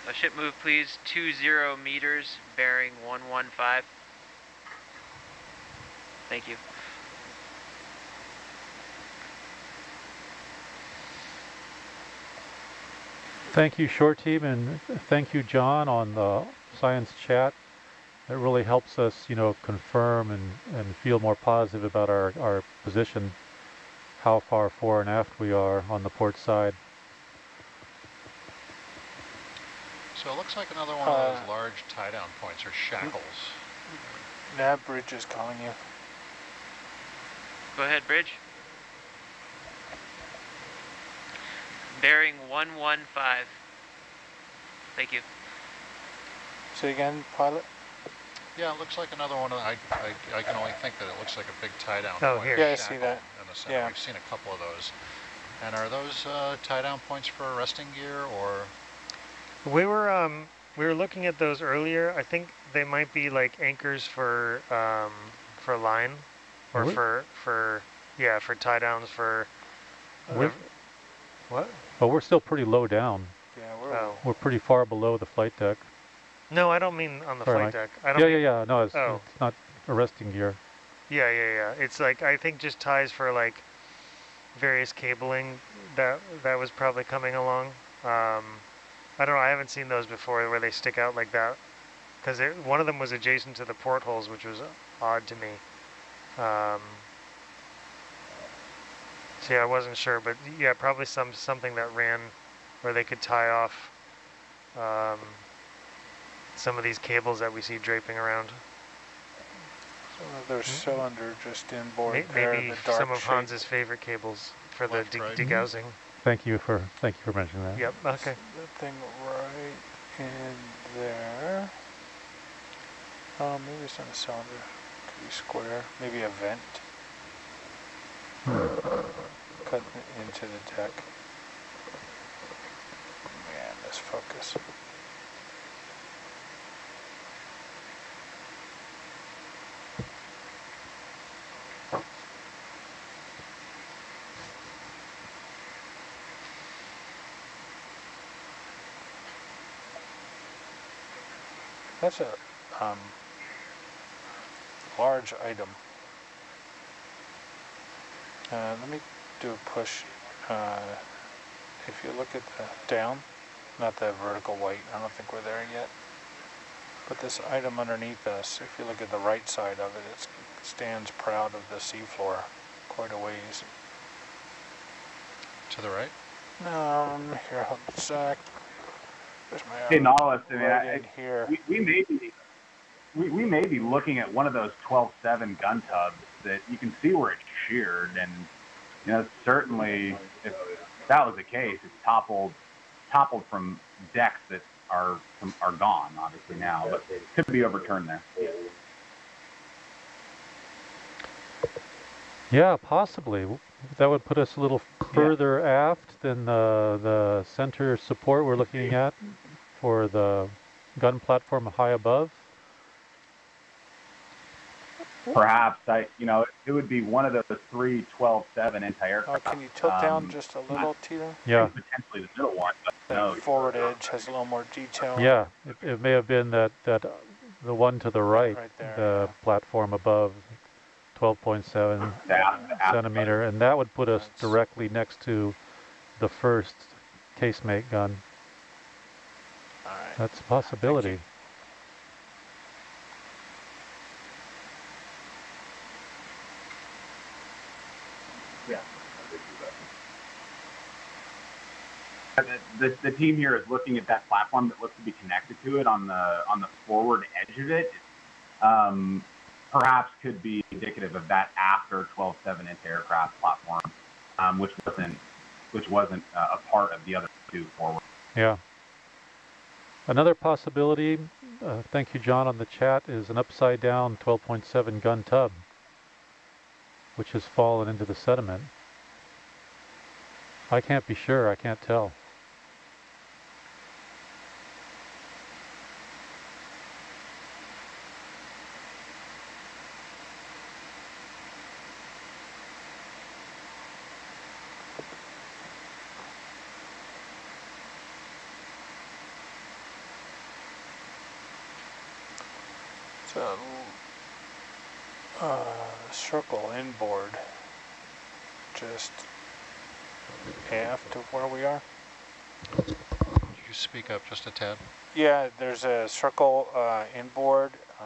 A ship move, please. 20 meters, bearing 115. Thank you. Thank you, short team, and thank you, John, on the science chat. It really helps us, you know, confirm and, and feel more positive about our, our position, how far fore and aft we are on the port side. So it looks like another one of Uh, those large tie-down points or shackles. Nav Bridge is calling you. Go ahead, bridge. Bearing 115. Thank you. Say again, pilot? Yeah, it looks like another one of, the- I, I, I can only think that it looks like a big tie-down Oh, point. here. Yeah, I see that. In the center. Yeah. We've seen a couple of those. And are those uh, tie-down points for arresting gear or? We were um we were looking at those earlier. I think they might be like anchors for um for line or Really? for for yeah for tie downs for uh, what? But we're still pretty low down. Yeah, we're Oh We're pretty far below the flight deck. no, I don't mean on the Sorry, flight Mike. deck. I don't Yeah, yeah, yeah. No, it's, Oh. it's not arresting gear. yeah yeah yeah. It's like I think just ties for like various cabling that that was probably coming along. Um, I don't know. I haven't seen those before where they stick out like that because one of them was adjacent to the portholes, which was odd to me. Um, so yeah, I wasn't sure, but yeah, probably some something that ran where they could tie off um, some of these cables that we see draping around. Another cylinder just inboard May- there, Maybe the dark some of. Hans's favorite cables for the de- right. degaussing. Thank you for thank you for mentioning that. Yep. Okay. That thing right in there. Oh, maybe it's not a cylinder. Could be square. Maybe a vent. Cut into the deck. Man, this focus. That's a um, large item. Uh, let me do a push. Uh, if you look at the down, not the vertical white, I don't think we're there yet. But this item underneath us, if you look at the right side of it, it stands proud of the seafloor quite a ways. To the right? Um, here, hold a sec. There's my Hey, Nautilus, I mean, right I- here. we, we may be we, we may be looking at one of those 12-7 gun tubs that you can see where it's sheared, and you know certainly if that was the case, it's toppled toppled from decks that are are gone, obviously now, but it could be overturned there. Yeah, possibly. W- That would put us a little further aft than the, the center support we're looking at for the gun platform high above. Perhaps I, you know, it would be one of the three 12-7 anti-aircraft. Oh, can you tilt down um, just a little, Tito? Yeah. Potentially the middle one, but The no. forward edge has a little more detail. Yeah, it, it may have been that, that uh, the one to the right, Right there, the platform above 12.7 Yeah, centimeter, and that would put us directly next to the first casemate gun. All right. That's a possibility. Yeah. The, the, the team here is looking at that platform that looks to be connected to it on the on the forward edge of it. Um, perhaps could be indicative of that after 12-7 anti-aircraft platform, um, which wasn't which wasn't uh, a part of the other two forward. Yeah. Another possibility, uh, thank you, John, on the chat, is an upside down 12.7 gun tub, which has fallen into the sediment. I can't be sure, I can't tell. It's a uh, circle inboard, just aft of where we are. You speak up just a tad. Yeah, there's a circle uh, inboard, uh,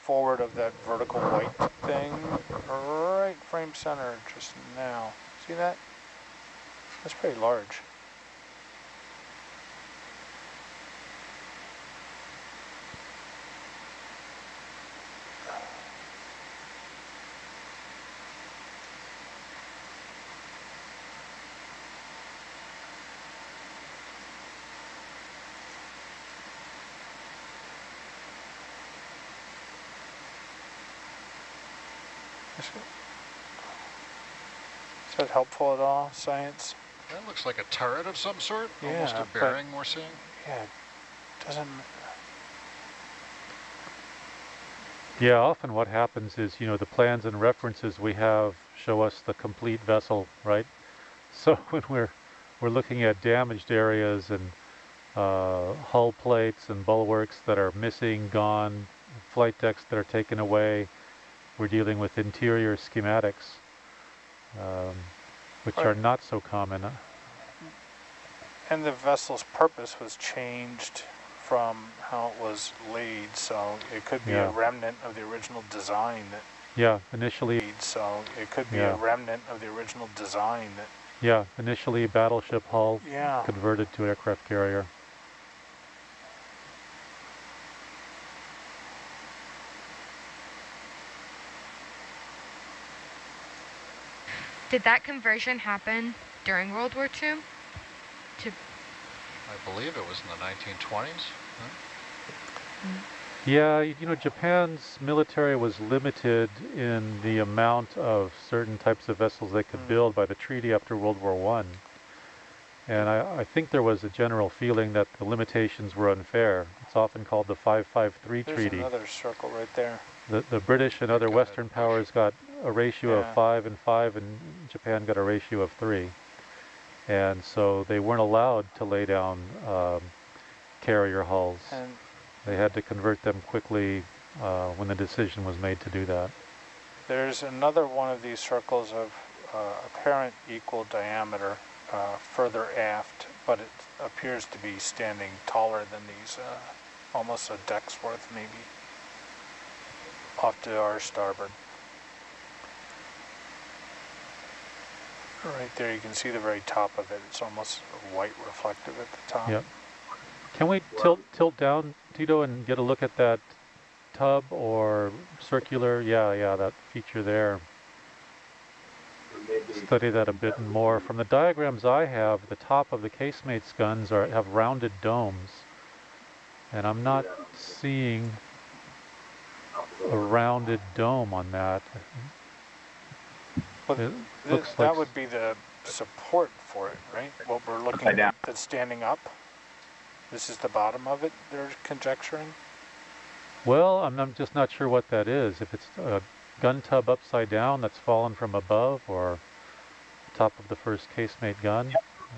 forward of that vertical white thing, right frame center just now. See that? That's pretty large. That helpful at all, science? That looks like a turret of some sort. Almost Yeah, a bearing we're seeing. Yeah, doesn't. Yeah, often what happens is, you know, the plans and references we have show us the complete vessel, right? So when we're we're looking at damaged areas and uh, hull plates and bulwarks that are missing, gone, flight decks that are taken away, we're dealing with interior schematics, um, which are not so common. Uh, And the vessel's purpose was changed from how it was laid, so it could be Yeah. a remnant of the original design that Yeah, initially, laid, so it could be Yeah. a remnant of the original design that yeah, initially battleship hull Yeah. converted to aircraft carrier. Did that conversion happen during World War II? To I believe it was in the 1920s. huh? Yeah, you know, Japan's military was limited in the amount of certain types of vessels they could hmm. build by the treaty after World War One. And I, I think there was a general feeling that the limitations were unfair. It's often called the 553 there's treaty. another circle right there. The, the British and other Western powers got a ratio Yeah. of 5 and 5, and Japan got a ratio of 3. And so they weren't allowed to lay down um, carrier hulls. And They had to convert them quickly uh, when the decision was made to do that. There's another one of these circles of uh, apparent equal diameter uh, further aft, but it appears to be standing taller than these, uh, almost a deck's worth maybe, off to our starboard. Right there, you can see the very top of it. It's almost white reflective at the top. Yep. Can we tilt tilt down, Tito, and get a look at that tub or circular? Yeah, yeah, that feature there. Study that a bit more. From the diagrams I have, the top of the casemates guns are have rounded domes, and I'm not seeing a rounded dome on that. Well, It th- looks that like would be the support for it, right? What we're looking at that's standing up. This is the bottom of it, they're conjecturing. Well, I'm, I'm just not sure what that is. If it's a gun tub upside down that's fallen from above or top of the first casemate gun.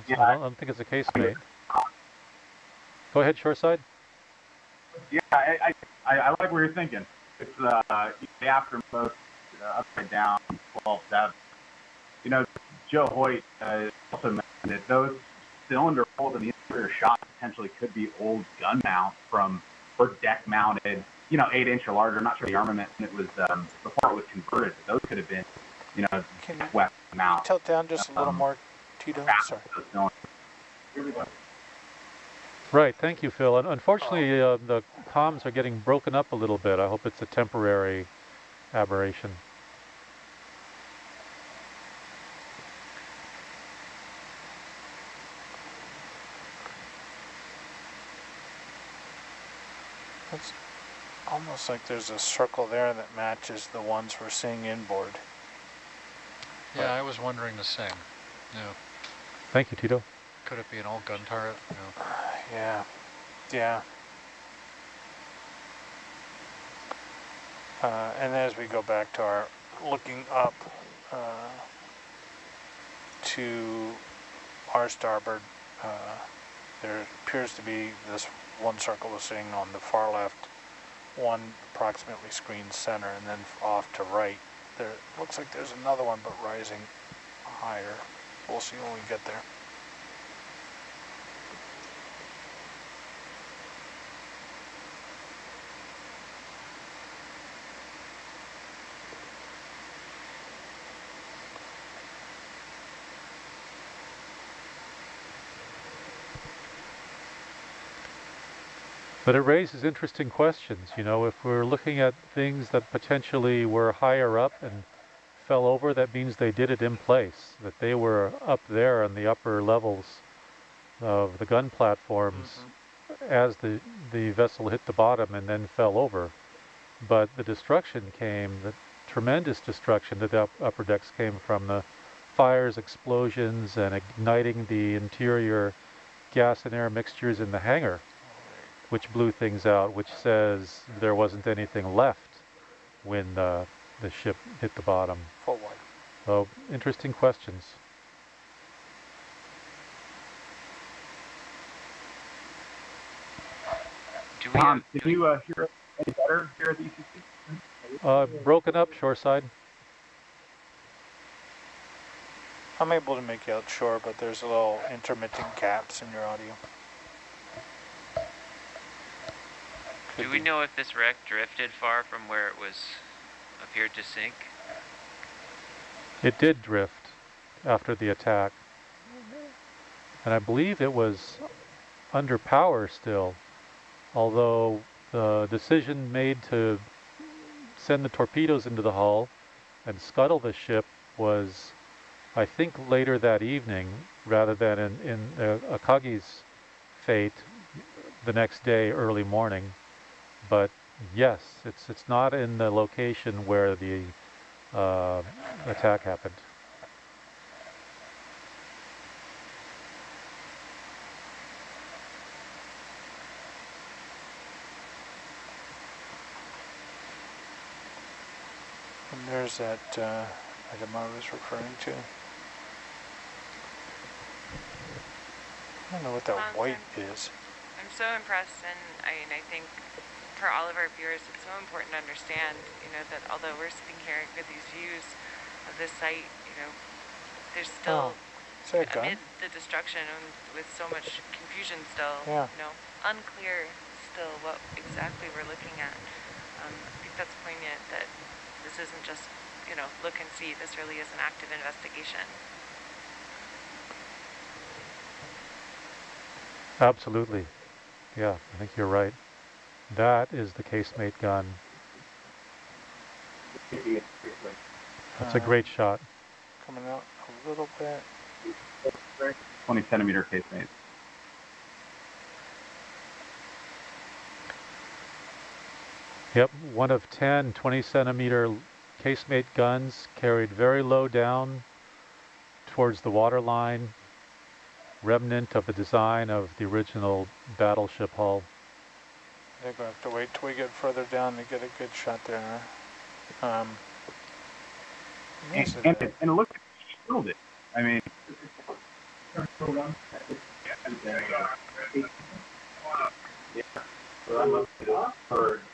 I, don't, I don't think it's a casemate. Go ahead, shoreside. Yeah, I, I, I like what you're thinking. It's uh, the aftermost upside down 12 7. You know, Joe Hoyt uh, also mentioned that those cylinder holes in the interior shot potentially could be old gun mounts from or deck mounted, you know, eight inch or larger. I'm not sure the armament it was um, before it was converted, but those could have been, you know, Can you west mount. tilt down just a little Um, more, Tito? Sorry. those cylinders. Here we go. Right, thank you, Phil. Un- Unfortunately, uh, the comms are getting broken up a little bit. I hope it's a temporary aberration. It's almost like there's a circle there that matches the ones we're seeing inboard. Yeah, I was wondering the same. Yeah. Thank you, Tito. Could it be an old gun turret? Yeah. Yeah, yeah. Uh, and as we go back to our looking up uh, to our starboard, uh, there appears to be this one circle we're seeing on the far left, one approximately screen center, and then off to right. There looks like there's another one, but rising higher. We'll see when we get there. But it raises interesting questions. You know, if we're looking at things that potentially were higher up and fell over, that means they did it in place, that they were up there on the upper levels of the gun platforms mm-hmm. as the, the vessel hit the bottom and then fell over. But the destruction came, the tremendous destruction to the upper decks came from the fires, explosions, and igniting the interior gas and air mixtures in the hangar which blew things out, which says there wasn't anything left when uh, the ship hit the bottom. Full white. So, interesting questions. Do we Tom, did you uh, hear any better here at the ECC? Uh, broken up, shoreside. I'm able to make you out shore, but there's a little intermittent gaps in your audio. Could Do we know if this wreck drifted far from where it was appeared to sink? It did drift after the attack. And I believe it was under power still, although the decision made to send the torpedoes into the hull and scuttle the ship was, I think, later that evening rather than in, in uh, Akagi's fate the next day, early morning. But yes, it's, it's not in the location where the uh, attack happened. And there's that uh, item I was referring to. I don't know what that white is. I'm so impressed, and I mean, I think for all of our viewers, it's so important to understand, you know, that although we're sitting here with these views of this site, you know, there's still Oh, is that amid the destruction and with so much confusion still, Yeah. you know, unclear still what exactly we're looking at. Um, I think that's poignant that this isn't just, you know, look and see. This really is an active investigation. Absolutely. Yeah, I think you're right. That is the casemate gun. That's a Uh, great shot. Coming out a little bit. 20 centimeter casemate. Yep, one of 10 20 centimeter casemate guns carried very low down towards the waterline, remnant of the design of the original battleship hull. I think we have to wait till we get further down to get a good shot there. Um, And, yes, it and, is. it, and look, it shielded it. I mean, Yeah. So that must be the third.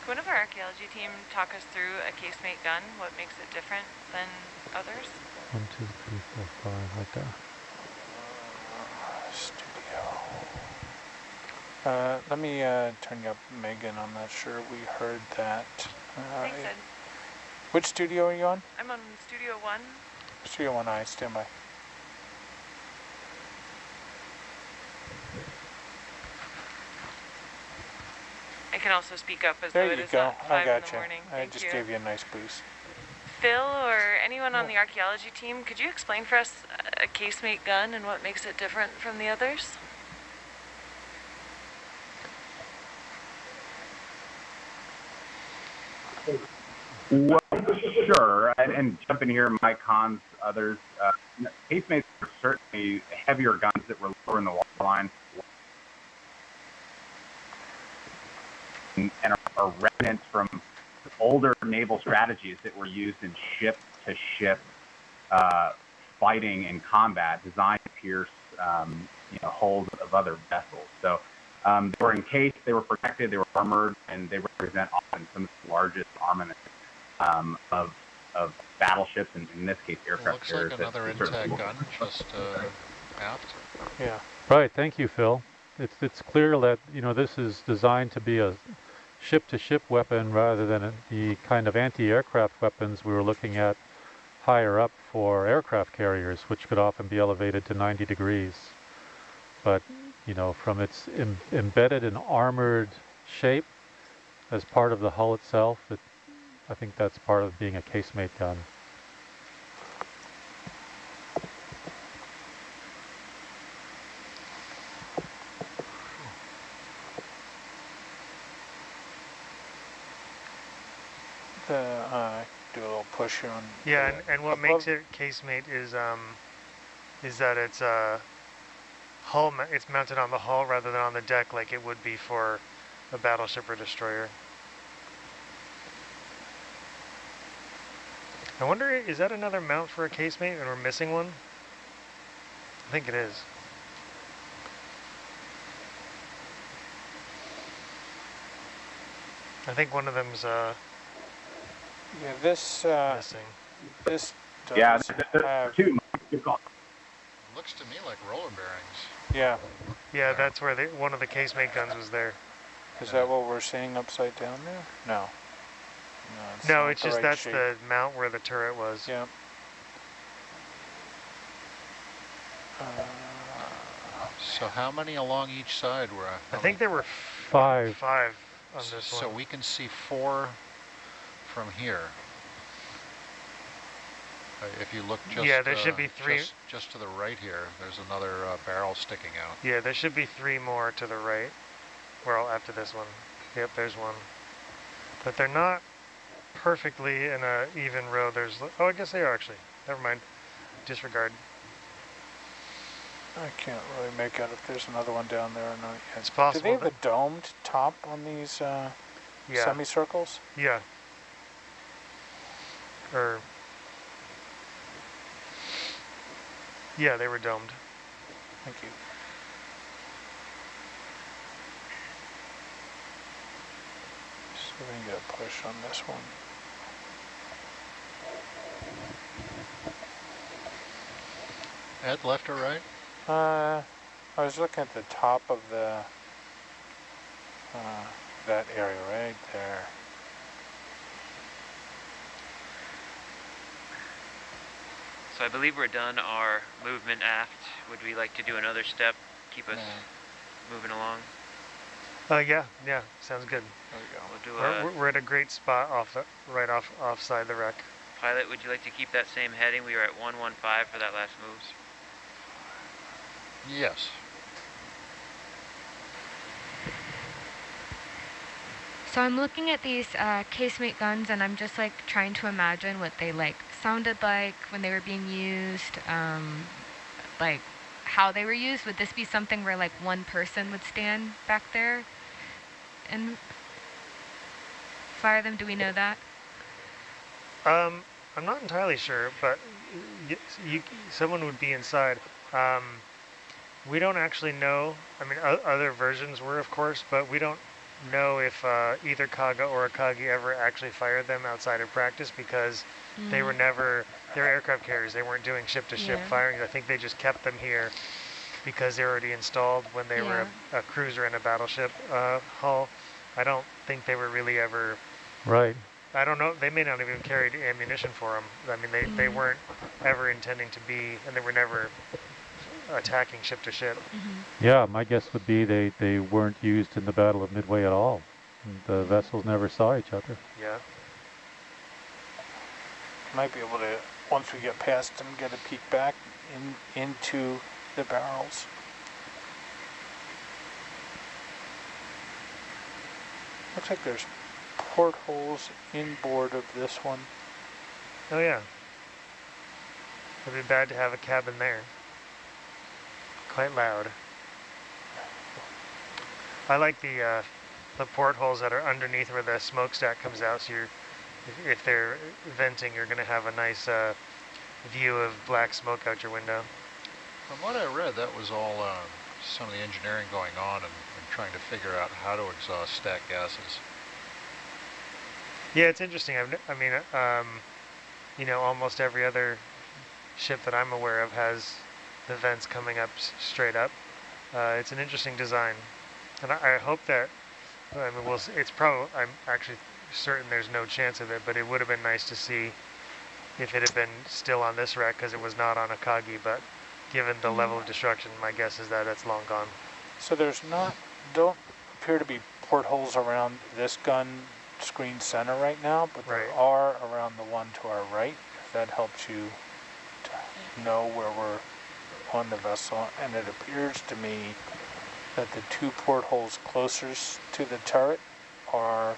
Could one of our archaeology team talk us through a casemate gun? What makes it different than others? One, two, three, four, five, like that. Uh, let me uh, turn you up, Megan. I'm not sure we heard that. Uh, Thanks, Ed. Which studio are you on? I'm on Studio One. Studio 1I, stand by. I can also speak up as There though it you is go. I got the you. morning. I Thank just you. gave you a nice boost. Phil or anyone on the archaeology team, could you explain for us a casemate gun and what makes it different from the others? Well, sure, and, and jump in here, Mike Hans, others. Uh, casemates are certainly heavier guns that were lower in the water line, and, and are, are remnants from older naval strategies that were used in ship-to-ship uh, fighting and combat, designed to pierce um, you know hulls of other vessels. So um, they were encased, they were protected, they were armored, and they represent often some of the largest armaments um, of of battleships, and in this case, It aircraft looks carriers. like another intact gun just uh, aft. Yeah. Right, thank you, Phil. It's it's clear that you know this is designed to be a ship-to-ship weapon rather than a, the kind of anti-aircraft weapons we were looking at higher up for aircraft carriers, which could often be elevated to 90 degrees. But you know, from its Im- embedded and armored shape as part of the hull itself, it, I think that's part of being a casemate gun. The, uh, do a little push here on. Yeah, the and, and what above- makes it casemate is um, is that it's uh, hull. It's mounted on the hull rather than on the deck, like it would be for a battleship or destroyer. I wonder, is that another mount for a casemate, and we're missing one? I think it is. I think one of them's uh, Yeah, this, uh, missing. this does Yeah, there- there- there have, two. Looks to me like roller bearings. yeah. Yeah, that's where they, one of the casemate guns was there. Is that what we're seeing upside down there? No. No, it's No, not it's the just right that's shape. the mount where the turret was. Yeah. Uh, So how many along each side were? I think there were Five. five on this So one. we can see four from here. Uh, If you look just Yeah, there should uh, be three- Just, just to the right here, there's another uh, barrel sticking out. Yeah, there should be three more to the right. Well, after this one. Yep, there's one. But they're not perfectly in a even row. There's oh, I guess they are actually. Never mind. Disregard. I can't really make out if there's another one down there or not yet. It's Do they have a domed top on these uh, yeah. semicircles? Yeah. Or yeah, they were domed. Thank you. So we can get a push on this one. Ed, left or right? Uh, I was looking at the top of the, uh, that area right there. So I believe we're done our movement aft. Would we like to do another step? Keep us moving along? Uh, yeah, yeah, sounds good. There we go. We'll do We're, a, we're- we're at a great spot off, the- right off offside the wreck. pilot, would you like to keep that same heading? We were at 115 for that last moves. Yes. So I'm looking at these uh, casemate guns and I'm just like trying to imagine what they like sounded like when they were being used, um, like how they were used. Would this be something where like one person would stand back there and fire them? Do we know that? Um, I'm not entirely sure, but y- you, someone would be inside. Um, we don't actually know. I mean, o- other versions were, of course, but we don't know if uh, either Kaga or Akagi ever actually fired them outside of practice because they were Mm. never. They're aircraft carriers. They weren't doing ship-to-ship Yeah. firing. I think they just kept them here because they were already installed when they were a, a cruiser and a battleship uh, hull. I don't think they were really ever Right. I don't know. They may not have even carried ammunition for them. I mean, they, they Mhm. weren't ever intending to be, and they were never attacking ship to ship. Mm-hmm. Yeah, my guess would be they, they weren't used in the Battle of Midway at all. The vessels never saw each other. Yeah. Might be able to, once we get past them, get a peek back in into the barrels. Looks like there's portholes inboard of this one. Oh yeah. It'd be bad to have a cabin there. Quite loud. I like the uh, the portholes that are underneath where the smokestack comes out. So you're, if- they're venting, you're gonna have a nice uh, view of black smoke out your window. From what I read, that was all um, some of the engineering going on and, and trying to figure out how to exhaust stack gases. Yeah, it's interesting. I've, I mean, um, you know, almost every other ship that I'm aware of has the vents coming up straight up. Uh, it's an interesting design, and I, I hope that. I mean, we'll. It's probably. I'm actually certain there's no chance of it, but it would have been nice to see if it had been still on this wreck because it was not on Akagi. But given the level of destruction, my guess is that it's long gone. So there's not, don't appear to be portholes around this gun screen center right now, but there are around the one to our right. If that helps you to know where we're on the vessel. And it appears to me that the two portholes closest to the turret are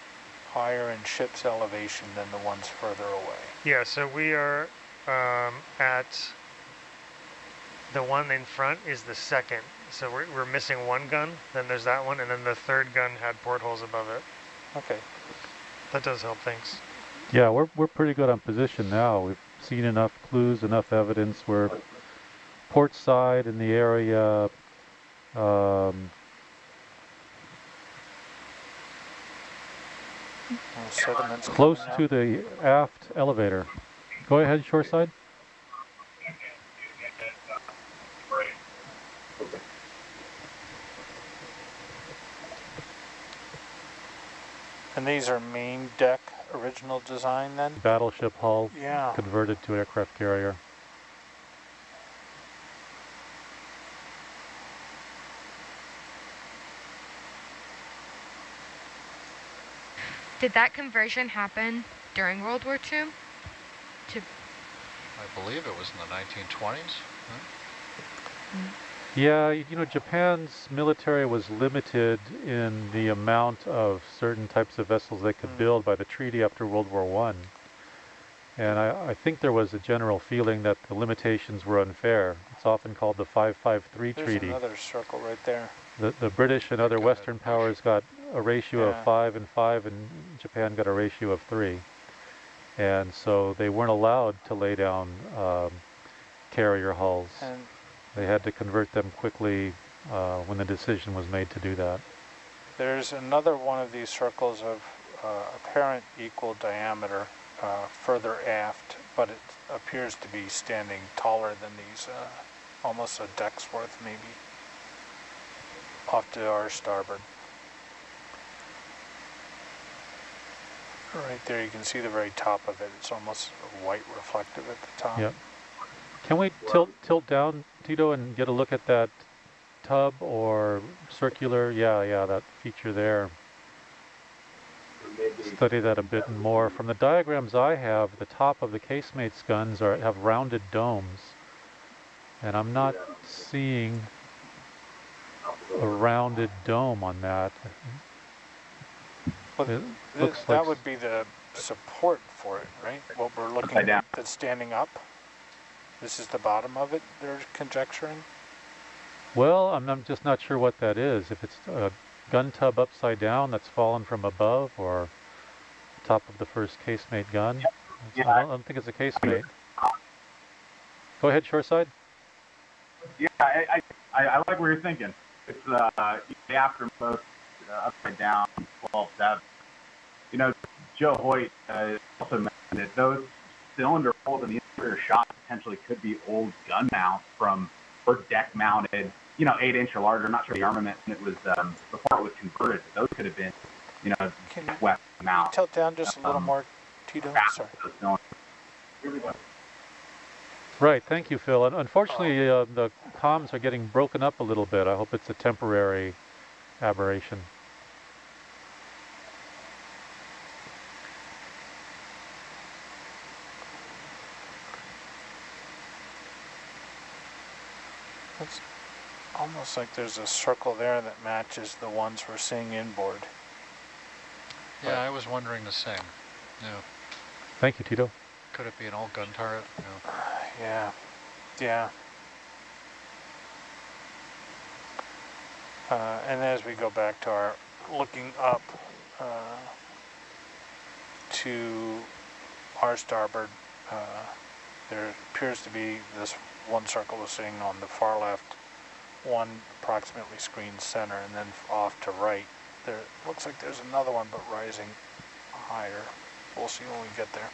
higher in ship's elevation than the ones further away. Yeah, so we are um, at the one in front is the second. So we're, we're missing one gun, then there's that one, and then the third gun had portholes above it. Okay. That does help things. Yeah, we're, we're pretty good on position now. We've seen enough clues, enough evidence. We're port side in the area. Um, close to the aft elevator. Go ahead, shoreside. And these are main deck original design then? Battleship hull Yeah. converted to aircraft carrier. Did that conversion happen during World War II? To I believe it was in the 1920s. huh? Yeah, you know, Japan's military was limited in the amount of certain types of vessels they could hmm. build by the treaty after World War One. And I, I think there was a general feeling that the limitations were unfair. It's often called the 553 There's treaty. another circle right there. The, the British and other Western powers got a ratio Yeah. of five and five, and Japan got a ratio of three. And so they weren't allowed to lay down um, carrier hulls. And they had to convert them quickly uh, when the decision was made to do that. There's another one of these circles of uh, apparent equal diameter uh, further aft, but it appears to be standing taller than these, uh, almost a deck's worth maybe, off to our starboard. Right there, you can see the very top of it. It's almost white reflective at the top. Yep. Can we tilt tilt down, Tito, and get a look at that tub or circular? Yeah, yeah, that feature there. Study that a bit more. From the diagrams I have, the top of the casemates guns are have rounded domes, and I'm not seeing a rounded dome on that. Well, It th- looks that like would be the support for it, right? What we're looking Upside down. at that's standing up. This is the bottom of it. They're conjecturing. Well, I'm, I'm just not sure what that is. If it's a gun tub upside down that's fallen from above or top of the first casemate gun. It's- I, don't, I don't think it's a casemate. Go ahead, shoreside. Yeah, I, I, I I like what you're thinking. It's uh, the aftermost uh, upside down 12 You know, Joe Hoyt uh, also mentioned that those cylinder holes in the interior shot potentially could be old gun mounts from or deck mounted, you know, eight inch or larger. I'm not sure the armament it was um, before it was converted. But those could have been, you know, Can you west mount. tilt down just a little Um, more, Tito? Sorry. those cylinders. Right, thank you, Phil. Un- Unfortunately, uh, the comms are getting broken up a little bit. I hope it's a temporary aberration. Almost like there's a circle there that matches the ones we're seeing inboard. Yeah, I was wondering the same. Yeah. Thank you, Tito. Could it be an old gun turret? No. Yeah, yeah. Uh, and as we go back to our looking up uh, to our starboard, uh, there appears to be this one circle we're seeing on the far left, one approximately screen center, and then off to right. There looks like there's another one, but rising higher. We'll see when we get there.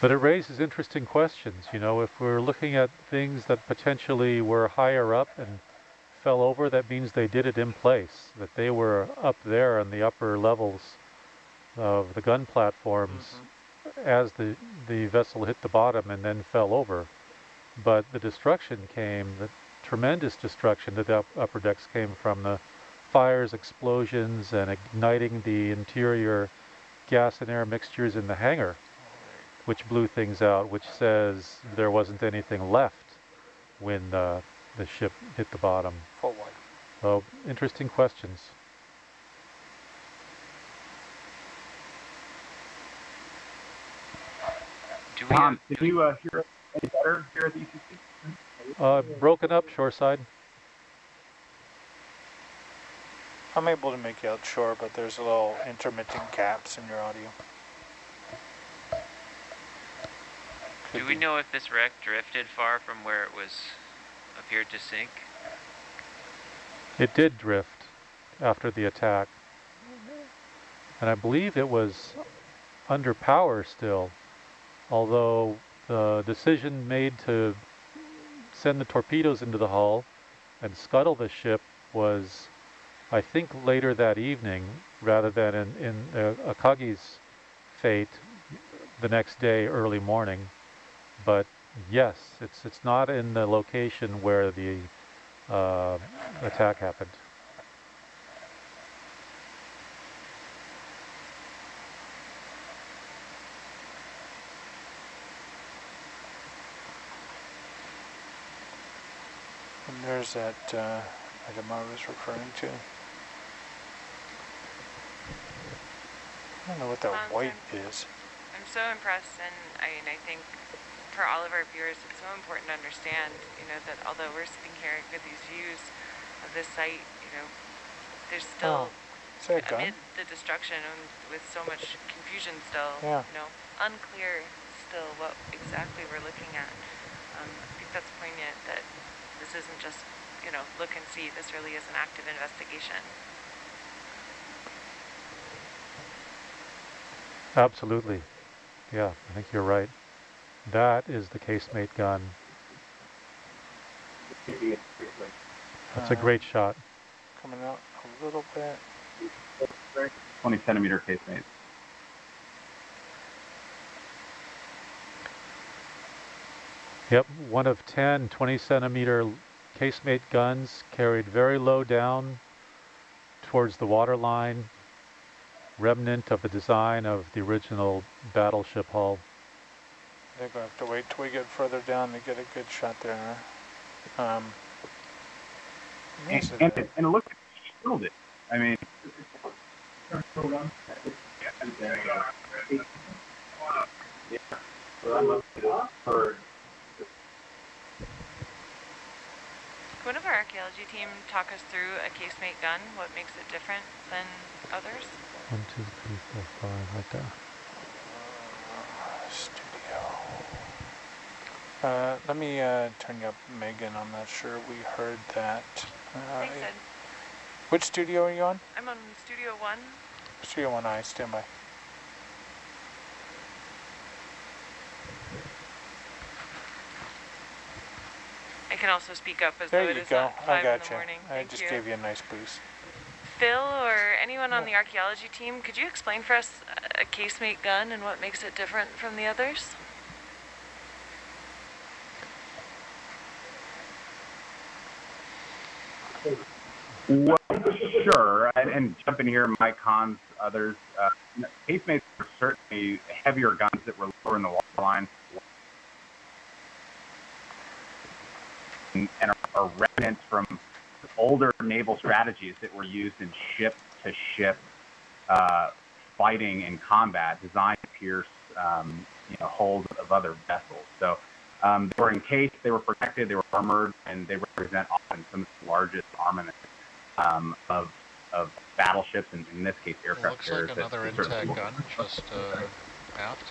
But it raises interesting questions. You know, if we're looking at things that potentially were higher up and fell over, that means they did it in place, that they were up there in the upper levels of the gun platforms mm-hmm. as the, the vessel hit the bottom and then fell over. But the destruction came, the tremendous destruction to the upper decks came from the fires, explosions, and igniting the interior gas and air mixtures in the hangar which blew things out, which says there wasn't anything left when uh, the ship hit the bottom. Full white. So, interesting questions. Do we Tom, have, you uh, hear any better here at the ECC? Uh, broken up, shoreside. I'm able to make you out shore, but there's a little intermittent gaps in your audio. Do we know if this wreck drifted far from where it was appeared to sink? It did drift after the attack. And I believe it was under power still, although the decision made to send the torpedoes into the hull and scuttle the ship was, I think, later that evening rather than in, in uh, Akagi's fate the next day, early morning. But yes, it's, it's not in the location where the uh, attack happened. And there's that uh, item I was referring to. I don't know what that white is. I'm so impressed, and I, and I think for all of our viewers, it's so important to understand, you know, that although we're sitting here with these views of this site, you know, there's still, Oh, is that amid the destruction and with so much confusion still, Yeah. you know, unclear still what exactly we're looking at. Um, I think that's poignant that this isn't just, you know, look and see. This really is an active investigation. Absolutely. Yeah, I think you're right. That is the casemate gun. That's a Uh, great shot. Coming out a little bit. 20 centimeter casemate. Yep, one of 10 20 centimeter casemate guns carried very low down towards the waterline, remnant of the design of the original battleship hull. They're gonna have to wait till we get further down to get a good shot there. Um, And, and, it- it, and it looked killed it. I mean, Could one of our archaeology team talk us through a casemate gun? What makes it different than others? One, two, three, four, five, right there. Uh, let me uh, turn you up, Megan. I'm not sure we heard that. Uh, Thanks, Ed. Which studio are you on? I'm on Studio One. Studio 1I, stand by. I can also speak up as There though it you go. not I five in got the you. morning. I Thank just you. gave you a nice boost. Phil or anyone on the archaeology team, could you explain for us a casemate gun and what makes it different from the others? Well, sure, and, and jump in here, Mike Hans, others. Uh, casemates are certainly heavier guns that were lower in the water line, and, are, are remnants from older naval strategies that were used in ship-to-ship uh, fighting and combat, designed to pierce, um, you know, hulls of other vessels. So um, they were encased, they were protected, they were armored, and they represent often some of the largest armament um, of of battleships, and in this case, It aircraft looks carriers. like that- another that sort of- intact gun, just uh, aft.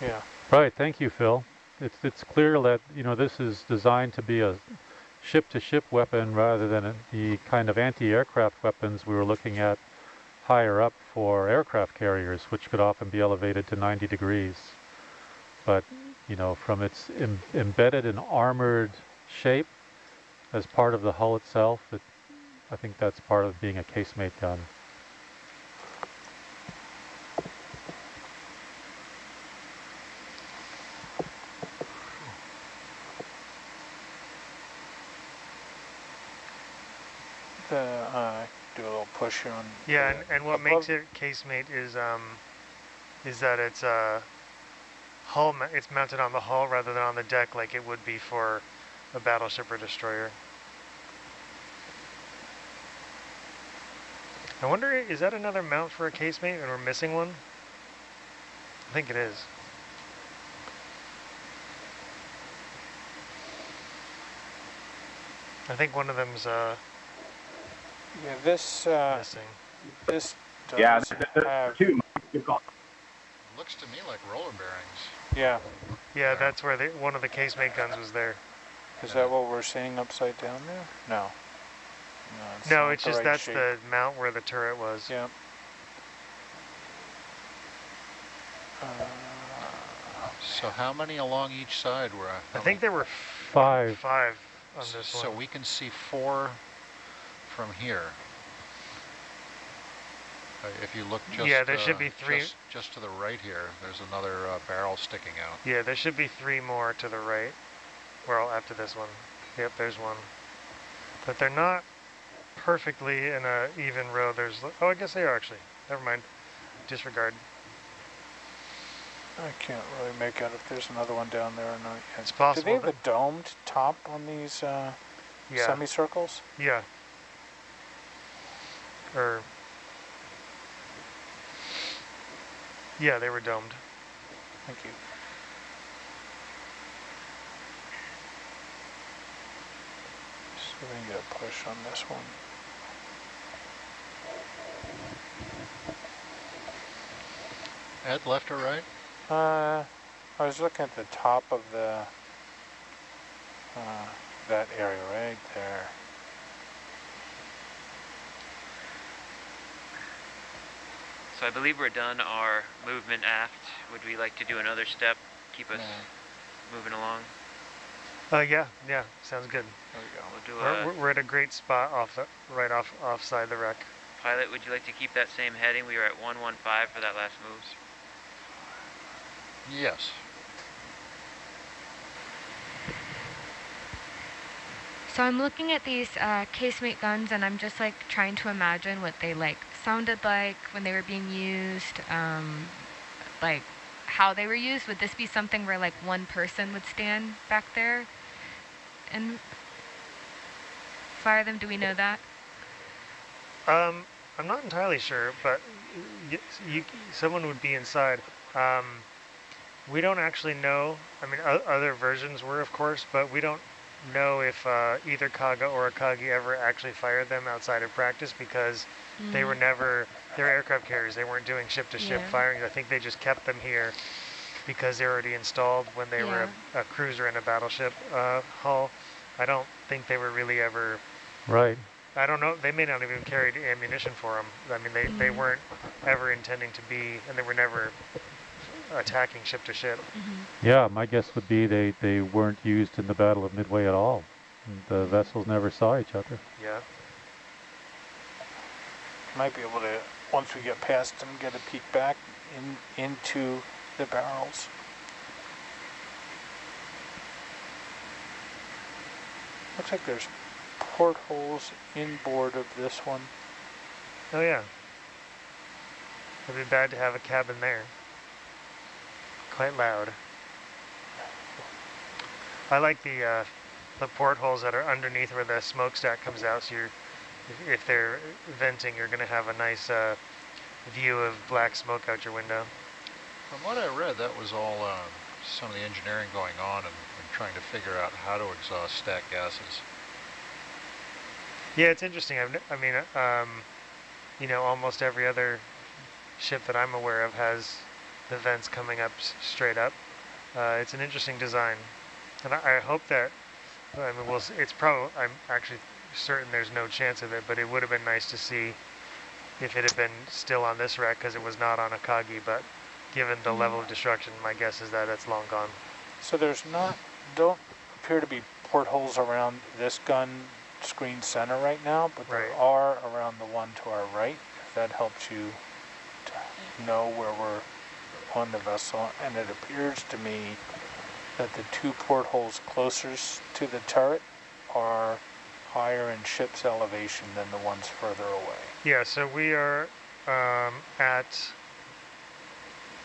Yeah. Right, thank you, Phil. It's it's clear that you know this is designed to be a ship-to-ship weapon rather than a, the kind of anti-aircraft weapons we were looking at higher up for aircraft carriers, which could often be elevated to 90 degrees. But you know, from its Im- embedded and armored shape as part of the hull itself, it, I think that's part of being a casemate gun. The, uh, do a little push on. Yeah, and, and what makes it casemate is um, is that it's uh, hull. It's mounted on the hull rather than on the deck, like it would be for a battleship or destroyer. I wonder, is that another mount for a casemate, and we're missing one? I think it is. I think one of them's uh, Yeah, this uh, missing. this does Yeah, there- there- there have. two. Looks to me like roller bearings. Yeah. Yeah, that's where the, one of the casemate guns was there. Is that what we're seeing upside down there? No. No, it's, no, not it's the just right that's shape. the mount where the turret was. Yeah. So how many along each side were? I think there were Five. five on this So one. we can see four from here. Uh, if you look just Yeah, there should uh, be three- Just, just to the right here, there's another uh, barrel sticking out. Yeah, there should be three more to the right. Well, after this one. Yep, there's one. But they're not perfectly in a even row. There's oh, I guess they are actually. Never mind. Disregard. I can't really make out if there's another one down there or not. yet. It's Do they have a domed top on these uh, Yeah. semicircles? Yeah. Or yeah, they were domed. Thank you. If we can get a push on this one. Ed, left or right? Uh, I was looking at the top of the, uh, that area right there. So I believe we're done our movement aft. Would we like to do another step? Keep us moving along? Uh, yeah, yeah, sounds good. There we go. We'll do We're, a, we're- we're at a great spot off the, right off offside the wreck. pilot, would you like to keep that same heading? We were at 115 for that last moves. Yes. So I'm looking at these uh, casemate guns and I'm just like trying to imagine what they like sounded like when they were being used, um, like how they were used. Would this be something where like one person would stand back there and fire them? Do we know that? Um, I'm not entirely sure, but y- you, someone would be inside. Um, we don't actually know. I mean, other versions were, of course, but we don't know if uh, either Kaga or Akagi ever actually fired them outside of practice because they were Mhm. never. They're aircraft carriers. They weren't doing ship-to-ship Yeah. firing. I think they just kept them here because they're already installed when they were a, a cruiser in a battleship uh, hull. I don't think they were really ever Right. I don't know. They may not even carried ammunition for them. I mean, they, they Mhm. weren't ever intending to be, and they were never attacking ship to ship. Yeah, my guess would be they, they weren't used in the Battle of Midway at all. The vessels never saw each other. Yeah. Might be able to, once we get past them, get a peek back in into the barrels. Looks like there's portholes inboard of this one. Oh yeah. It'd be bad to have a cabin there. Quite loud. I like the uh, the portholes that are underneath where the smokestack comes out. So you're, if- if they're venting, you're gonna have a nice uh, view of black smoke out your window. From what I read, that was all um, some of the engineering going on and, and trying to figure out how to exhaust stack gases. Yeah, it's interesting. I've, n- I mean, uh, um, you know, almost every other ship that I'm aware of has the vents coming up s- straight up. Uh, it's an interesting design, and I, I hope that. I mean, we'll. It's probably. I'm actually certain there's no chance of it, but it would have been nice to see if it had been still on this wreck because it was not on Akagi. But given the level of destruction, my guess is that it's long gone. So there's not, don't appear to be portholes around this gun screen center right now, but there are around the one to our right, if that helps you to know where we're on the vessel. And it appears to me that the two portholes closest to the turret are higher in ship's elevation than the ones further away. Yeah, so we are um, at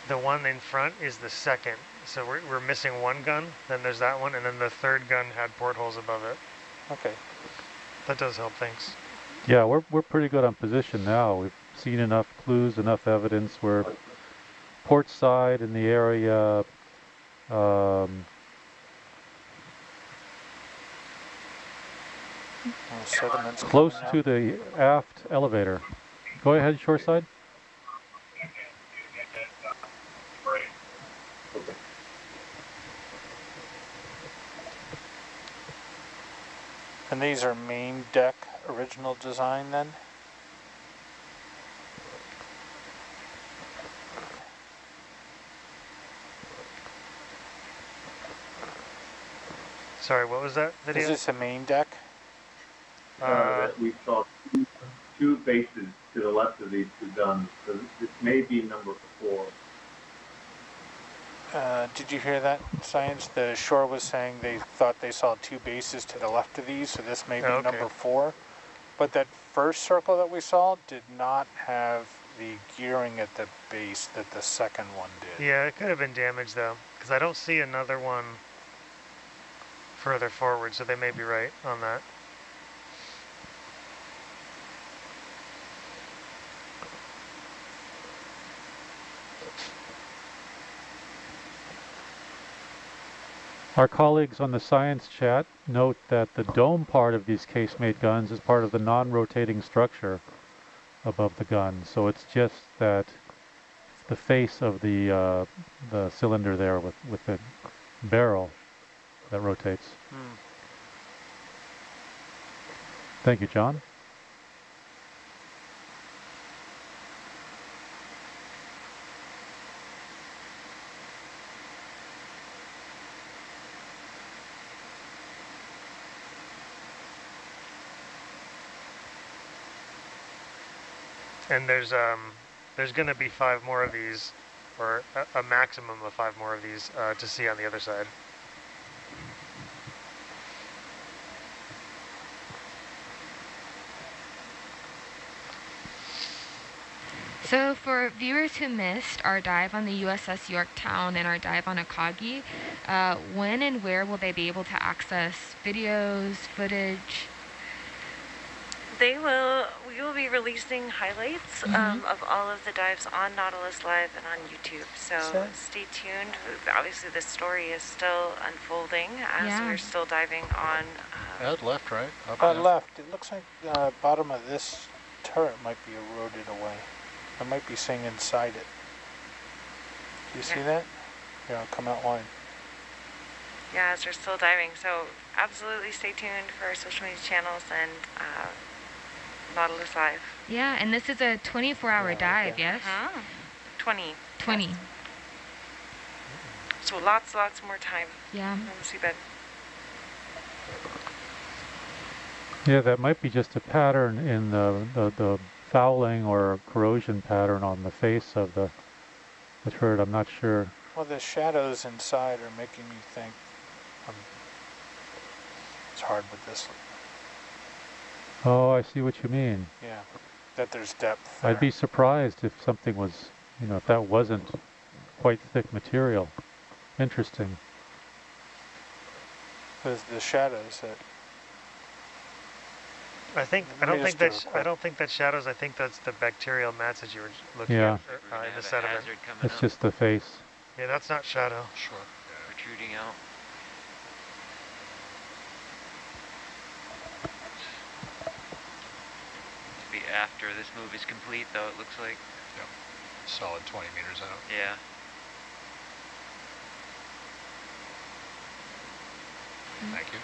the one in front is the second. So we're, we're missing one gun, then there's that one, and then the third gun had portholes above it. Okay. That does help, thanks. Yeah, we're, we're pretty good on position now. We've seen enough clues, enough evidence. We're port side in the area. Um, Uh, close to the aft elevator. Go ahead, shoreside. And these are main deck original design then? Sorry, what was that video? Is this a main deck? Uh, that we saw two, two bases to the left of these two guns. So this may be number four. Uh, did you hear that, Science? The shore was saying they thought they saw two bases to the left of these, so this may be okay. number four. But that first circle that we saw did not have the gearing at the base that the second one did. Yeah, it could have been damaged though, because I don't see another one further forward, so they may be right on that. Our colleagues on the science chat note that the dome part of these casemate guns is part of the non-rotating structure above the gun. So it's just that the face of the uh, the cylinder there with, with the barrel that rotates. Hmm. Thank you, John. And there's um, there's going to be five more of these, or a, a maximum of five more of these uh, to see on the other side. So for viewers who missed our dive on the USS Yorktown and our dive on Akagi, uh, when and where will they be able to access videos, footage? They will. We will be releasing highlights Mhm. um, of all of the dives on Nautilus Live and on YouTube. So Sure. stay tuned. Obviously, this story is still unfolding as Yeah. we're still diving on. Uh, Ed left, right? Up Uh, left. It looks like the uh, bottom of this turret might be eroded away. I might be seeing inside it. Do you see that? Yeah, I'll come out line. yeah, as we're still diving. So absolutely stay tuned for our social media channels and uh, Nautilus Live. Yeah, and this is a 24-hour dive, yes? Uh-huh. 20. 20. So lots, lots more time Yeah. on the seabed. Yeah, that might be just a pattern in the, the, the fouling or corrosion pattern on the face of the, the turret. I'm not sure. Well, the shadows inside are making me think. Um, it's hard with this. Oh, I see what you mean. Yeah, that there's depth. I'd be surprised if something was, you know, if that wasn't quite thick material. Interesting. There's the shadows that. I think I don't think just do that a sh- I don't think that shadows. I think that's the bacterial mats that you were looking Yeah. at We're uh, in the sediment. hazard coming It's up, just the face. Yeah, that's not shadow. Sure. protruding out. After this move is complete, though, it looks like. Yep. Solid 20 meters out. Yeah. Thank you.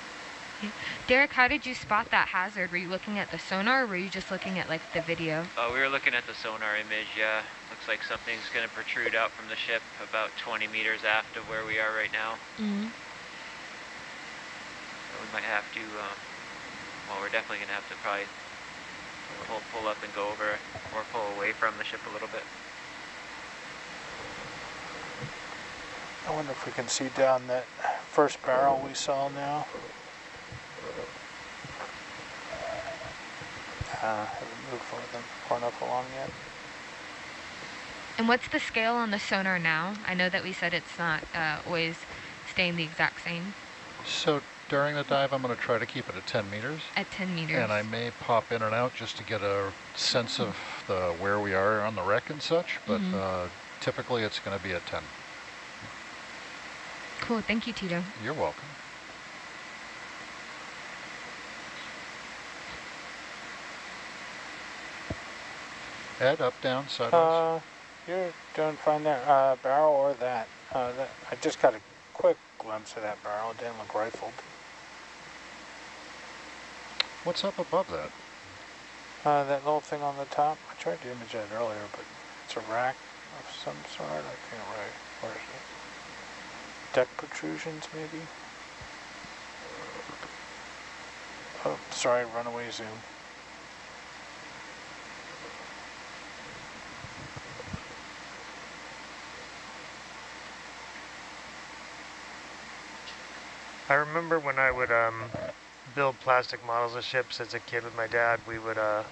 Derek, how did you spot that hazard? Were you looking at the sonar or were you just looking at like the video? Oh, we were looking at the sonar image, yeah. Looks like something's going to protrude out from the ship about 20 meters aft of where we are right now. Mm-hmm. So we might have to, um, well, we're definitely going to have to probably pull, pull up and go over or pull away from the ship a little bit. I wonder if we can see down that first barrel we saw now. Uh, haven't moved far, them- far enough along yet. And what's the scale on the sonar now? I know that we said it's not uh, always staying the exact same So during the dive, I'm going to try to keep it at 10 meters. at 10 meters. And I may pop in and out just to get a sense of the where we are on the wreck and such, but Mhm. uh, typically it's going to be at 10. Cool, thank you, Tito. You're welcome. Ed, up, down, sideways? Uh, you're doing fine there. Uh, barrel or that. Uh, that. I just got a quick glimpse of that barrel. It didn't look rifled. What's up above that? Uh, that little thing on the top. I tried to image that earlier, but it's a rack of some sort. I can't write. Where is it? Deck protrusions, maybe? Oh, sorry, runaway zoom. I remember when I would um, build plastic models of ships as a kid with my dad, we would, uh,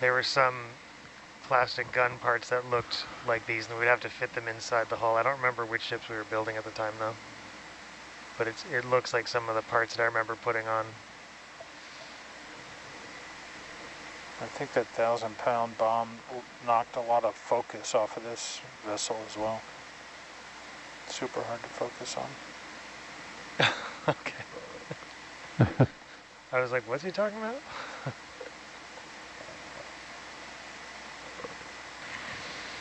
there were some plastic gun parts that looked like these, and we'd have to fit them inside the hull. I don't remember which ships we were building at the time, though. But it's, it looks like some of the parts that I remember putting on. I think that thousand pound bomb knocked a lot of focus off of this vessel as well. Super hard to focus on. okay. I was like, what's he talking about?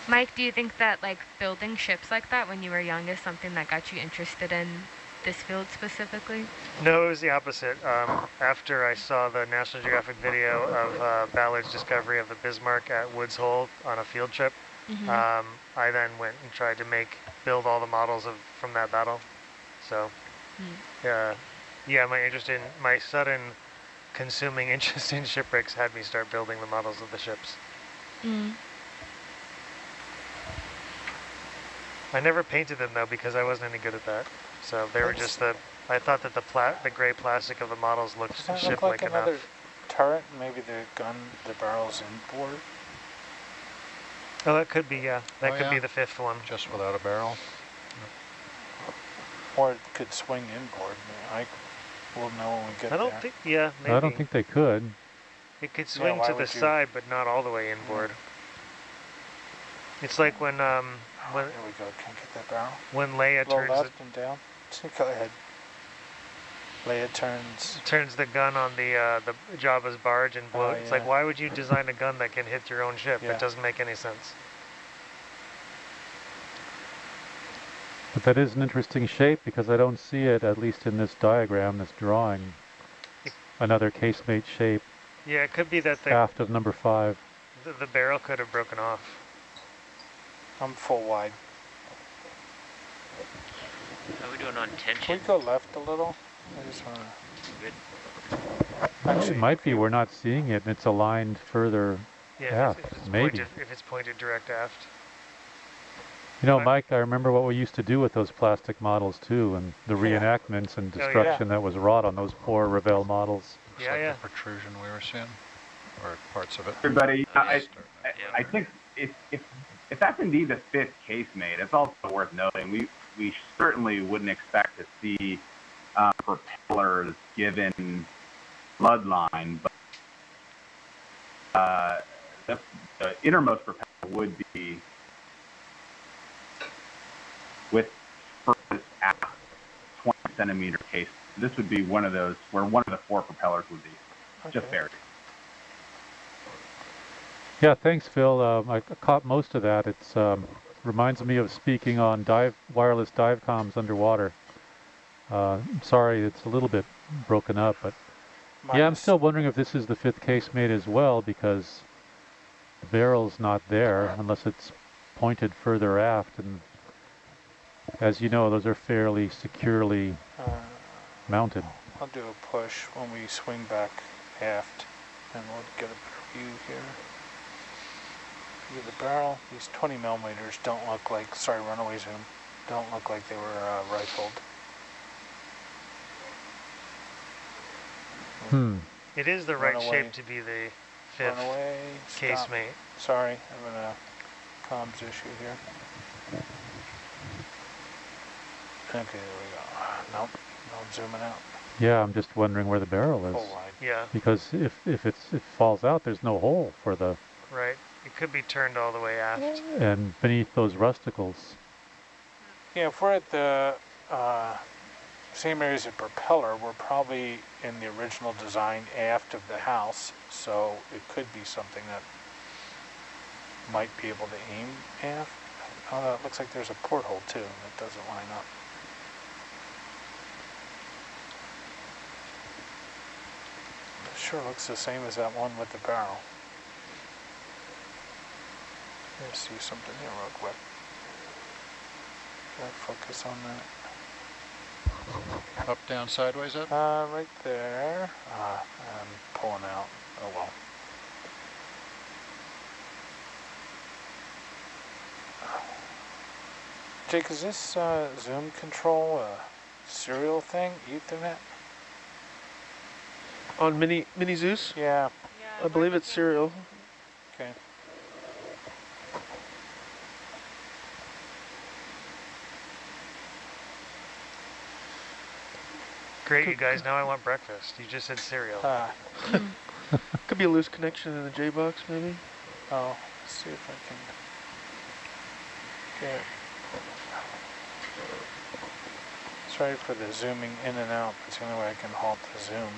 Mike, do you think that like building ships like that when you were young is something that got you interested in this field specifically? No, it was the opposite. Um, after I saw the National Geographic video of uh, Ballard's discovery of the Bismarck at Woods Hole on a field trip, Mhm. um, I then went and tried to make build all the models of from that battle. So, Hmm. uh, yeah, my interest in my sudden consuming interest in shipwrecks had me start building the models of the ships. Mm. I never painted them though because I wasn't any good at that. So they were just the. I thought that the pla- the gray plastic of the models looked Does that look ship-like enough. another turret? Maybe the gun, the barrel's inboard? Oh, that could be yeah. That Oh, could be the fifth one. Just without a barrel. Or it could swing inboard. I will know when we get I don't there. think. Yeah, maybe. I don't think they could. it could swing why to the would you- side, but not all the way inboard. It's like when um when There we go. Can't get that barrel. when Leia Go turns the, left and down. Go ahead. Leia turns. turns the gun on the uh, the Jabba's barge and blow. Oh, It's like why would you design a gun that can hit your own ship? Yeah. It doesn't make any sense. But that is an interesting shape because I don't see it, at least in this diagram, this drawing. Another casemate shape, Yeah, it could be that the aft of number five. the, the barrel could have broken off. I'm full wide. How are we doing on tension? Can tension? we go left a little? I just want Good. to. Actually, it might be we're not seeing it and it's aligned further Yeah, aft, if, it's, if it's maybe. pointed if it's pointed direct aft. You know, Mike, I remember what we used to do with those plastic models too, and the reenactments and Oh, yeah. destruction that was wrought on those poor Revell models. It's Yeah, like yeah. the protrusion we were seeing, or parts of it. Everybody, I, I, I think if, if, if that's indeed the fifth casemate, it's also worth noting we, we certainly wouldn't expect to see uh, propellers given bloodline, but uh, the, the innermost propeller would be with furthest aft 20 centimeter case. This would be one of those where one of the four propellers would be just Okay. buried. Yeah, thanks, Phil. Um, I caught most of that. It's um, reminds me of speaking on dive wireless dive comms underwater. Uh, sorry, it's a little bit broken up, but yeah, I'm still wondering if this is the fifth casemate as well because the barrel's not there unless it's pointed further aft, and as you know, those are fairly securely Uh, mounted. I'll do a push when we swing back aft, and we'll get a better view here. View of the barrel. These 20 millimeters don't look like, sorry, runaway zoom, don't look like they were uh, rifled. Hmm. It is the right Runaway. shape to be the fifth Runaway. Stop. casemate. Sorry, I'm in a comms issue here. Okay, there we go. Nope, no I'm zooming out. Yeah, I'm just wondering where the barrel is wide. Yeah, because if if it's if it falls out, there's no hole for the right. It could be turned all the way aft. and beneath those rusticles. Yeah, if we're at the uh, same area as the propeller, we're probably in the original design aft of the house, so it could be something that might be able to aim aft. Oh, it looks like there's a porthole too, that doesn't line up. Sure looks the same as that one with the barrel. Let's see something here real quick. Can I focus on that? Up, down, sideways, up? Uh, right there. Ah, I'm pulling out. Oh well. Jake, is this uh, zoom control a serial thing? Ethernet? On Mini Mini Zeus, Yeah. I believe it's cereal. Okay. Great, you guys. Now I want breakfast. You just said cereal. Ah. Could be a loose connection in the J box, maybe. Oh, let's see if I can get Sorry for the zooming in and out. It's the only way I can halt the zoom.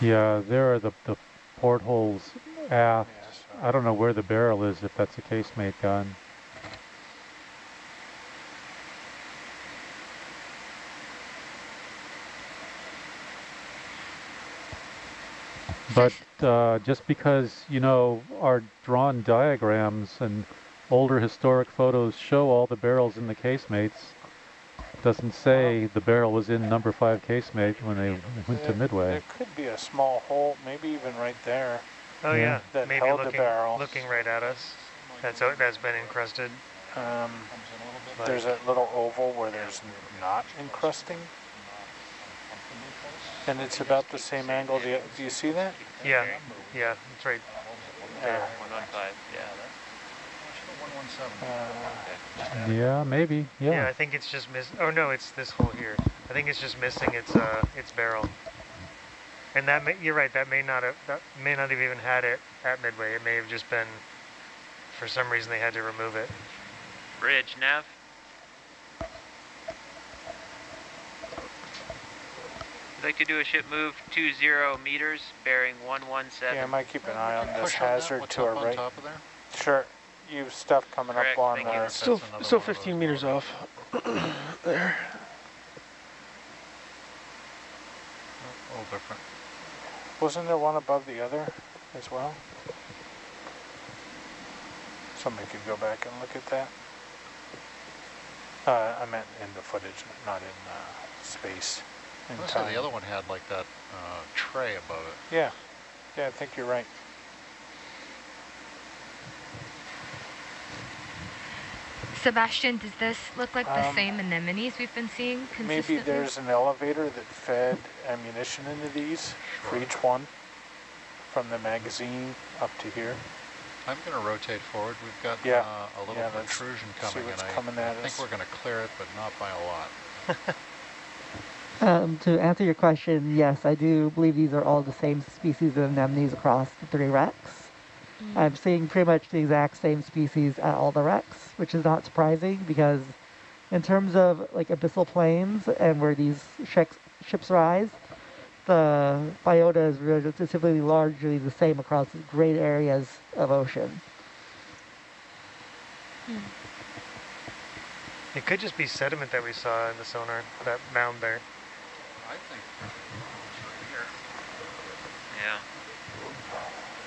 Yeah, there are the, the portholes aft. I don't know where the barrel is, if that's a casemate gun. But uh, just because, you know, our drawn diagrams and older historic photos show all the barrels in the casemates, doesn't say the barrel was in number five casemate when they went there, to Midway. There could be a small hole, maybe even right there. Oh yeah, Yeah. that maybe held looking, the barrel. looking right at us. That's that's been encrusted. Um, But- there's that little oval where there's not encrusting. And it's about the same angle. Do you, do you see that? Yeah, yeah, it's right. There. 115, yeah. Uh, Yeah, maybe. Yeah. Yeah, I think it's just miss. Oh no, it's this hole here. I think it's just missing its uh its barrel. And that may, you're right. That may not have that may not have even had it at Midway. It may have just been for some reason they had to remove it. Bridge, nav. I'd like to do a ship move 20 meters, bearing 117. yeah, I might keep an eye on this Push on hazard what's to our right. top of there? Sure. You've stuff coming Correct, up on thank you. uh, Still, still one of 15 meters off. there. A little different. Wasn't there one above the other as well? Somebody could go back and look at that. Uh, I meant in the footage, not in uh, space. In Most time. the other one had like that uh, tray above it. Yeah, yeah, I think you're right. Sebastian, does this look like the Um, same anemones we've been seeing consistently? Maybe there's an elevator that fed ammunition into these for each one, from the magazine up to here. I'm going to rotate forward. We've got Yeah. uh, a little Yeah, let's protrusion see coming, what's and I, coming I think us. we're going to clear it, but not by a lot. Um, to answer your question, yes, I do believe these are all the same species of anemones across the three wrecks. I'm seeing pretty much the exact same species at all the wrecks, which is not surprising because in terms of like abyssal plains and where these ships, ships rise, the biota is relatively largely the same across great areas of ocean. Hmm. It could just be sediment that we saw in the sonar, that mound there. I think Yeah.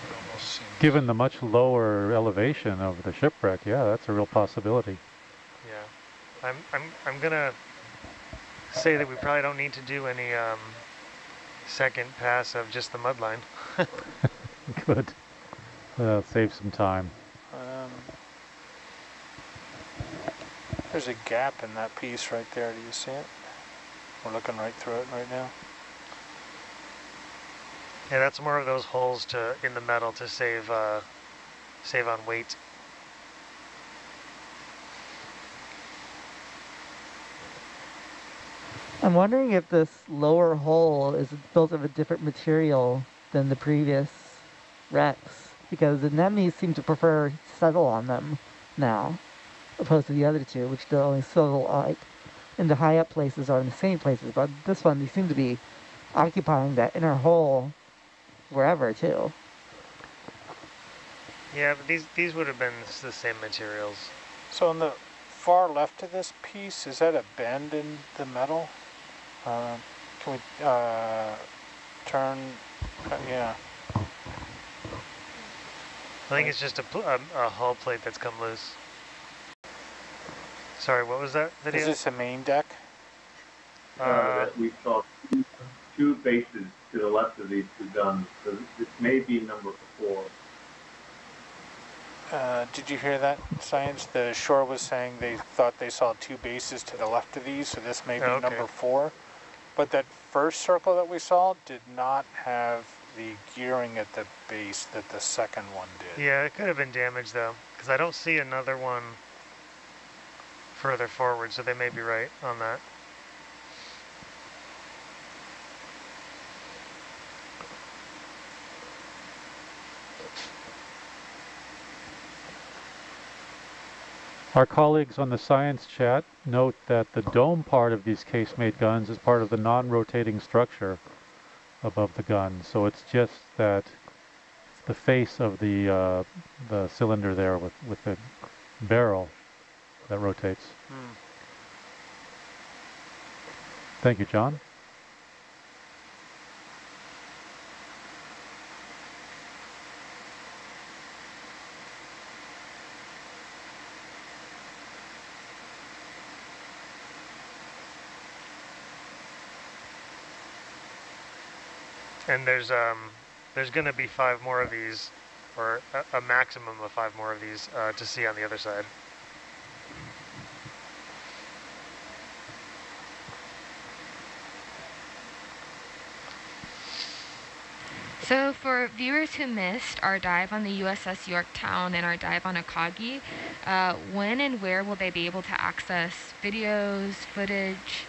it almost seems Given the much lower elevation of the shipwreck, yeah, that's a real possibility. Yeah, I'm I'm I'm gonna say that we probably don't need to do any um, second pass of just the mud line. Good. Uh, save some time. Um, there's a gap in that piece right there. Do you see it? We're looking right through it right now. Yeah, that's more of those holes to in the metal to save uh, save on weight. I'm wondering if this lower hole is built of a different material than the previous wrecks, because the anemones seem to prefer to settle on them now, opposed to the other two, which they only settle like in the high up places or in the same places. But this one, they seem to be occupying that inner hole wherever too. Yeah, but these these would have been the same materials. So on the far left of this piece, is that a bend in the metal? Uh, can we uh, turn? Uh, yeah. I think it's just a, a, a hull plate that's come loose. Sorry, what was that video? Is this a main deck? Uh, Uh, that we saw two, two bases to the left of these two guns. So this may be number four. Uh, did you hear that, Science? The shore was saying they thought they saw two bases to the left of these, so this may be Okay. number four. But that first circle that we saw did not have the gearing at the base that the second one did. yeah, it could have been damaged though, because I don't see another one further forward, so they may be right on that. Our colleagues on the science chat note that the dome part of these casemate guns is part of the non-rotating structure above the gun. So it's just that the face of the uh, the cylinder there with, with the barrel that rotates. Hmm. Thank you, John. There's um, there's going to be five more of these, or a, a maximum of five more of these uh, to see on the other side. So for viewers who missed our dive on the USS Yorktown and our dive on Akagi, uh, when and where will they be able to access videos, footage?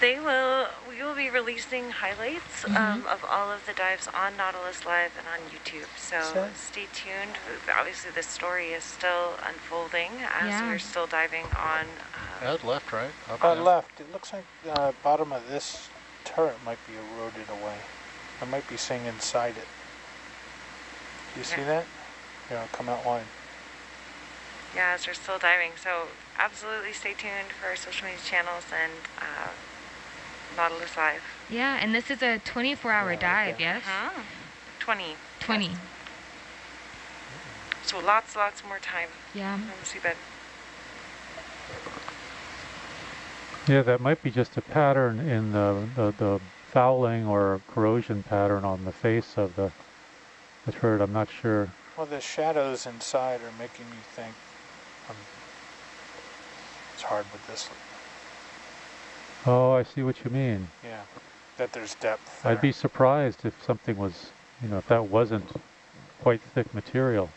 They will. We will be releasing highlights Mhm. um, of all of the dives on Nautilus Live and on YouTube. So So- stay tuned. Obviously, the story is still unfolding as Yeah. we're still diving on. Uh, Ed left, right? Up, Uh, left. It looks like the uh, bottom of this turret might be eroded away. I might be seeing inside it. Do you see Yeah. that? Yeah, come out line. yeah, as we're still diving. So absolutely stay tuned for our social media channels and uh, Nautilus Live. Yeah, and this is a 24-hour dive, yes? Uh-huh. 20. 20. So lots, lots more time Yeah. on the seabed. Yeah, that might be just a pattern in the, the, the fouling or corrosion pattern on the face of the, the turret. I'm not sure. Well, the shadows inside are making me think. Um, it's hard with this. Oh, I see what you mean. Yeah, that there's depth. I'd be surprised if something was, you know, if that wasn't quite thick material.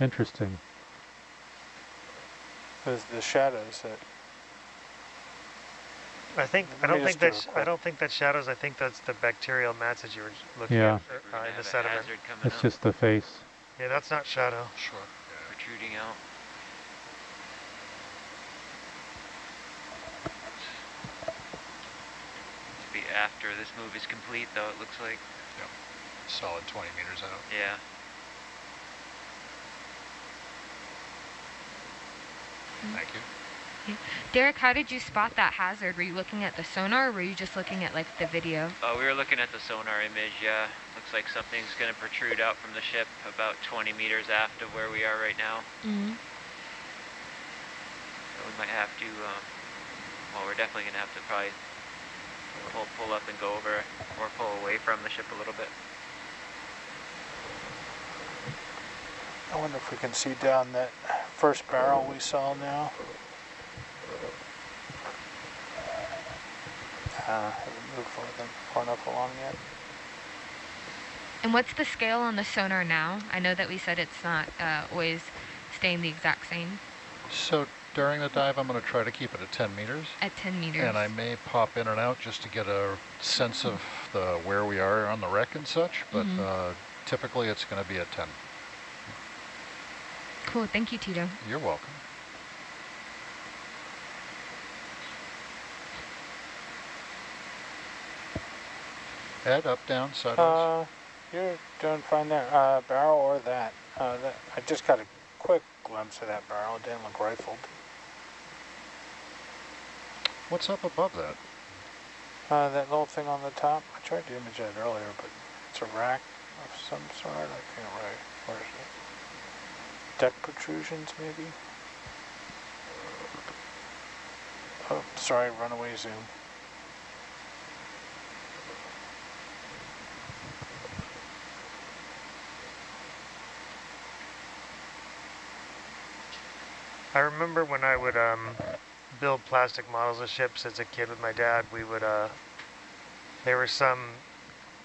Interesting. There's the shadows that. I think I don't think do that's a I quick- don't think that's shadows. I think that's the bacterial mats that you were looking Yeah. at uh, in the sediment. It's just the face. Yeah, that's not shadow. Sure. protruding out. After this move is complete, though, it looks like. Yep. Solid 20 meters out. Yeah. Thank you. Derek, how did you spot that hazard? Were you looking at the sonar or were you just looking at like the video? Uh, we were looking at the sonar image, yeah. Looks like something's going to protrude out from the ship about 20 meters aft of where we are right now. Mm-hmm. So we might have to, um, well, we're definitely going to have to probably pull, pull up and go over or pull away from the ship a little bit. I wonder if we can see down that first barrel we saw now. Uh, haven't moved far, far enough along yet. And what's the scale on the sonar now? I know that we said it's not uh, always staying the exact same So during the dive, I'm going to try to keep it at 10 meters. at 10 meters. And I may pop in and out just to get a sense of the where we are on the wreck and such, but Mhm. uh, typically it's going to be at 10. Cool, thank you, Tito. You're welcome. Ed, up, down, sideways. Uh, you're doing fine there. Uh, barrel or that. Uh, that. I just got a quick glimpse of that barrel. It didn't look rifled. What's up above that? Uh, that little thing on the top. I tried to image that earlier, but it's a rack of some sort. I can't right. Where is it? Deck protrusions, maybe. Oh, sorry, runaway zoom. I remember when I would um, build plastic models of ships as a kid with my dad, we would, uh, there were some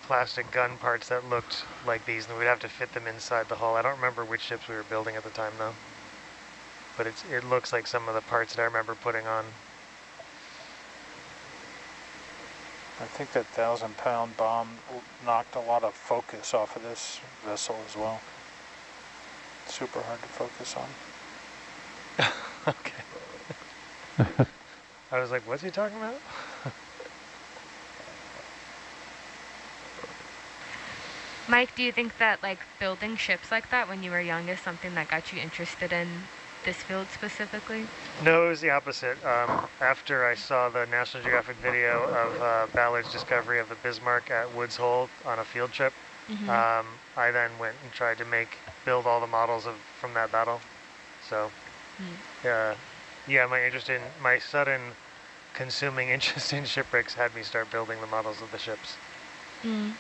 plastic gun parts that looked like these and we'd have to fit them inside the hull. I don't remember which ships we were building at the time though. But it's, it looks like some of the parts that I remember putting on. I think that thousand pound bomb knocked a lot of focus off of this vessel as well. Super hard to focus on. okay. I was like, what's he talking about? Mike, do you think that like building ships like that when you were young is something that got you interested in this field specifically? No, it was the opposite. Um, after I saw the National Geographic video of uh, Ballard's discovery of the Bismarck at Woods Hole on a field trip, Mhm. um, I then went and tried to make build all the models of from that battle. So, uh, yeah, my interest in my sudden consuming interest in shipwrecks had me start building the models of the ships. Mm.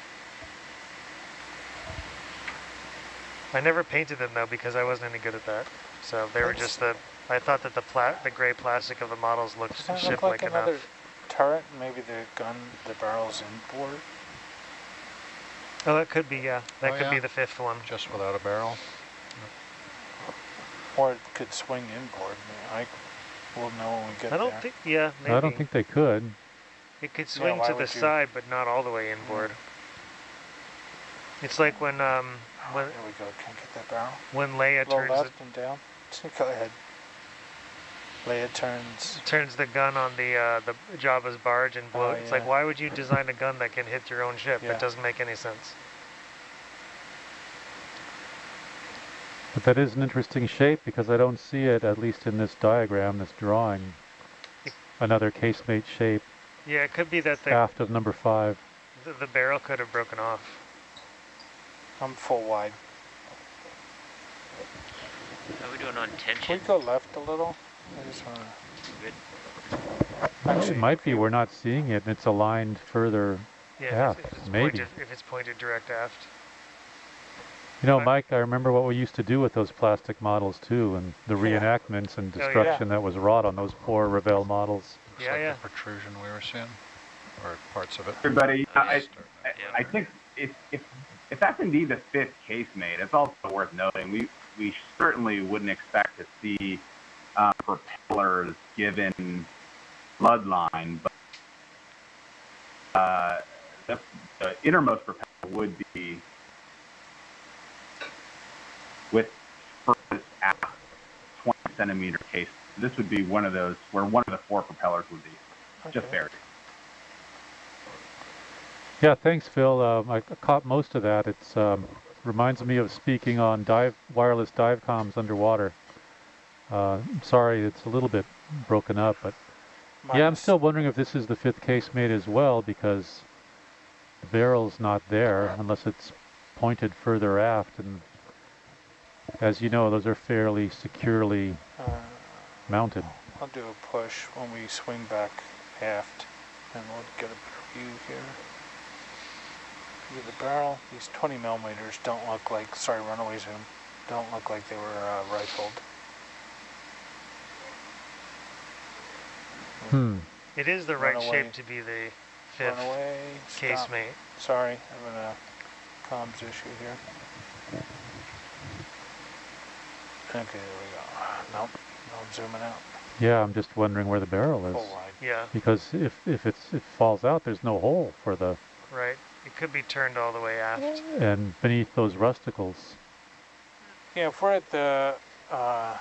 I never painted them though because I wasn't any good at that. So they were just the. I thought that the pla- the gray plastic of the models looked Does that look ship-like like another enough. turret? Maybe the gun, the barrel's inboard? Oh, that could be yeah. That Oh, could be the fifth one. Just without a barrel. Or it could swing inboard. I mean, I will know when we get I don't there. think. Yeah, maybe. I don't think they could. it could swing why to the would you- side, but not all the way inboard. It's like when um when There we go. Can't get that barrel. when Leia Low turns left and down. Go ahead. Leia turns. the, turns the gun on the uh, the Jabba's barge and blows. Oh, It's like why would you design a gun that can hit your own ship? Yeah. It doesn't make any sense. But that is an interesting shape because I don't see it, at least in this diagram, this drawing. Another casemate shape Yeah, it could be that the aft of number five. the, the barrel could have broken off. I'm full wide. How are we doing on tension? Can we go left a little? I just wanna. Good. it might be we're not seeing it, and it's aligned further Yeah, aft, if, if it's maybe. pointed if it's pointed direct aft. You know, Mike, I remember what we used to do with those plastic models too, and the Yeah. reenactments and Oh, yeah. destruction that was wrought on those poor Revell models. Looks Yeah, like yeah. the protrusion we were seeing, or parts of it. Everybody, I. I, I think if, if if that's indeed the fifth casemate, it's also worth noting we we certainly wouldn't expect to see uh, propellers given bloodline, but uh, the, the innermost propeller would be with furthest aft 20 centimeter case. This would be one of those where one of the four propellers would be just buried. Yeah, thanks, Phil. Um, I caught most of that. It's um, reminds me of speaking on dive wireless dive comms underwater. Uh, I'm sorry, it's a little bit broken up, but yeah, I'm still wondering if this is the fifth casemate as well because the barrel's not there unless it's pointed further aft, and as you know, those are fairly securely Uh, mounted. I'll do a push when we swing back aft, and we'll get a better view here. View of the barrel. These 20 millimeters don't look like, sorry, runaway zoom, don't look like they were uh, rifled. Hmm. It is the right Runaway. shape to be the fifth Runaway, stop. casemate. Sorry, I'm having a comms issue here. Okay, there we go. Nope, no I'm zooming out. Yeah, I'm just wondering where the barrel is Full wide. Yeah, because if if it's it falls out, there's no hole for the right. It could be turned all the way aft. and beneath those rusticles. Yeah, if we're at the uh,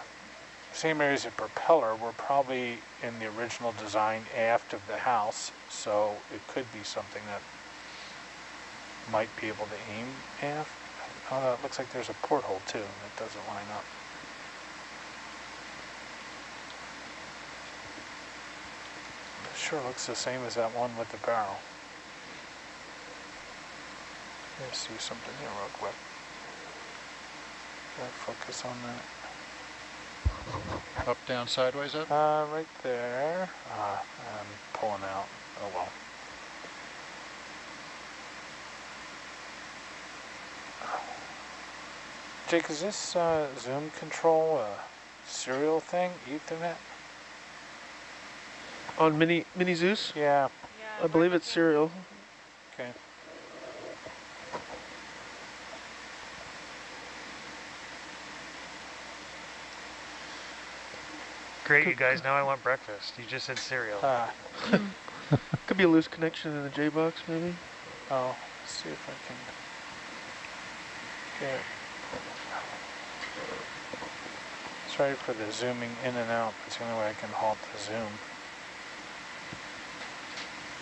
same area as the propeller, we're probably in the original design aft of the house, so it could be something that might be able to aim aft. Oh, no, it looks like there's a porthole too, that doesn't line up. Sure looks the same as that one with the barrel. Let's see something here real quick. Gotta focus on that. Up, down, sideways, up? Uh, right there. Ah, I'm pulling out. Oh well. Jake, is this uh, zoom control a serial thing? Ethernet? On Mini Mini Zeus, Yeah. I believe it's cereal. Okay. Great, you guys. Now I want breakfast. You just said cereal. Ah. Could be a loose connection in the J box, maybe. Oh, let's see if I can get. Sorry for the zooming in and out. That's the only way I can halt the zoom.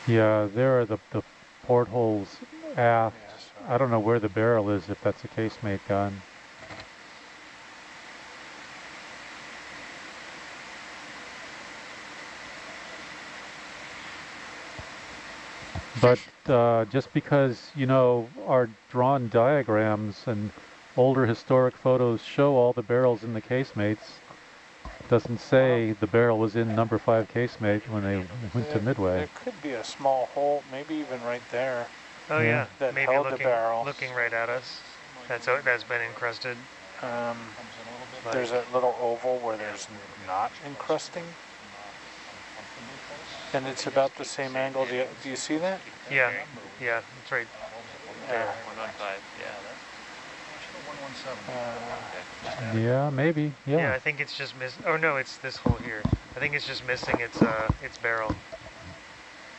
Yeah, there are the, the portholes aft. I don't know where the barrel is if that's a casemate gun. But uh, just because, you know, our drawn diagrams and older historic photos show all the barrels in the casemates, doesn't say the barrel was in number five casemate when they went to Midway. There could be a small hole, maybe even right there. Oh yeah, Yeah. that maybe held looking, the barrel. looking right at us. That's that's been encrusted. Um, But- there's a little oval where there's not encrusting. And it's about the same angle. Do you, do you see that? Yeah, yeah, it's right. There. 115, yeah. Uh, Yeah, maybe. Yeah. Yeah, I think it's just miss. Oh no, it's this hole here. I think it's just missing its uh its barrel.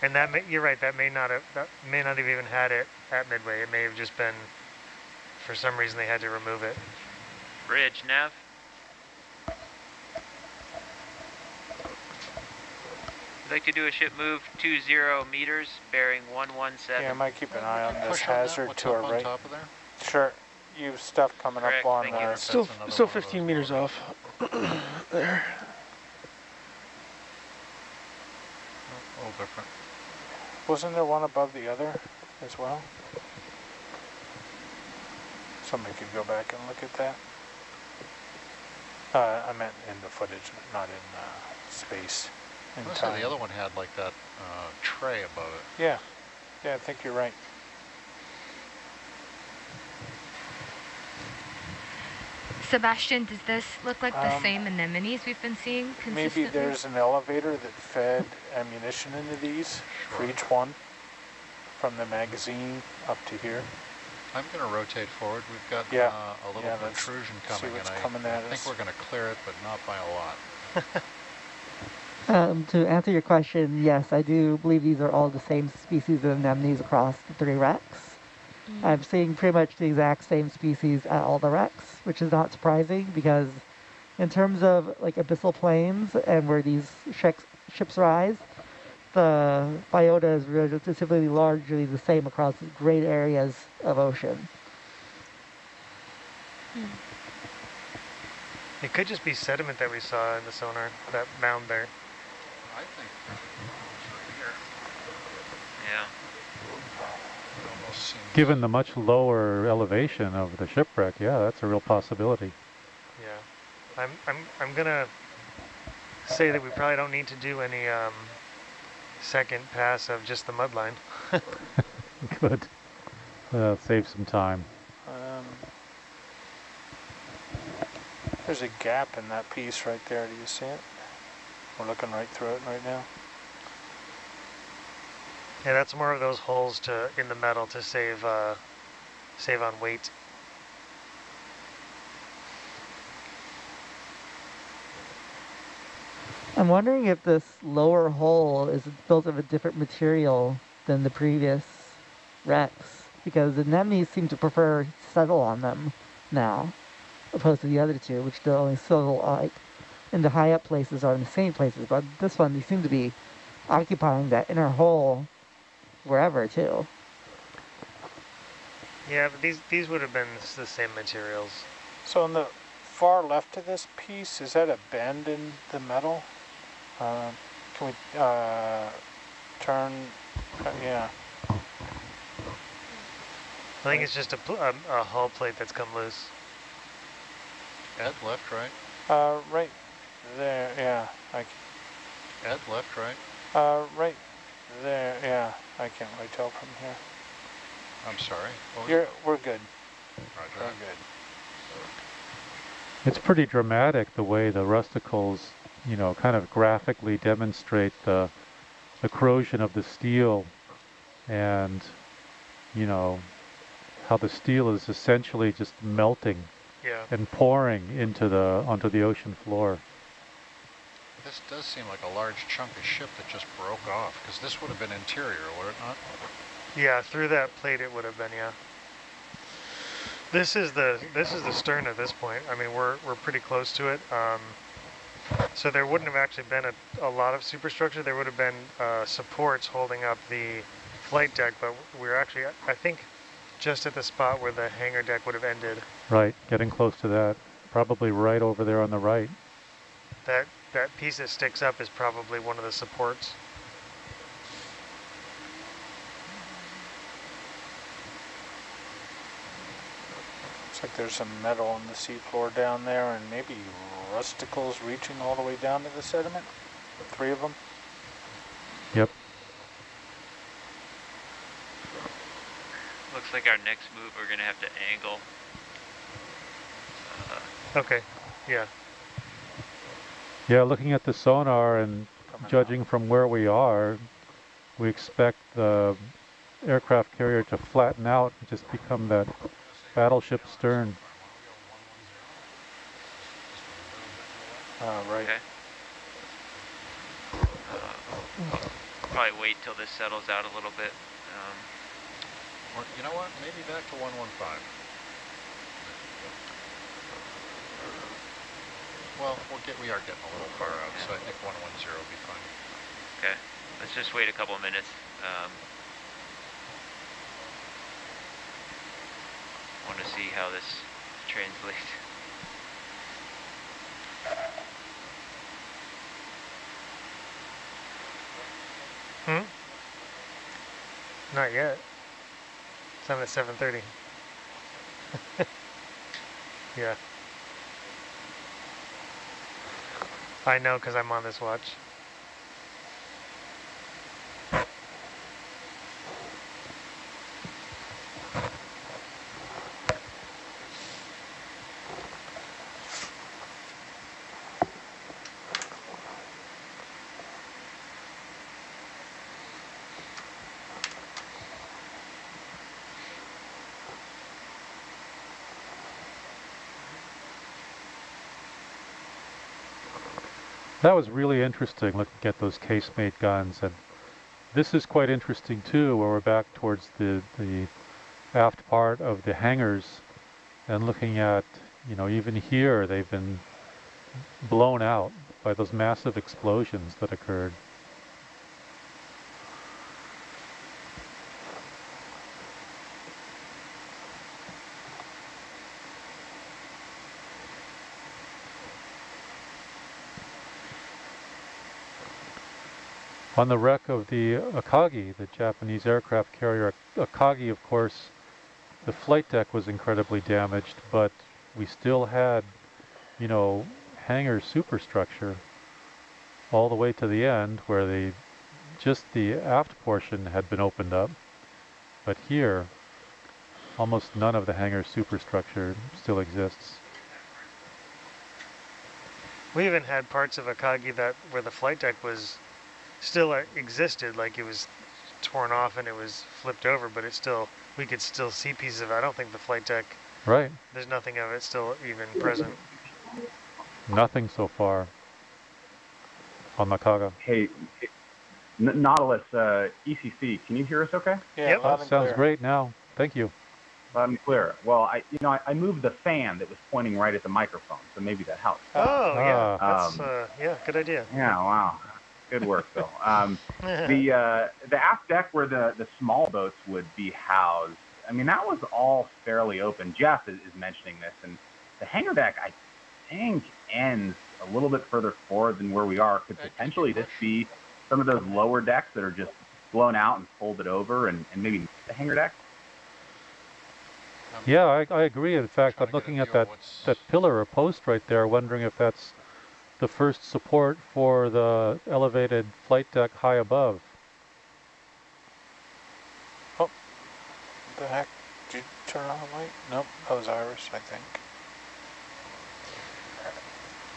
And that may, you're right. That may not have that may not have even had it at Midway. It may have just been for some reason they had to remove it. Bridge, Nav. I'd like to do a ship move 20 meters, bearing 117. yeah, I might keep an eye on this Push on hazard what's to our right. top of there? Sure. You've stuff coming Correct, up on thank you. uh, Still, still one of 15 meters off. there. A little different. Wasn't there one above the other as well? Somebody could go back and look at that. Uh, I meant in the footage, not in uh, space. In Also, time. the other one had like that uh, tray above it. Yeah, yeah, I think you're right. Sebastian, does this look like the Um, same anemones we've been seeing consistently? Maybe there's an elevator that fed ammunition into these for each one, from the magazine up to here. I'm going to rotate forward. We've got Yeah. uh, a little Yeah, let's protrusion see coming, what's and I, coming I think us. we're going to clear it, but not by a lot. Um, to answer your question, yes, I do believe these are all the same species of anemones across the three I'm seeing pretty much the exact same species at all the wrecks, which is not surprising because in terms of like abyssal plains and where these ships, ships rise, the biota is relatively largely the same across great areas of ocean. It could just be sediment that we saw in the sonar, that mound there. I think Yeah. it almost seems Given the much lower elevation of the shipwreck, yeah, that's a real possibility. Yeah, I'm I'm I'm gonna say that we probably don't need to do any um, second pass of just the mud line. Good. Uh, save some time. Um, there's a gap in that piece right there. Do you see it? We're looking right through it right now. Yeah, that's more of those holes to in the metal to save uh, save on weight. I'm wondering if this lower hole is built of a different material than the previous wrecks, because the anemones seem to prefer settle on them now, opposed to the other two, which they only settle like in the high up places or in the same places. But this one, they seem to be occupying that inner hole wherever too. Yeah, but these these would have been the same materials. So on the far left of this piece, is that a bend in the metal? Uh, can we uh, turn? Uh, yeah. I think it's just a, pl- a, a hull plate that's come loose. Ed, left, right? Uh, right there. Yeah. I. c- Ed, left, right? Uh, right there. Yeah. I can't really tell from here. I'm sorry. What You're. We're good. Roger We're good. It's pretty dramatic the way the rusticles, you know, kind of graphically demonstrate the, the corrosion of the steel and, you know, how the steel is essentially just melting Yeah. and pouring into the onto the ocean floor. This does seem like a large chunk of ship that just broke off, because this would have been interior, would it not? Yeah, through that plate it would have been. Yeah. This is the this is the stern at this point. I mean, we're we're pretty close to it. Um, so there wouldn't have actually been a, a lot of superstructure. There would have been uh, supports holding up the flight deck, but we're actually, I think, just at the spot where the hangar deck would have ended. Right, getting close to that. Probably right over there on the right. That that piece that sticks up is probably one of the supports. Looks like there's some metal on the seafloor down there and maybe rusticles reaching all the way down to the sediment. Three of them. Yep. Looks like our next move we're going to have to angle. Uh, okay, yeah. Yeah, looking at the sonar and judging out. from where we are, we expect the aircraft carrier to flatten out and just become that Battleship stern. Oh, right. Okay. Uh, probably wait till this settles out a little bit. Um, or, you know what? Maybe back to 115. Well, we'll get, we are getting a little far out, so I think 110 will be fine. Okay. Let's just wait a couple of minutes. Um, want to see how this translates. Hmm? Not yet. It's on at 7.30. yeah. I know because I'm on this watch. That was really interesting looking at those casemate guns. And this is quite interesting too, where we're back towards the, the aft part of the hangars and looking at, you know, even here they've been blown out by those massive explosions that occurred. On the wreck of the Akagi, the Japanese aircraft carrier Akagi, of course, the flight deck was incredibly damaged, but we still had, you know, hangar superstructure all the way to the end where the just the aft portion had been opened up. But here, almost none of the hangar superstructure still exists. We even had parts of Akagi that where the flight deck was still existed, like it was torn off and it was flipped over, but it still, we could still see pieces of it. I don't think the flight deck, right? There's nothing of it still even present. Nothing so far on the Kaga. Hey, Nautilus, uh, ECC, can you hear us okay? Yeah, yep. sounds clear. great now. Thank you. Loud and clear. Well, I, you know, I, I, moved the fan that was pointing right at the microphone, so maybe that helps. Oh, yeah, ah. that's, um, uh, yeah, good idea. Yeah, wow. Good work, Phil. Um, the uh, the aft deck where the, the small boats would be housed, I mean, that was all fairly open. Jeff is, is mentioning this, and the hangar deck, I think, ends a little bit further forward than where we are. Could potentially this be some of those lower decks that are just blown out and folded over, and, and maybe the hangar deck? Yeah, I, I agree. In fact, I'm looking at that, that pillar or post right there, wondering if that's the first support for the elevated flight deck high above. Oh, the heck? Did you turn on the light? Nope, that was Iris, I think.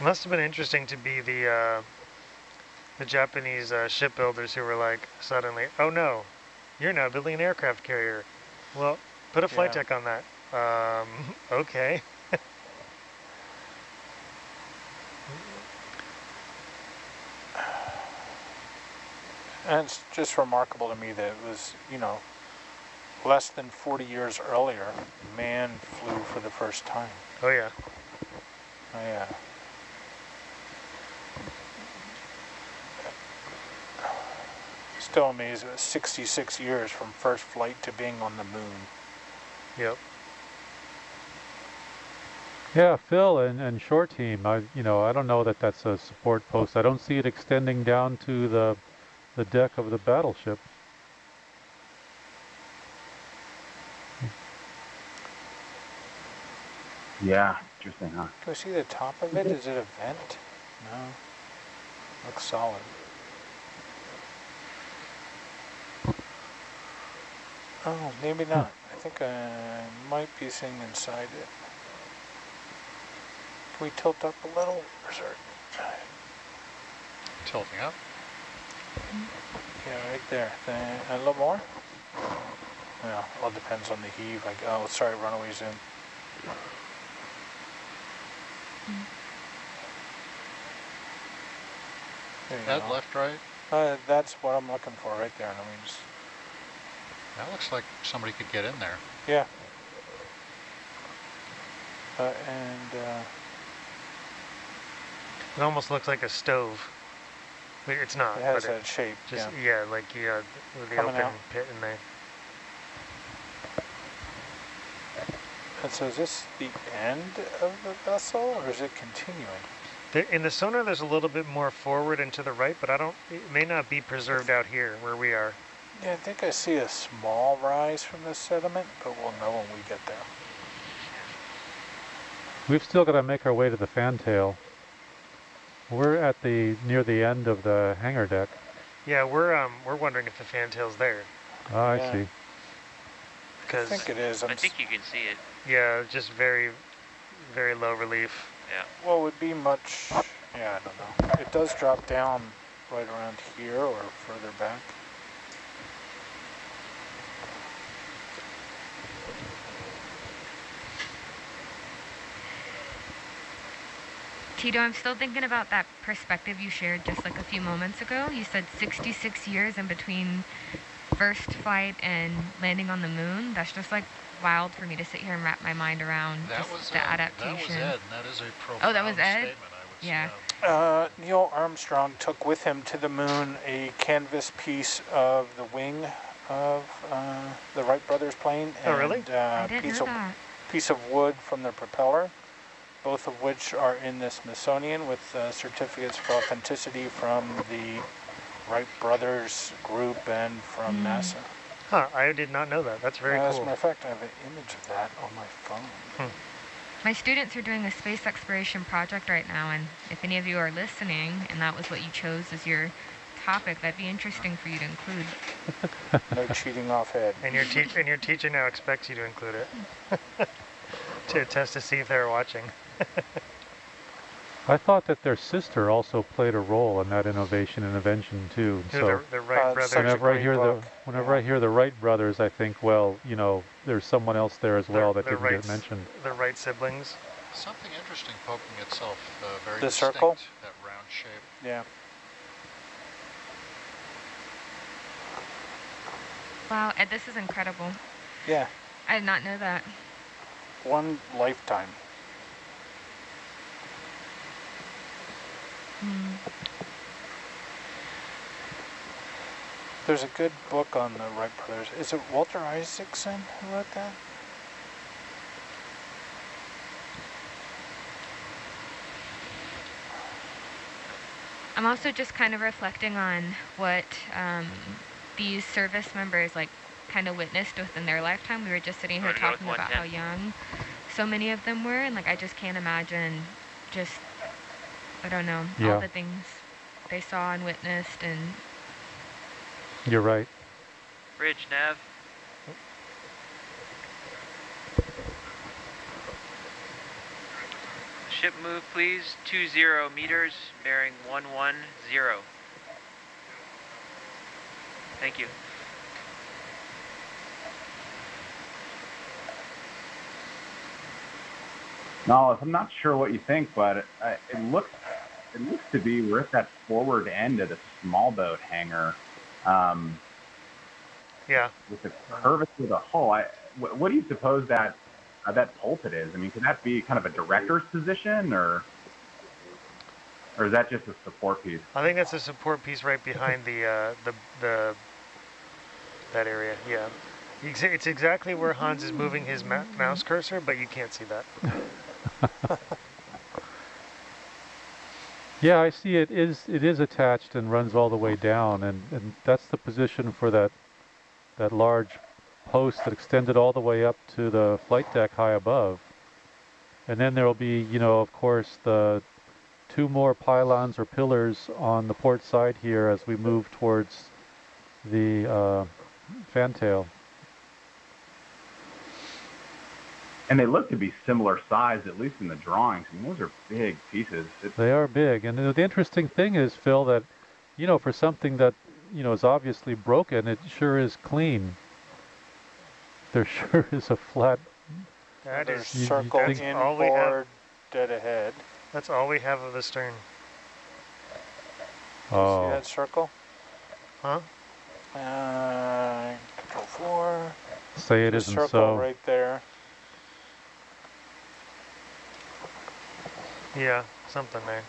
Must have been interesting to be the uh, the Japanese uh, shipbuilders who were like suddenly, oh no, you're now building an aircraft carrier. Well, put a flight yeah. deck on that. Um, okay. And it's just remarkable to me that it was, you know, less than 40 years earlier, man flew for the first time. Oh yeah. Oh, yeah. Still amazed. It was 66 years from first flight to being on the moon. Yep. Yeah, Phil and, and Shore Team, I, you know, I don't know that that's a support post. I don't see it extending down to the, the deck of the battleship. Yeah, interesting, huh? Can we see the top of it? Is it a vent? No. Looks solid. Oh, maybe not. I think I might be seeing inside it. Can we tilt up a little? Or is there... Tilting up. Yeah, right there. Then a little more? Yeah, all depends on the heave. Like, oh, sorry, runaway zoom. There you Head go. left, right. Uh, that's what I'm looking for right there. Let me just, That looks like somebody could get in there. yeah. Uh, and, uh, It almost looks like a stove. Wait, It's not. It has but that shape, Just yeah. like yeah, with the Coming open out. pit in there. and so is this the end of the vessel or is it continuing? There, in the sonar, there's a little bit more forward and to the right, but I don't. It may not be preserved out here where we are. Yeah, I think I see a small rise from the sediment, but we'll know when we get there. We've still got to make our way to the fantail. We're at the near the end of the hangar deck. Yeah, we're um we're wondering if the fantail's there. Ah, I Yeah. see. Because I think it is. I'm I s- think you can see it. yeah, just very, very low relief. Yeah. Well, it would be much, yeah, I don't know. It does drop down right around here or further back. Tito, I'm still thinking about that perspective you shared just like a few moments ago. You said 66 years in between first flight and landing on the moon. That's just like wild for me to sit here and wrap my mind around That just was the Ed. adaptation. That was Ed, and that is a profound Oh, that was Ed? statement. I would Yeah. Uh, Neil Armstrong took with him to the moon a canvas piece of the wing of uh, the Wright brothers plane Oh, and really? uh, I didn't piece know of that. piece of wood from the propeller, both of which are in the Smithsonian with uh, certificates for authenticity from the Wright brothers group and from Hmm. NASA. Huh? I did not know that. That's very Uh, As a cool. matter of fact, I have an image of that on my phone. My students are doing a space exploration project right now, and if any of you are listening and that was what you chose as your topic, that'd be interesting for you to include. No cheating off head. And your teach and your teacher now expects you to include it to test to see if they're watching. I thought that their sister also played a role in that innovation and invention too. Who, So the, the Wright Uh, brothers. whenever I hear book, the whenever I hear the Wright brothers, I think, well, you know, there's someone else there as well the, that the didn't Wrights- get mentioned. The Wright siblings. Something interesting poking itself uh, very The distinct, circle? that round shape. Yeah. Wow, Ed, this is incredible. Yeah. I did not know that. One lifetime. Hmm. There's a good book on the Wright brothers. Is it Walter Isaacson who wrote that? I'm also just kind of reflecting on what um, these service members like kind of witnessed within their lifetime. We were just sitting here Already talking about how young so many of them were, and like I just can't imagine just I don't know Yeah. all the things they saw and witnessed, and You're right. Bridge nav. Ship move, please. Two zero meters, bearing one one zero. Thank you. No, I'm not sure what you think, but it, it looks it looks to be we're at that forward end of the small boat hangar. Um, Yeah. with the curvature of the hull. I, what, what do you suppose that uh, that pulpit is? I mean, could that be kind of a director's position, or or is that just a support piece? I think that's a support piece right behind the uh, the the that area. Yeah, it's exactly where Hans is moving his ma- mouse cursor, but you can't see that. Yeah, I see it is it is attached and runs all the way down and, and that's the position for that that large post that extended all the way up to the flight deck high above. And then there'll be, you know, of course the two more pylons or pillars on the port side here as we move towards the uh, fantail. And they look to be similar size, at least in the drawings. I mean, those are big pieces. It's, They are big, and the the interesting thing is, Phil, that you know, for something that you know is obviously broken, it sure is clean. There sure is a flat. That There's is You- you circle think- all we have. inboard, dead ahead. That's all we have of the stern. Oh. See that circle? Huh? Uh, control four. say it The isn't circle so. right there. Yeah, something there.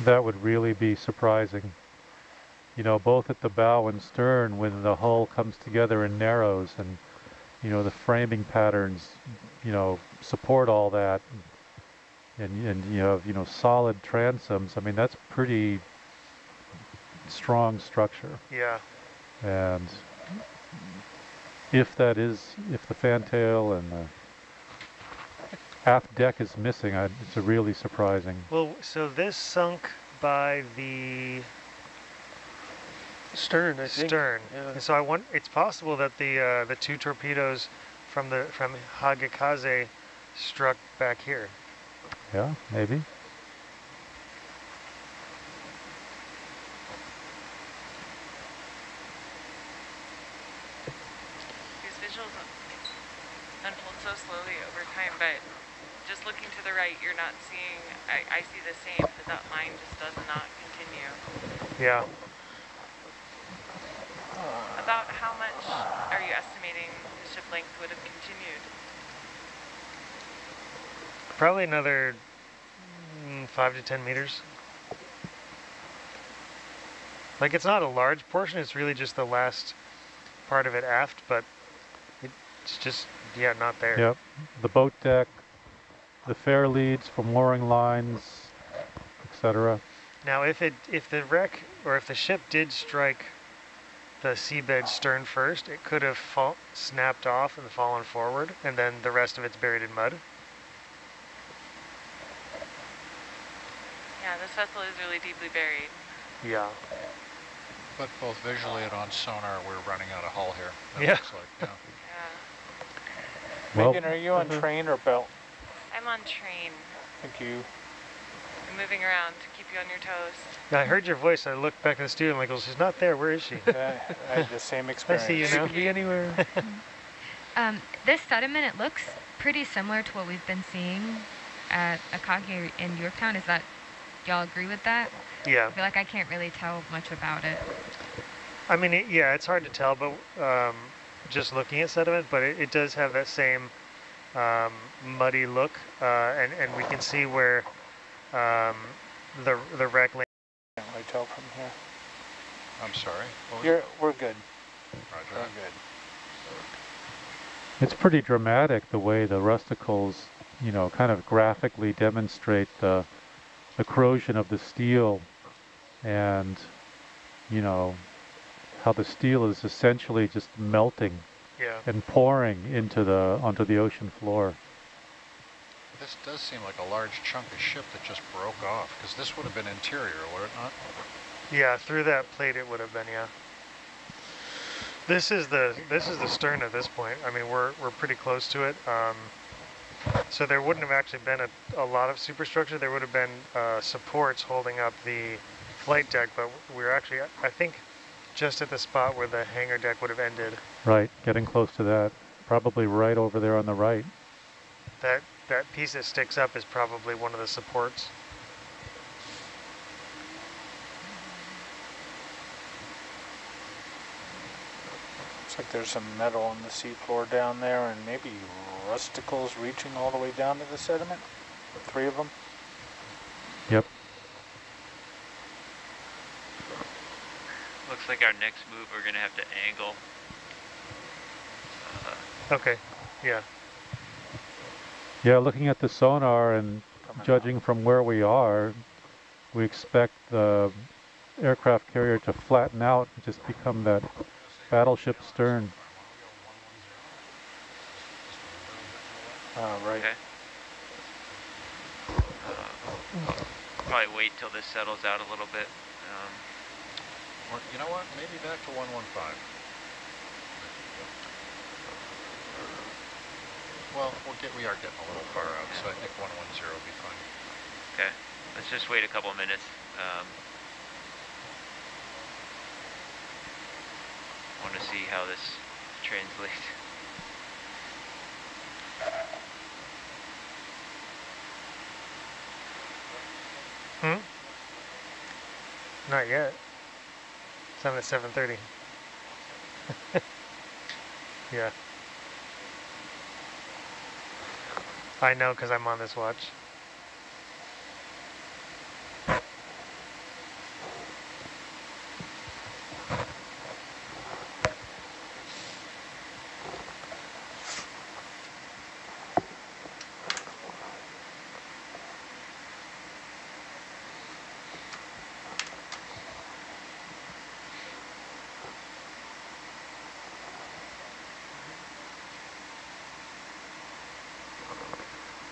That would really be surprising. You know, both at the bow and stern, when the hull comes together and narrows, and you know the framing patterns, you know, support all that, and and you have you know solid transoms. I mean, that's pretty strong structure. Yeah. And if that is, if the fantail and the aft deck is missing, I, it's a really surprising. Well, so this sunk by the Stern, I think. stern, Yeah. and so I want. It's possible that the uh, the two torpedoes from the from Hagikaze struck back here. Yeah, maybe. These visuals unfold so slowly over time, but just looking to the right, you're not seeing, I, I see the same, but that line just does not continue. Yeah. About how much are you estimating the ship length would have continued? Probably another mm, five to ten meters. Like it's not a large portion; it's really just the last part of it aft, but it's just yeah, not there. Yep. The boat deck, the fair leads for mooring lines, etc. Now, if it if the wreck or if the ship did strike the seabed stern first, it could have fall, snapped off and fallen forward, and then the rest of it's buried in mud. Yeah, this vessel is really deeply buried. Yeah. But both visually and on sonar, we're running out of hull here. It Yeah. looks like, yeah. Yeah. Well- Megan, are you on mm-hmm. train or belt? I'm on train. Thank you. I'm moving around to keep you on your toes. Yeah, I heard your voice. I looked back in the studio. I'm like, well, she's not there. Where is she? I, I had the same experience. I experience. see you It now. could be anywhere. Um, this sediment, it looks pretty similar to what we've been seeing at Akagi in Yorktown. Is that, y'all agree with that? Yeah. I feel like I can't really tell much about it. I mean, it, yeah, it's hard to tell, but um, just looking at sediment, but it, it does have that same um, muddy look, uh, and and we can see where um, the the wreck. Land- Can't really tell from here. I'm sorry. What You're, we're good. Roger We're good. It's pretty dramatic the way the rusticles, you know, kind of graphically demonstrate the, the corrosion of the steel and, you know, how the steel is essentially just melting yeah. and pouring into the onto the ocean floor. This does seem like a large chunk of ship that just broke off, because this would have been interior, would it not? Yeah, through that plate it would have been, yeah. This is the this is the stern at this point. I mean, we're we're pretty close to it. Um, So there wouldn't have actually been a, a lot of superstructure. There would have been uh, supports holding up the flight deck, but we're actually, I think, just at the spot where the hangar deck would have ended. Right, getting close to that. Probably right over there on the right. That that piece that sticks up is probably one of the supports. Looks like there's some metal on the seafloor down there and maybe rusticles reaching all the way down to the sediment. Three of them. Yep. Looks like our next move we're gonna have to angle. Uh, okay. Yeah. Yeah, looking at the sonar and judging from where we are, we expect the aircraft carrier to flatten out and just become that battleship stern. Oh, right. Okay. Uh, probably wait till this settles out a little bit. Um, you know what? Maybe back to 115. Well, we'll get, we are getting a little far out, so I think 110 will be fine. okay, let's just wait a couple minutes. Um, want to see how this translates. Hmm? Not yet. It's on at 7.30. yeah. I know because I'm on this watch.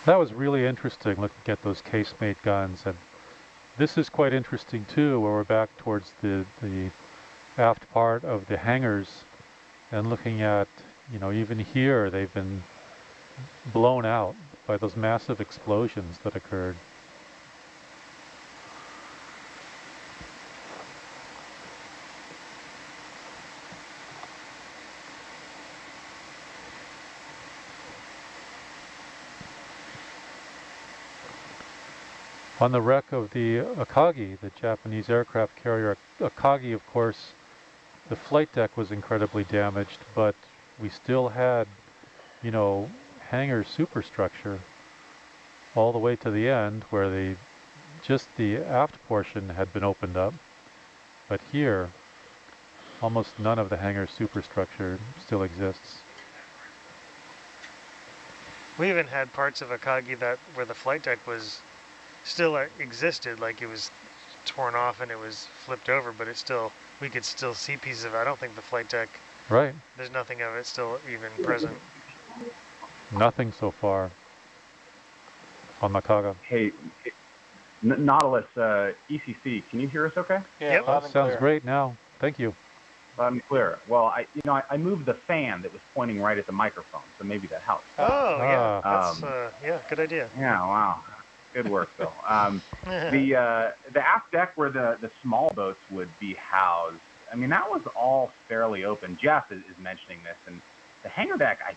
That was really interesting looking at those casemate guns. And this is quite interesting too, where we're back towards the, the aft part of the hangars and looking at, you know, even here they've been blown out by those massive explosions that occurred. On the wreck of the Akagi, the Japanese aircraft carrier Akagi, of course, the flight deck was incredibly damaged, but we still had, you know, hangar superstructure all the way to the end where the just the aft portion had been opened up. But here, almost none of the hangar superstructure still exists. We even had parts of Akagi that where the flight deck was still uh, existed, like it was torn off and it was flipped over, but it still, we could still see pieces of it. I don't think the flight deck, right? There's nothing of it still even present. Nothing so far on Makaga. Hey, N Nautilus, uh, ECC, can you hear us okay? Yeah, yep. That sounds clear. great now. Thank you. Loud and clear. Well, I, you know, I, I, moved the fan that was pointing right at the microphone, so maybe that helps. Oh, yeah. Ah. That's, uh, yeah, good idea. Yeah, wow. Good work, Phil. Um, the uh, the aft deck where the, the small boats would be housed, I mean, that was all fairly open. Jeff is, is mentioning this, and the hangar deck, I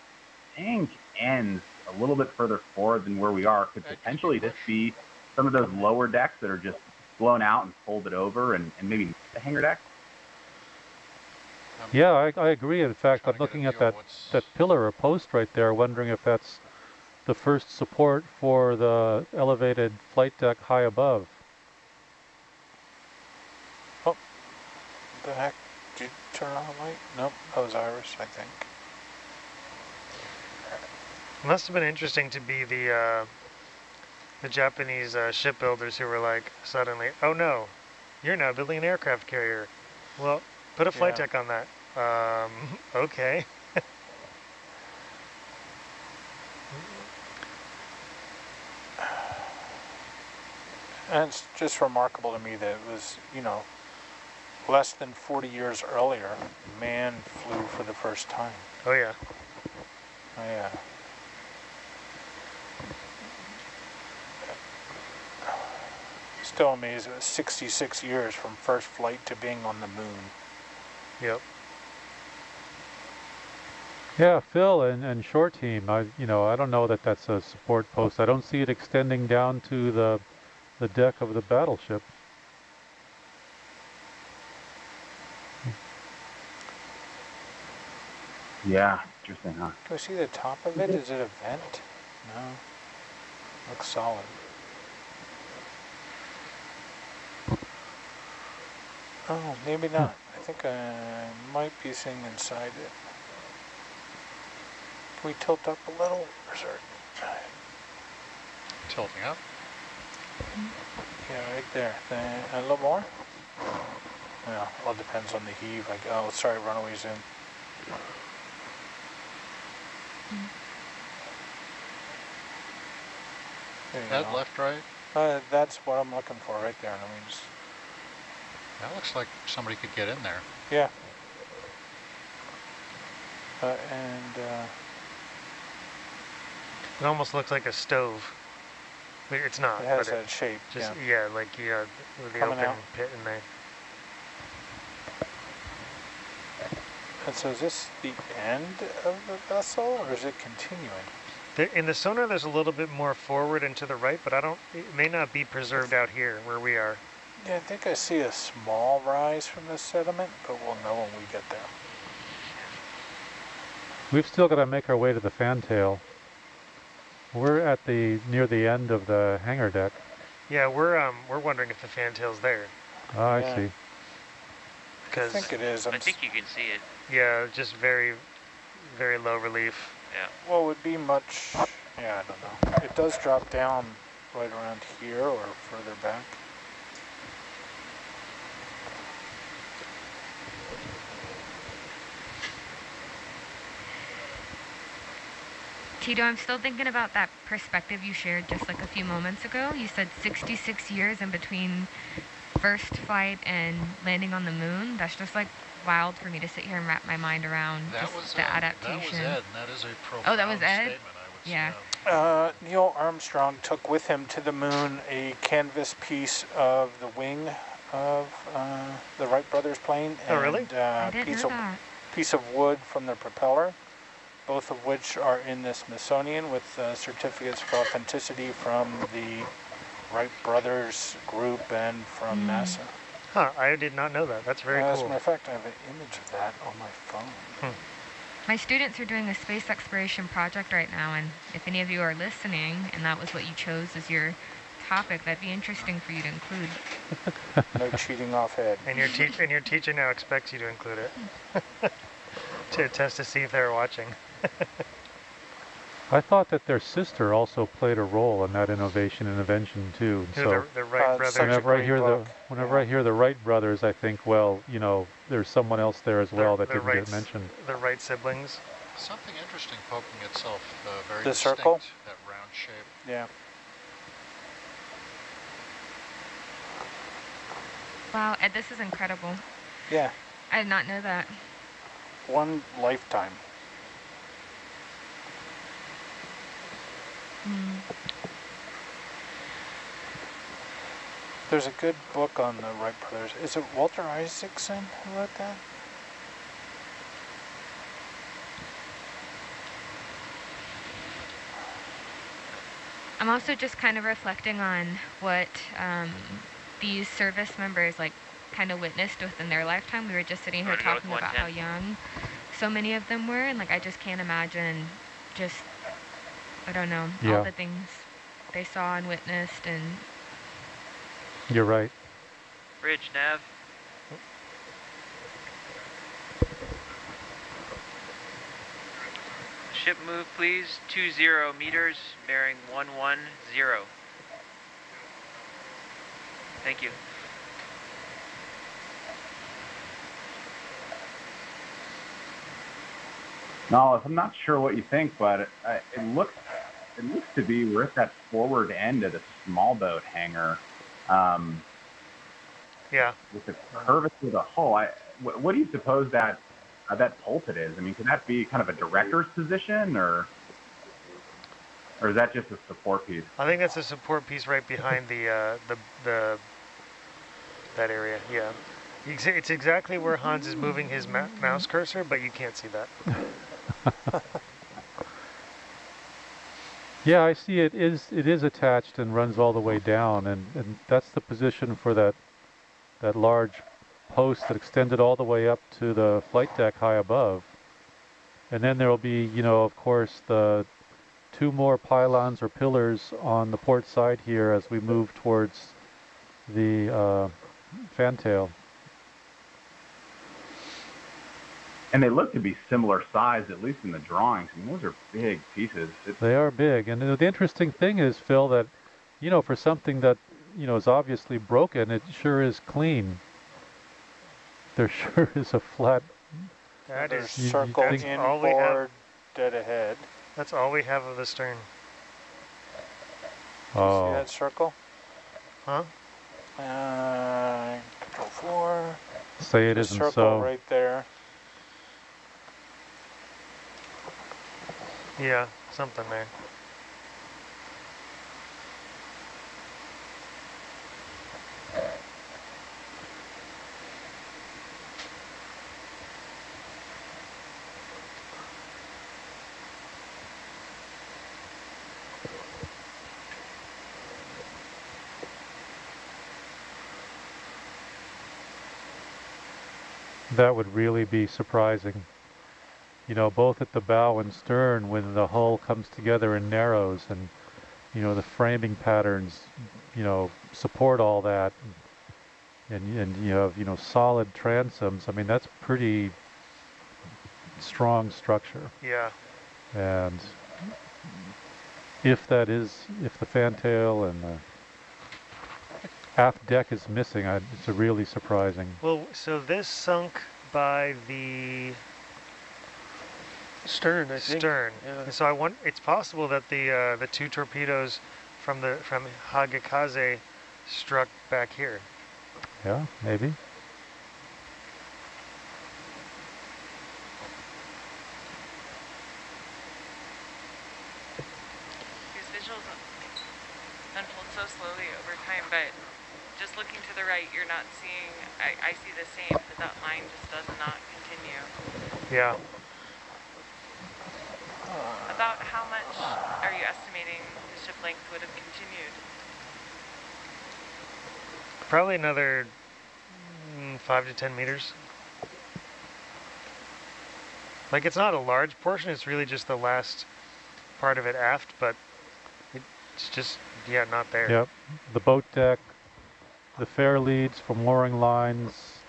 think, ends a little bit further forward than where we are. Could potentially this be some of those lower decks that are just blown out and folded over, and, and maybe the hangar deck? Yeah, I, I agree. In fact, I'm looking at that, that pillar or post right there, wondering if that's the first support for the elevated flight deck high above. Oh, the heck? Did you turn on the light? Nope, that was Iris, I think. Must have been interesting to be the uh, the Japanese uh, shipbuilders who were like suddenly, oh no, you're now building an aircraft carrier. Well, put a flight Yeah. deck on that. Um, okay. And it's just remarkable to me that it was, you know, less than 40 years earlier, man flew for the first time. Oh, yeah. Oh, yeah. Still amazing. it was 66 years from first flight to being on the moon. Yep. Yeah, Phil and, and Shore Team, I you know, I don't know that that's a support post. I don't see it extending down to the the deck of the battleship. Yeah, interesting, huh? Can we see the top of it? Is it a vent? No. Looks solid. Oh, maybe not. I think I might be seeing inside it. Can we tilt up a little? Or is there... Tilting up. Yeah, right there. Then a little more? Yeah, all depends on the heave. Like, oh, sorry, runaway zoom. There you Head go. left, right. Uh, that's what I'm looking for right there. Let me just, That looks like somebody could get in there. yeah. Uh, and uh, It almost looks like a stove. Wait, It's not. it has but it that shape. just yeah. yeah, like yeah, with the Coming open out. pit in there. And so is this the end of the vessel, or is it continuing? The, in the sonar, there's a little bit more forward and to the right, but I don't. It may not be preserved out here where we are. Yeah, I think I see a small rise from the sediment, but we'll know when we get there. We've still got to make our way to the fantail. We're at the near the end of the hangar deck. Yeah, we're um we're wondering if the fantail's there Oh, I Yeah. see. I think it is. I'm I s- think you can see it. yeah, just very, very low relief. Yeah. Well, it would be much, yeah, I don't know. It does drop down right around here or further back. Tito, I'm still thinking about that perspective you shared just like a few moments ago. You said 66 years in between first flight and landing on the moon. That's just like wild for me to sit here and wrap my mind around That just was the uh, adaptation. That was Ed, and that is a profound Oh, that was Ed? statement, I would Yeah. say. Uh, Neil Armstrong took with him to the moon a canvas piece of the wing of uh, the Wright brothers plane Oh, and really? uh, I didn't piece know of that. piece of wood from the propeller, both of which are in the Smithsonian with uh, certificates for authenticity from the Wright brothers group and from Hmm. NASA. Huh? I did not know that. That's very Uh, As a cool. matter of fact, I have an image of that on my phone. My students are doing a space exploration project right now, and if any of you are listening and that was what you chose as your topic, that'd be interesting for you to include. No cheating off head. And your teacher and your teacher now expects you to include it to test to see if they're watching. I thought that their sister also played a role in that innovation and invention too. Who, So the, the Wright Uh, brothers. whenever I hear book, the whenever yeah. I hear the Wright brothers, I think, well, you know, there's someone else there as well the, that the didn't Wrights, get mentioned. The Wright siblings. Something interesting poking itself uh, very The distinct, circle? that round shape. Yeah. Wow, Ed, this is incredible. Yeah. I did not know that. One lifetime. Hmm. There's a good book on the Wright brothers. Is it Walter Isaacson who wrote that? I'm also just kind of reflecting on what um, these service members like kind of witnessed within their lifetime. We were just sitting here Wanna go with talking about how young so many of them were, and like I just can't imagine just I don't know Yeah. all the things they saw and witnessed, and You're right. Bridge nav. Ship move, please. Two zero meters, bearing one one zero. Thank you. No, I'm not sure what you think, but it, it looks it looks to be we're at that forward end of the small boat hangar, um, Yeah. with the curvature of the hull. I, what, what do you suppose that uh, that pulpit is? I mean, could that be kind of a director's position, or or is that just a support piece? I think that's a support piece right behind the uh, the the that area, yeah. It's exactly where Hans is moving his ma- mouse cursor, but you can't see that. Yeah, I see it is it is attached and runs all the way down and, and that's the position for that that large post that extended all the way up to the flight deck high above. And then there will be, you know, of course, the two more pylons or pillars on the port side here as we move towards the uh, fantail. And they look to be similar size, at least in the drawings. I mean, those are big pieces. It's, They are big. And the interesting thing is, Phil, that, you know, for something that, you know, is obviously broken, it sure is clean. There sure is a flat. That is There's is, circle that's all we have. inboard, dead ahead. That's all we have of the stern. Oh. See that circle? Huh? Uh, control four. say it The isn't circle so. right there. Yeah, something there. That would really be surprising. You know, both at the bow and stern when the hull comes together and narrows and, you know, the framing patterns, you know, support all that. And, and you have, you know, solid transoms. I mean, that's pretty strong structure. Yeah. And if that is, if the fantail and the aft deck is missing, I, it's a really surprising. Well, so this sunk by the Stern, I think. stern. Yeah. And so I want. It's possible that the uh, the two torpedoes from the from Hagikaze struck back here. Yeah, maybe. These visuals unfold so slowly over time, but just looking to the right, you're not seeing, I, I see the same, but that line just does not continue. Yeah. About how much are you estimating the ship length would have continued? Probably another mm, five to ten meters. Like it's not a large portion. It's really just the last part of it aft, but it's just yeah, not there. Yep. The boat deck, the fair leads from mooring lines,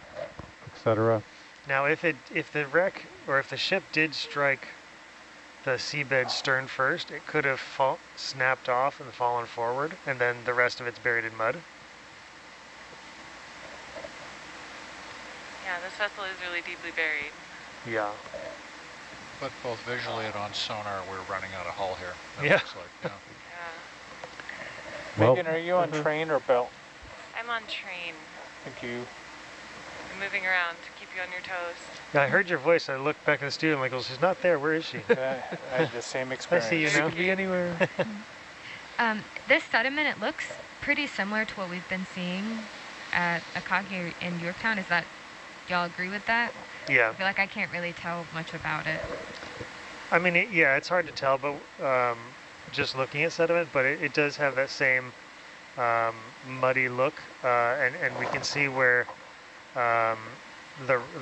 etc. Now, if it if the wreck or if the ship did strike the seabed stern first, it could have fall, snapped off and fallen forward, and then the rest of it's buried in mud. Yeah, this vessel is really deeply buried. Yeah. But both visually and on sonar, we're running out of hull here. It Yeah. looks like, yeah. Well- Megan, are you on train or belt? I'm on train. Thank you. I'm moving around to keep you on your toes. Yeah, I heard your voice. I looked back in the studio. And I'm like, well, she's not there. Where is she? I had the same experience. I experience. see you now. She Could be anywhere. Um, this sediment, it looks pretty similar to what we've been seeing at Akagi in Yorktown. Is that, y'all agree with that? Yeah. I feel like I can't really tell much about it. I mean, it, yeah, it's hard to tell, but um, just looking at sediment, but it, it does have that same um, muddy look, uh, and and we can see where um, the